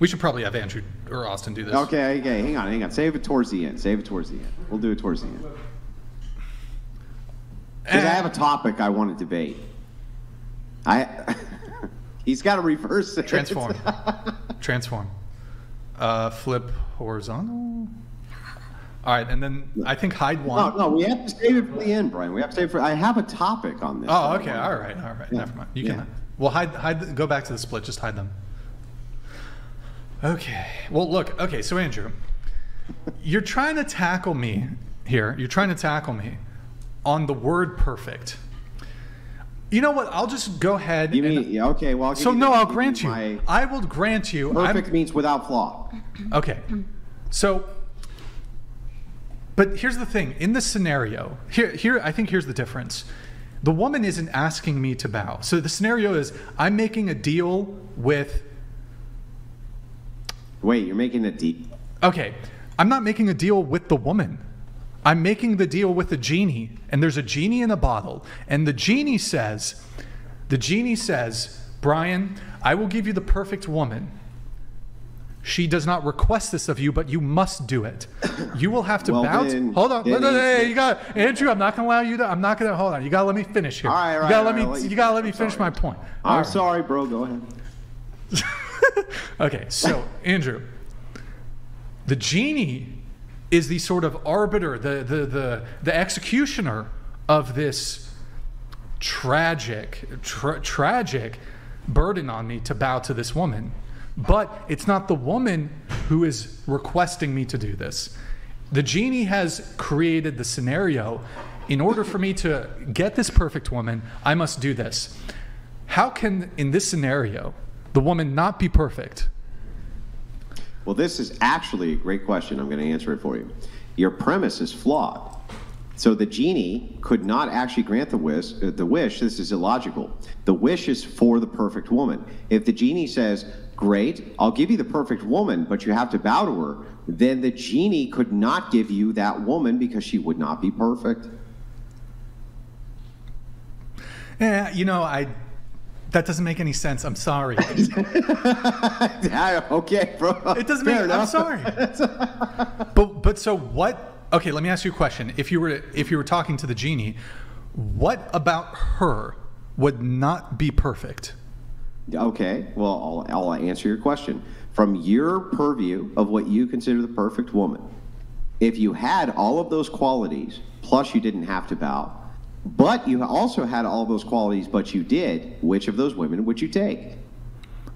We should probably have Andrew or Austin do this. Okay, okay, hang on, hang on. Save it towards the end. Save it towards the end. We'll do it towards the end. Because I have a topic I want to debate. I. He's got to reverse it. Transform. Transform. Uh, flip horizontal. All right, and then I think hide No, one. no, no, we have to save it for the end, Brian. We have to save it for. I have a topic on this. Oh, okay. All right. All right. Yeah. Never mind. You Yeah. can. Well, hide. Hide. Go back to the split. Just hide them. Okay. Well, look. Okay. So Andrew, you're trying to tackle me here. You're trying to tackle me on the word perfect. You know what? I'll just go ahead. You and- mean yeah, okay? Well, I'll so no, I'll grant you. my- I will grant you. I'm- Perfect means without flaw. Okay. So, but here's the thing. In this scenario, here, here, I think here's the difference. The woman isn't asking me to bow. So the scenario is I'm making a deal with. Wait, you're making a deal? Okay, I'm not making a deal with the woman. I'm making the deal with the genie, and there's a genie in a bottle, and the genie says, the genie says, Brian, I will give you the perfect woman. She does not request this of you, but you must do it. You will have to Well, bow. then- hold on, then no, hey, you got Andrew. I'm not gonna allow you to. I'm not gonna hold on. You gotta let me finish here. All right, all you right, gotta let right, me. Let you you gotta let me finish. finish I'm my sorry. point. I'm All right. sorry, bro. Go ahead. Okay, so Andrew, the genie is the sort of arbiter, the the the, the executioner of this tragic, tra- tragic burden on me to bow to this woman. But it's not the woman who is requesting me to do this. The genie has created the scenario. In order for me to get this perfect woman, I must do this. How can, in this scenario, the woman not be perfect? Well, this is actually a great question. I'm going to answer it for you. Your premise is flawed. So the genie could not actually grant the wish. Uh, the wish. This is illogical. The wish is for the perfect woman. If the genie says, "Great, I'll give you the perfect woman, but you have to bow to her," then the genie could not give you that woman because she would not be perfect. Yeah, you know, I that doesn't make any sense. I'm sorry. Okay, bro. It doesn't make. Fair I'm sorry. but but so what? Okay, let me ask you a question. If you were if you were talking to the genie, what about her would not be perfect? Okay, well, I'll, I'll answer your question. From your purview of what you consider the perfect woman, if you had all of those qualities, plus you didn't have to bow, but you also had all those qualities, but you did. Which of those women would you take?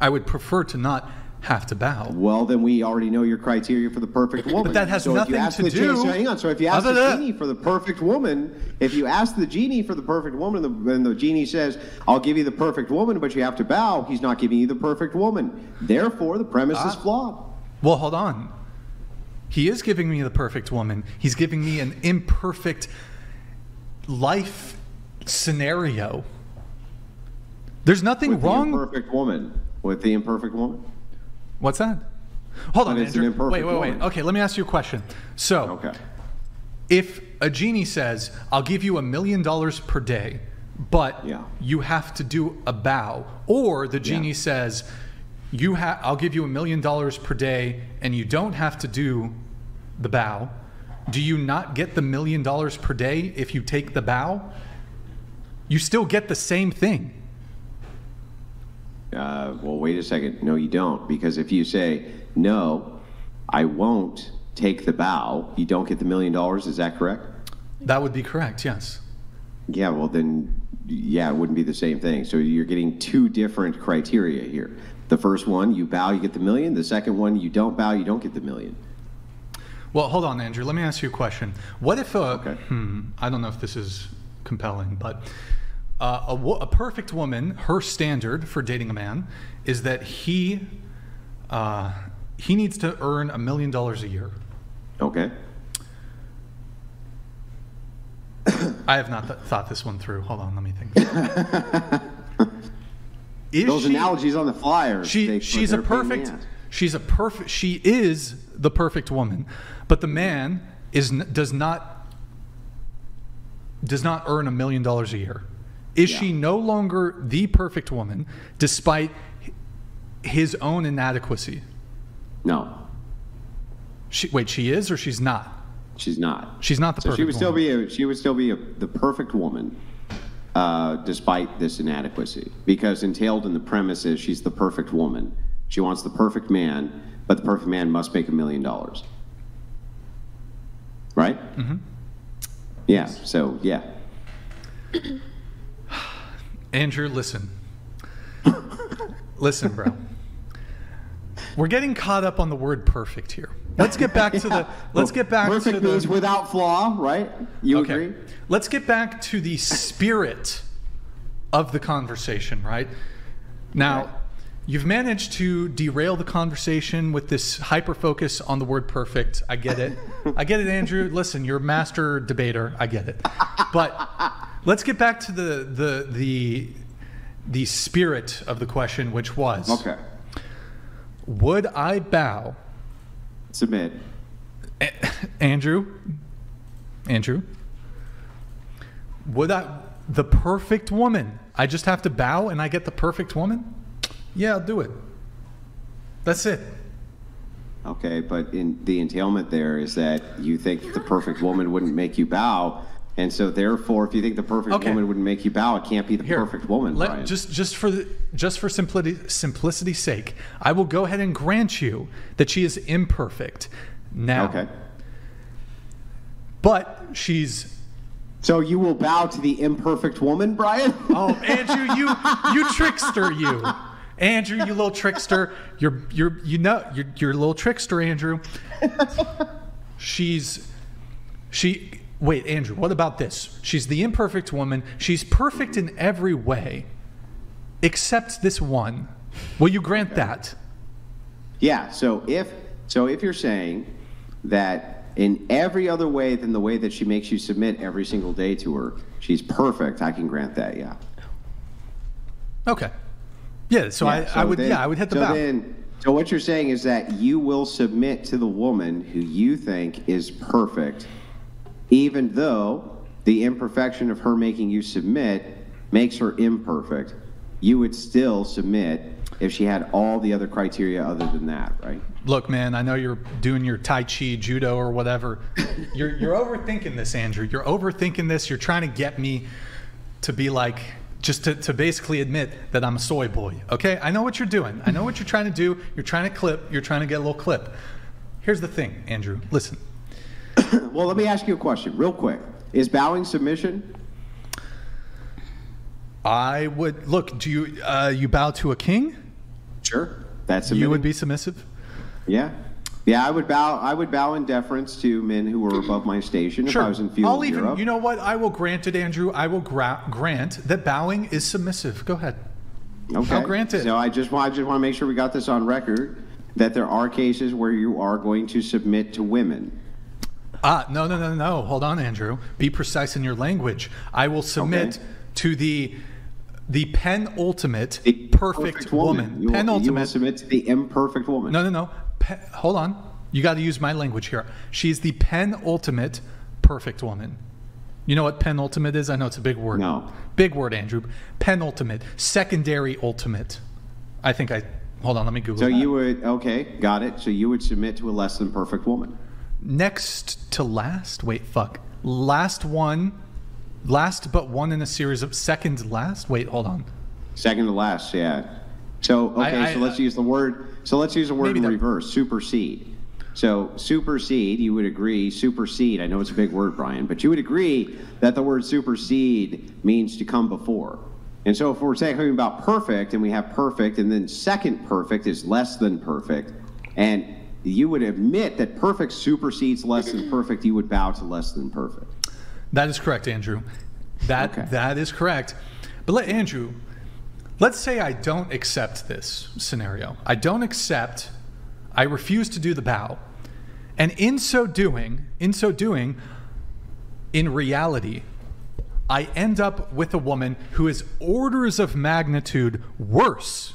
I would prefer to not have to bow. Well, then we already know your criteria for the perfect woman. But that has so nothing to the do- So hang on. So if you ask the than- genie for the perfect woman, if you ask the genie for the perfect woman, and the, and the genie says, "I'll give you the perfect woman, but you have to bow," he's not giving you the perfect woman. Therefore, the premise is Ah. flawed. Well, hold on. He is giving me the perfect woman. He's giving me an imperfect life scenario. There's nothing With the wrong. imperfect woman. With the imperfect woman. What's that? Hold on, it's an Andrew. Wait, imperfect wait, wait. Okay, let me ask you a question. So, Okay. if a genie says, "I'll give you a million dollars per day," but Yeah. you have to do a bow, or the genie says, "You ha- I'll give you a million dollars per day, and you don't have to do the bow," do you not get the million dollars per day if you take the bow? You still get the same thing. Uh, well, wait a second. No, you don't. Because if you say, no, I won't take the bow, you don't get the million dollars. Is that correct? That would be correct. Yes. Yeah, well, then, yeah, it wouldn't be the same thing. So you're getting two different criteria here. The first one, you bow, you get the million. The second one, you don't bow, you don't get the million. Well, hold on, Andrew. Let me ask you a question. What if a, Okay. hmm, I don't know if this is compelling, but uh, a, wo- a perfect woman, her standard for dating a man is that he uh, he needs to earn a million dollars a year. Okay. I have not th- thought this one through. Hold on, let me think. Is Those she- analogies on the flyer. She she's a they're pain in the perfect she's a perfect she is the perfect woman, but the man is does not does not earn a million dollars a year. Is Yeah. she no longer the perfect woman despite his own inadequacy? No, She, wait, she is or she's not? she's not. She's not the So perfect she would still woman. be a, she would still be a, the perfect woman, uh, despite this inadequacy, because entailed in the premise is she's the perfect woman. She wants the perfect man, but the perfect man must make a million dollars. Right? Mm-hmm. Yeah. So yeah. Andrew, listen. listen, bro. We're getting caught up on the word perfect here. Let's get back to the let's get back perfect to the means without flaw, right? You agree? Let's get back to the spirit of the conversation, right? Now, Okay. you've managed to derail the conversation with this hyper focus on the word perfect. I get it. I get it, Andrew. Listen, you're a master debater. I get it. But let's get back to the the the the spirit of the question, which was Okay. Would I bow Submit. Andrew, Andrew, would I, the perfect woman, I just have to bow and I get the perfect woman? Yeah, I'll do it. That's it. Okay, but in the entailment there is that you think the perfect woman wouldn't make you bow, and so therefore, if you think the perfect Okay. woman wouldn't make you bow, it can't be the Here, perfect woman, let- Brian. just just for the, just for simplicity simplicity's sake, I will go ahead and grant you that she is imperfect. Now, okay. but she's So you will bow to the imperfect woman, Brian? Oh, Andrew, you you trickster, you. Andrew, you little trickster. You're you're you know you're you're a little trickster, Andrew. She's she wait, Andrew, what about this? She's the imperfect woman. She's perfect in every way except this one. Will you grant that? yeah. So if so, if you're saying that in every other way than the way that she makes you submit every single day to her, she's perfect, I can grant that. Yeah. Okay. Yeah, so Yeah, I, so I would then- yeah, I would hit the so bow. Then, so what you're saying is that you will submit to the woman who you think is perfect, even though the imperfection of her making you submit makes her imperfect. You would still submit if she had all the other criteria other than that, right? Look, man, I know you're doing your Tai Chi, judo, or whatever. You're, you're overthinking this, Andrew. You're overthinking this. You're trying to get me to be like, just to, to basically admit that I'm a soy boy. Okay? I know what you're doing. I know what you're trying to do. You're trying to clip. You're trying to get a little clip. Here's the thing, Andrew. Listen. well, let me ask you a question real quick. Is bowing submission? I would look. Do you uh, you bow to a king? Sure. That's you would be submissive. Yeah. Yeah, I would bow. I would bow in deference to men who were above my station if I was in feudal I'll even. Europe. You know what? I will grant it, Andrew. I will gra- grant that bowing is submissive. Go ahead. Okay. I'll grant it. So I just want I just want to make sure we got this on record that there are cases where you are going to submit to women. Ah, no, no, no, no. Hold on, Andrew. Be precise in your language. I will submit Okay. to the the penultimate perfect, woman. You will, penultimate. you will submit to the imperfect woman. No, no, no. Pe- hold on. You got to use my language here. She's the penultimate perfect woman. You know what penultimate is? I know it's a big word. No. Big word, Andrew. Penultimate. Secondary ultimate. I think I. Hold on, let me Google So that. you would okay, got it. So you would submit to a less than perfect woman. Next to last. Wait, fuck. Last one. Last but one in a series of second last. Wait, hold on. Second to last, yeah. So okay, I- so let's use the word. So let's use the word in reverse. Supersede. So supersede, you would agree. Supersede. I know it's a big word, Brian, but you would agree that the word supersede means to come before. And so if we're talking about perfect, and we have perfect, and then second perfect is less than perfect, and you would admit that perfect supersedes less than perfect, you would bow to less than perfect. That is correct, Andrew. That that is correct. But let Andrew, let's say I don't accept this scenario. I don't accept. I refuse to do the bow, and in so doing, in so doing, in reality, I end up with a woman who is orders of magnitude worse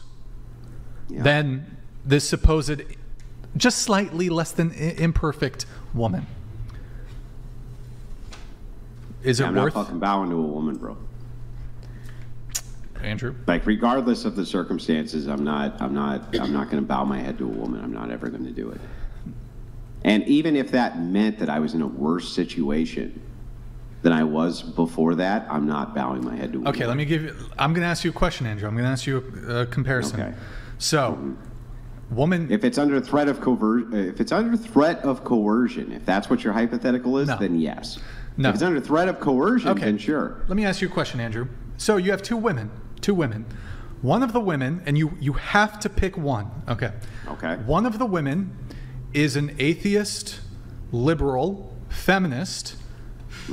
than this supposed, just slightly less than i- imperfect woman. Is it I'm worth not fucking bowing to a woman, bro. Andrew? Like regardless of the circumstances, I'm not I'm not I'm not going to bow my head to a woman. I'm not ever going to do it. And even if that meant that I was in a worse situation than I was before that, I'm not bowing my head to a woman. Okay, let me give you. I'm going to ask you a question, Andrew. I'm going to ask you a, a comparison. Okay. So, mm-hmm. Woman. If it's under threat of cover, if it's under threat of coercion, if that's what your hypothetical is, then yes. No. If it's under threat of coercion, Okay. then sure. Let me ask you a question, Andrew. So you have two women, two women. One of the women, and you you have to pick one. Okay. Okay. One of the women is an atheist, liberal, feminist,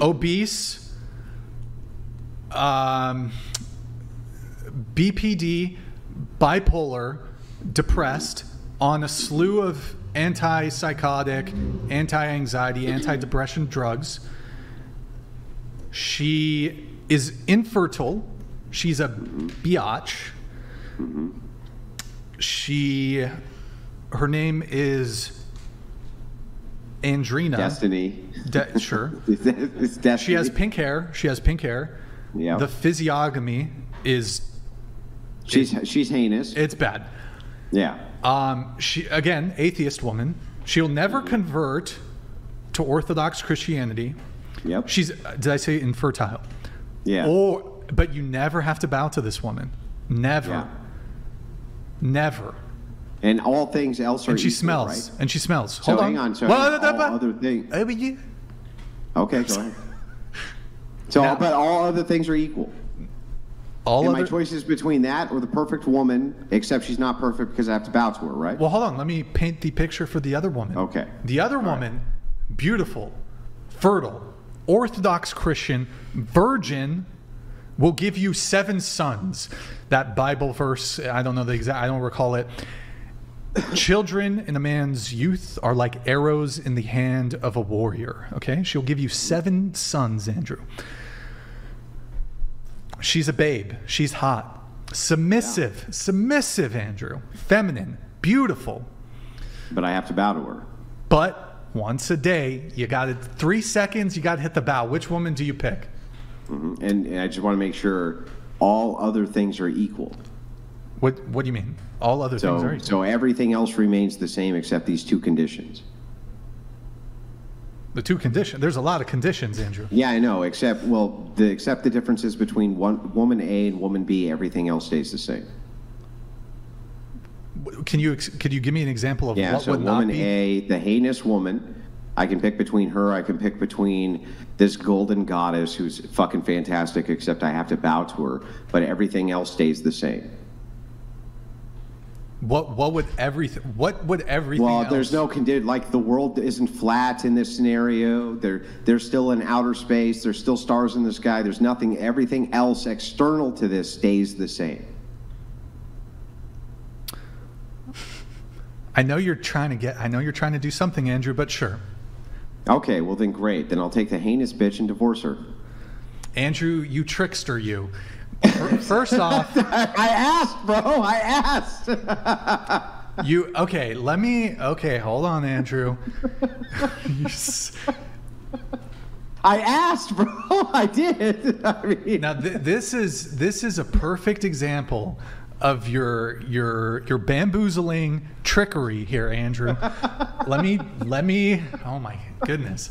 obese, um, BPD, bipolar, depressed, on a slew of antipsychotic, anti-anxiety, anti-depression drugs. She is infertile. She's a biatch. She, her name is Andrina. Destiny. De- sure. it's destiny. She has pink hair. She has pink hair. Yeah. The physiognomy is. She's she's heinous. It's bad. Yeah. Um, she again, atheist woman. She'll never convert to Orthodox Christianity. Yep. She's. Did I say infertile? Yeah. Or, but you never have to bow to this woman. Never. Yeah. Never. And all things else are And she equal, smells. right? And she smells. So Hold hang on. on. So Well, uh, on, all uh, other things. uh, Okay, go ahead. So, Now- but all other things are equal. All and my other- choice is between that or the perfect woman, except she's not perfect because I have to bow to her, right? Well, hold on. Let me paint the picture for the other woman. Okay. The other woman, beautiful, fertile, Orthodox Christian, virgin, will give you seven sons. That Bible verse, I don't know the exact, I don't recall it. Children in a man's youth are like arrows in the hand of a warrior. Okay? She'll give you seven sons, Andrew. She's a babe. She's hot. Submissive. Submissive, Andrew. Feminine. Beautiful. But I have to bow to her. But once a day, you got it. Three seconds, you got to hit the bow. Which woman do you pick? Mhm. And, and I just want to make sure all other things are equal. What What do you mean? All other things So, are equal. so everything else remains the same except these two conditions. The two conditions. There's a lot of conditions, Andrew. Yeah, I know. Except, well, the, except the differences between one woman A and woman B, everything else stays the same. Can you could you give me an example of Yeah, what so would not woman be? A, the heinous woman, I can pick between her. I can pick between this golden goddess who's fucking fantastic, except I have to bow to her. But everything else stays the same. What what would everything what would everything Well, else, there's no condition. Like the world isn't flat in this scenario. There, there's still in outer space. There's still stars in the sky. There's nothing. Everything else external to this stays the same. I know you're trying to get I know you're trying to do something, Andrew, but sure. Okay, well then great. Then I'll take the heinous bitch and divorce her. Andrew, you trickster you. Fir- First off, I asked, bro. I asked. you okay, let me okay, hold on, Andrew. I asked, bro. I did. I mean, now th- this is this is a perfect example of your your your bamboozling trickery here, Andrew. let me let me oh my goodness.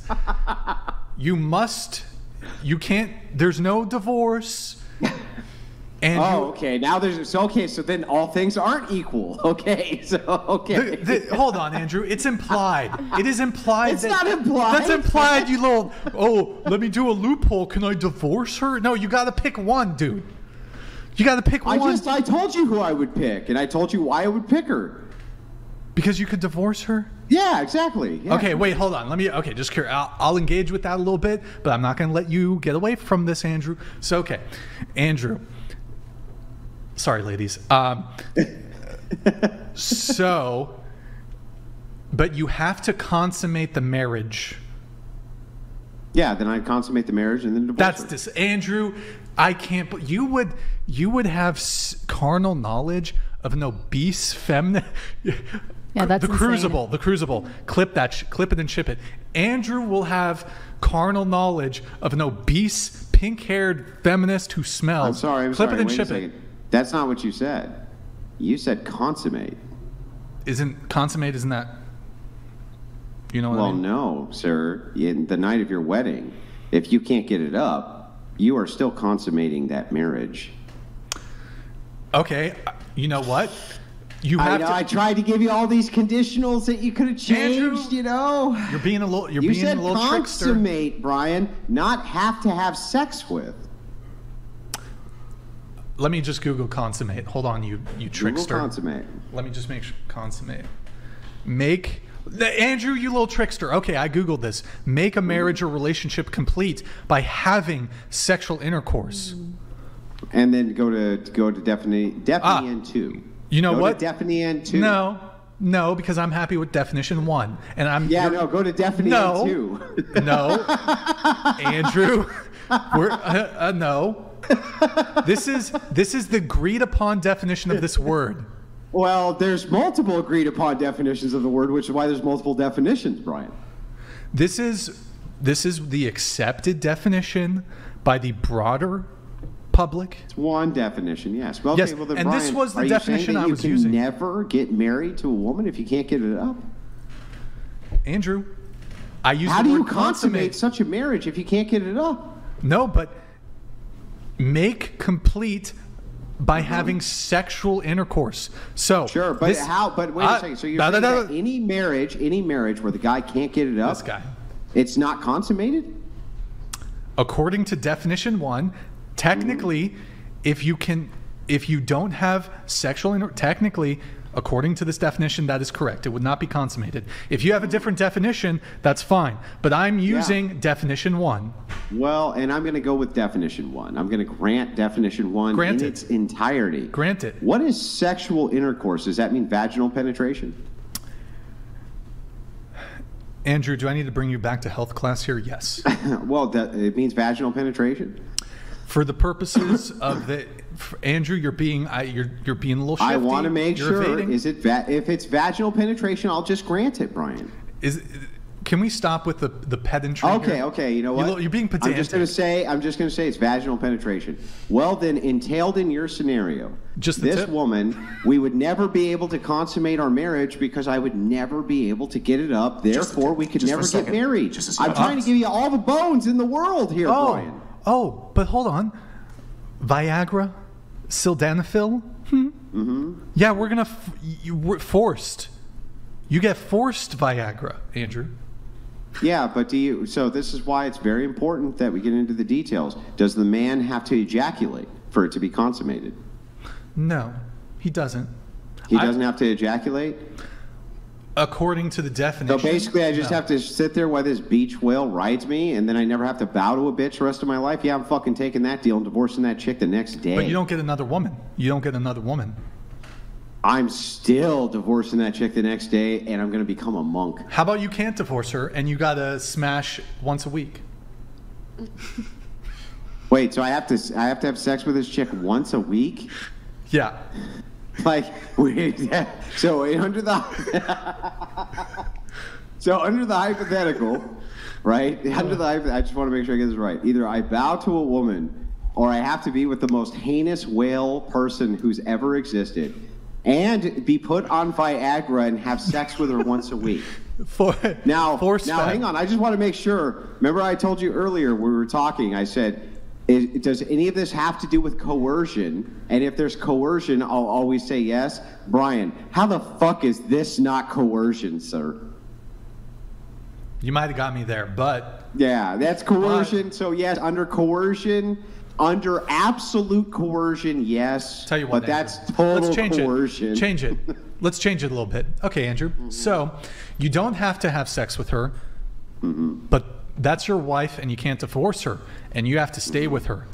You must you can't there's no divorce. Andrew, oh, okay. Now there's so okay. So then all things aren't equal. Okay. So okay. The- the- hold on, Andrew. It's implied. It is implied. It's that- not implied. That's implied. You little. Oh, let me do a loophole. Can I divorce her? No, you got to pick one, dude. You got to pick I one I just I told you who I would pick, and I told you why I would pick her. because you could divorce her. Yeah, exactly. Yeah. Okay, wait, hold on. Let me. Okay, just curious. I'll, I'll engage with that a little bit, but I'm not going to let you get away from this, Andrew. So, okay, Andrew. Sorry, ladies. Um, so, but you have to consummate the marriage. Yeah. Then I'd consummate the marriage and then divorce That's her. this, Andrew. I can't. But you would. You would have s- carnal knowledge of an obese feminine. Yeah, that's the insane. crucible. The crucible. Clip that. Sh- clip it and ship it. Andrew will have carnal knowledge of an obese, pink-haired feminist who smells. I'm sorry. I'm clip sorry. it and Wait ship a it. That's not what you said. You said consummate. Isn't consummate? Isn't that? You know what Well, I mean? no, sir. In the night of your wedding, if you can't get it up, you are still consummating that marriage. Okay. You know what? You have I know. to. I tried to give you all these conditionals that you could have changed. Andrew, you know. You're being a little. You're you being said a little trickster. consummate, Brian, not have to have sex with. Let me just Google consummate. Hold on, you you Google trickster. consummate. Let me just make sure consummate. Make the- Andrew, you little trickster. Okay, I googled this. Make a marriage or relationship complete by having sexual intercourse. And then go to go to defini definition two. Ah. You know go what? Definition two. No, no, because I'm happy with definition one, and I'm Yeah, no. Go to definition No. two. No, Andrew, we're uh, uh, no. This is this is the agreed upon definition of this word. Well, there's multiple agreed upon definitions of the word, which is why there's multiple definitions, Brian. This is this is the accepted definition by the broader public. It's one definition, yes. Well, okay, Yes, well, then, and this was the are you saying definition I you can using. Never get married to a woman if you can't get it up. Andrew, I use How do you word consummate such a marriage if you can't get it up? No, but make complete by having sexual intercourse. So Sure, but this- how? But wait Uh, a second. So you're da- da- saying da- that any marriage, any marriage where the guy can't get it up, This guy. it's not consummated. according to definition one, technically, if you can, if you don't have sexual, inter- technically, according to this definition, that is correct. It would not be consummated. If you have a different definition, that's fine. But I'm using definition one. Well, and I'm going to go with definition one. I'm going to grant definition one Granted. in its entirety. Granted. What is sexual intercourse? Does that mean vaginal penetration? Andrew, do I need to bring you back to health class here? Yes. well, that, it means vaginal penetration. For the purposes of the, Andrew, you're being, I, you're, you're being a little shifty. I want to make You're sure. evading. Is it va- if it's vaginal penetration? I'll just grant it, Brian. Is can we stop with the the pedantry? Okay, here? okay. You know what? You're, you're being I'm just to say. I'm just going to say it's vaginal penetration. Well, then, entailed in your scenario, Just this tip? woman, we would never be able to consummate our marriage because I would never be able to get it up. Therefore, we could Just never get married. I'm trying to give you all the bones in the world here, oh, Brian. oh, but hold on. Viagra, sildenafil. Hmm? Mm-hmm. Yeah, we're gonna. F- you, we're forced. You get forced Viagra, Andrew. Yeah, but do you? So this is why it's very important that we get into the details. Does the man have to ejaculate for it to be consummated? No, he doesn't. He doesn't have to ejaculate. According to the definition. So basically, I just no. have to sit there while this beach whale rides me, and then I never have to bow to a bitch the rest of my life. Yeah, I'm fucking taking that deal and divorcing that chick the next day. But you don't get another woman. You don't get another woman. I'm still divorcing that chick the next day, and I'm gonna become a monk. How about you can't divorce her and you gotta smash once a week? Wait, so I have to I have to have sex with this chick once a week? Yeah. Like, wait, so under the so under the hypothetical, right? Under the I just want to make sure I get this right. Either I bow to a woman, or I have to be with the most heinous whale person who's ever existed, and be put on Viagra and have sex with her once a week. For Now, now, hang on. I just want to make sure. Remember, I told you earlier when we were talking. I said, is, "Does any of this have to do with coercion?" And if there's coercion, I'll always say yes. Brian, how the fuck is this not coercion, sir? You might have got me there, but Yeah, that's coercion. So yes, under coercion, under absolute coercion, yes. Tell you what, but that's total Let's change coercion. it. Change it. Let's change it a little bit. Okay, Andrew. Mm-hmm. So you don't have to have sex with her, Mm-hmm. but that's your wife, and you can't divorce her, and you have to stay with her.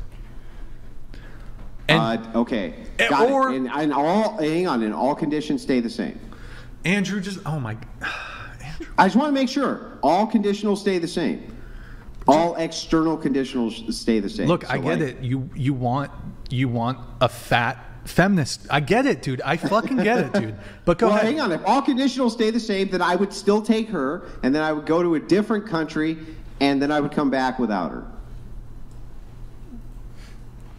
uh, okay, Eh, got or- it. And, and all, hang on, and all conditions stay the same. Andrew, just oh my, Andrew. I just want to make sure all conditionals stay the same. All external conditionals stay the same. look, So, I get like, it. You you want you want a fat feminist. I get it, dude. I fucking get it, dude. But go well, ahead. hang on. If all conditionals stay the same, then I would still take her, and then I would go to a different country, and then I would come back without her.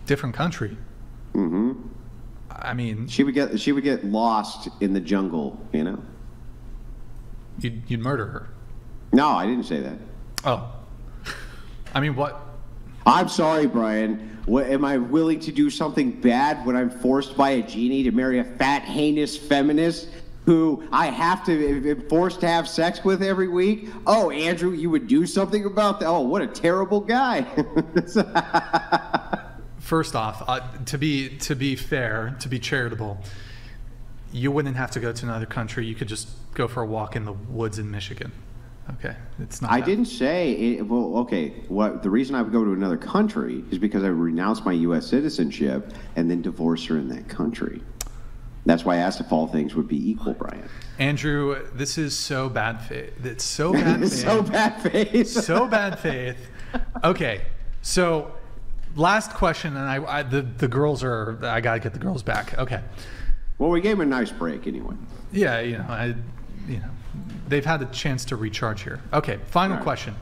Different country. Mm-hmm. I mean, She would get she would get lost in the jungle. You know. you'd, you'd murder her. No, I didn't say that. Oh, I mean, what? I'm sorry, Brian. What, am I willing to do something bad when I'm forced by a genie to marry a fat, heinous feminist who I have to am forced to have sex with every week? Oh, Andrew, you would do something about that? Oh, what a terrible guy. First off, uh, to be to be fair, to be charitable, you wouldn't have to go to another country. You could just go for a walk in the woods in Michigan. Okay, it's not. I that- didn't say. It, well, okay. What the reason I would go to another country is because I renounce my U.S. citizenship and then divorce her in that country. That's why I asked if all things would be equal, Brian. Andrew, this is so bad faith. It's so bad faith. so bad faith. so bad faith. Okay, so last question, and I, I the the girls are. I gotta get the girls back. Okay. Well, we gave him a nice break anyway. Yeah, you know, I, you know, they've had a chance to recharge here. Okay, final right. question.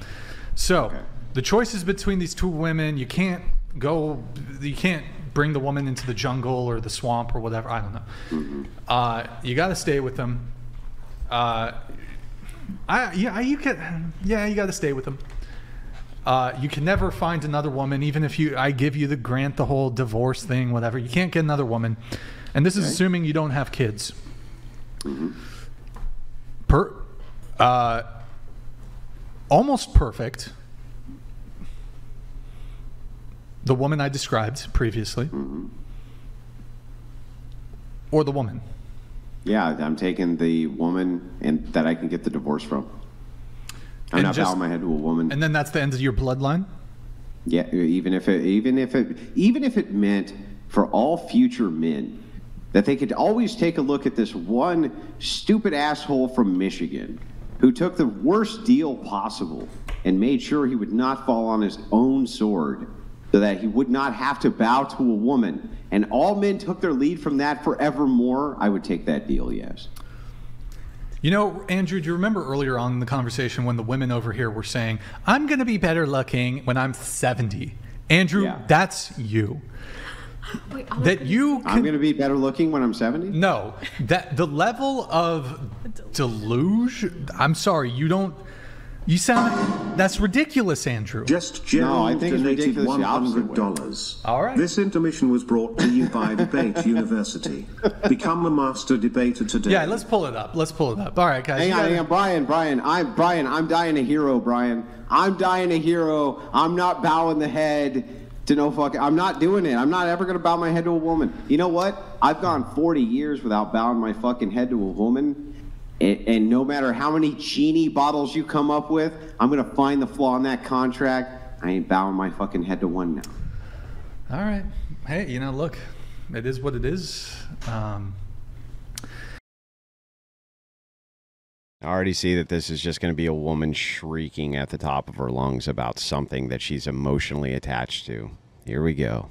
So the choices between these two women, you can't go, you can't bring the woman into the jungle or the swamp or whatever. I don't know. Mm-hmm. Uh, you got to stay with them. Uh, I yeah, you can yeah, you got to stay with them. Uh, you can never find another woman, even if you I give you the grant, the whole divorce thing, whatever. You can't get another woman, and this is Okay. assuming you don't have kids. Per, uh, almost perfect. The woman I described previously, or the woman. Yeah, I'm taking the woman and that I can get the divorce from. I'm And not just- bowing my head to a woman. And then that's the end of your bloodline. Yeah, even if it, even if it, even if it meant for all future men that they could always take a look at this one stupid asshole from Michigan who took the worst deal possible and made sure he would not fall on his own sword so that he would not have to bow to a woman and all men took their lead from that forevermore i would take that deal yes You know, Andrew, do you remember earlier on in the conversation when the women over here were saying, I'm going to be better looking when I'm 70? Andrew, Yeah. that's you. Wait, That you i'm going to be better looking when i'm 70 no, that the level of deluge, I'm sorry, you don't, You sound. That's ridiculous, Andrew. Just No, I think donated ridiculous the opposite way. $100. All right. This intermission was brought to you by Debate University. Become a master debater today. Yeah, let's pull it up. Let's pull it up. All right, guys. Hang on, gotta- hang on, Brian, Brian, I'm Brian. I'm dying a hero, Brian. I'm dying a hero. I'm not bowing the head to no fucking. I'm not doing it. I'm not ever gonna bow my head to a woman. You know what? I've gone 40 years without bowing my fucking head to a woman. And, and no matter how many genie bottles you come up with, I'm gonna find the flaw in that contract. I ain't bowing my fucking head to one now. All right. Hey, you know, look, it is what it is. Um, I already see that this is just going to be a woman shrieking at the top of her lungs about something that she's emotionally attached to. Here we go.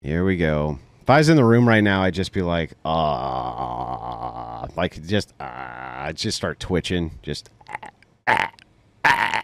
Here we go. I was in the room right now, I'd just be like, ah, like just, ah, I'd just start twitching, just, ah, ah, ah,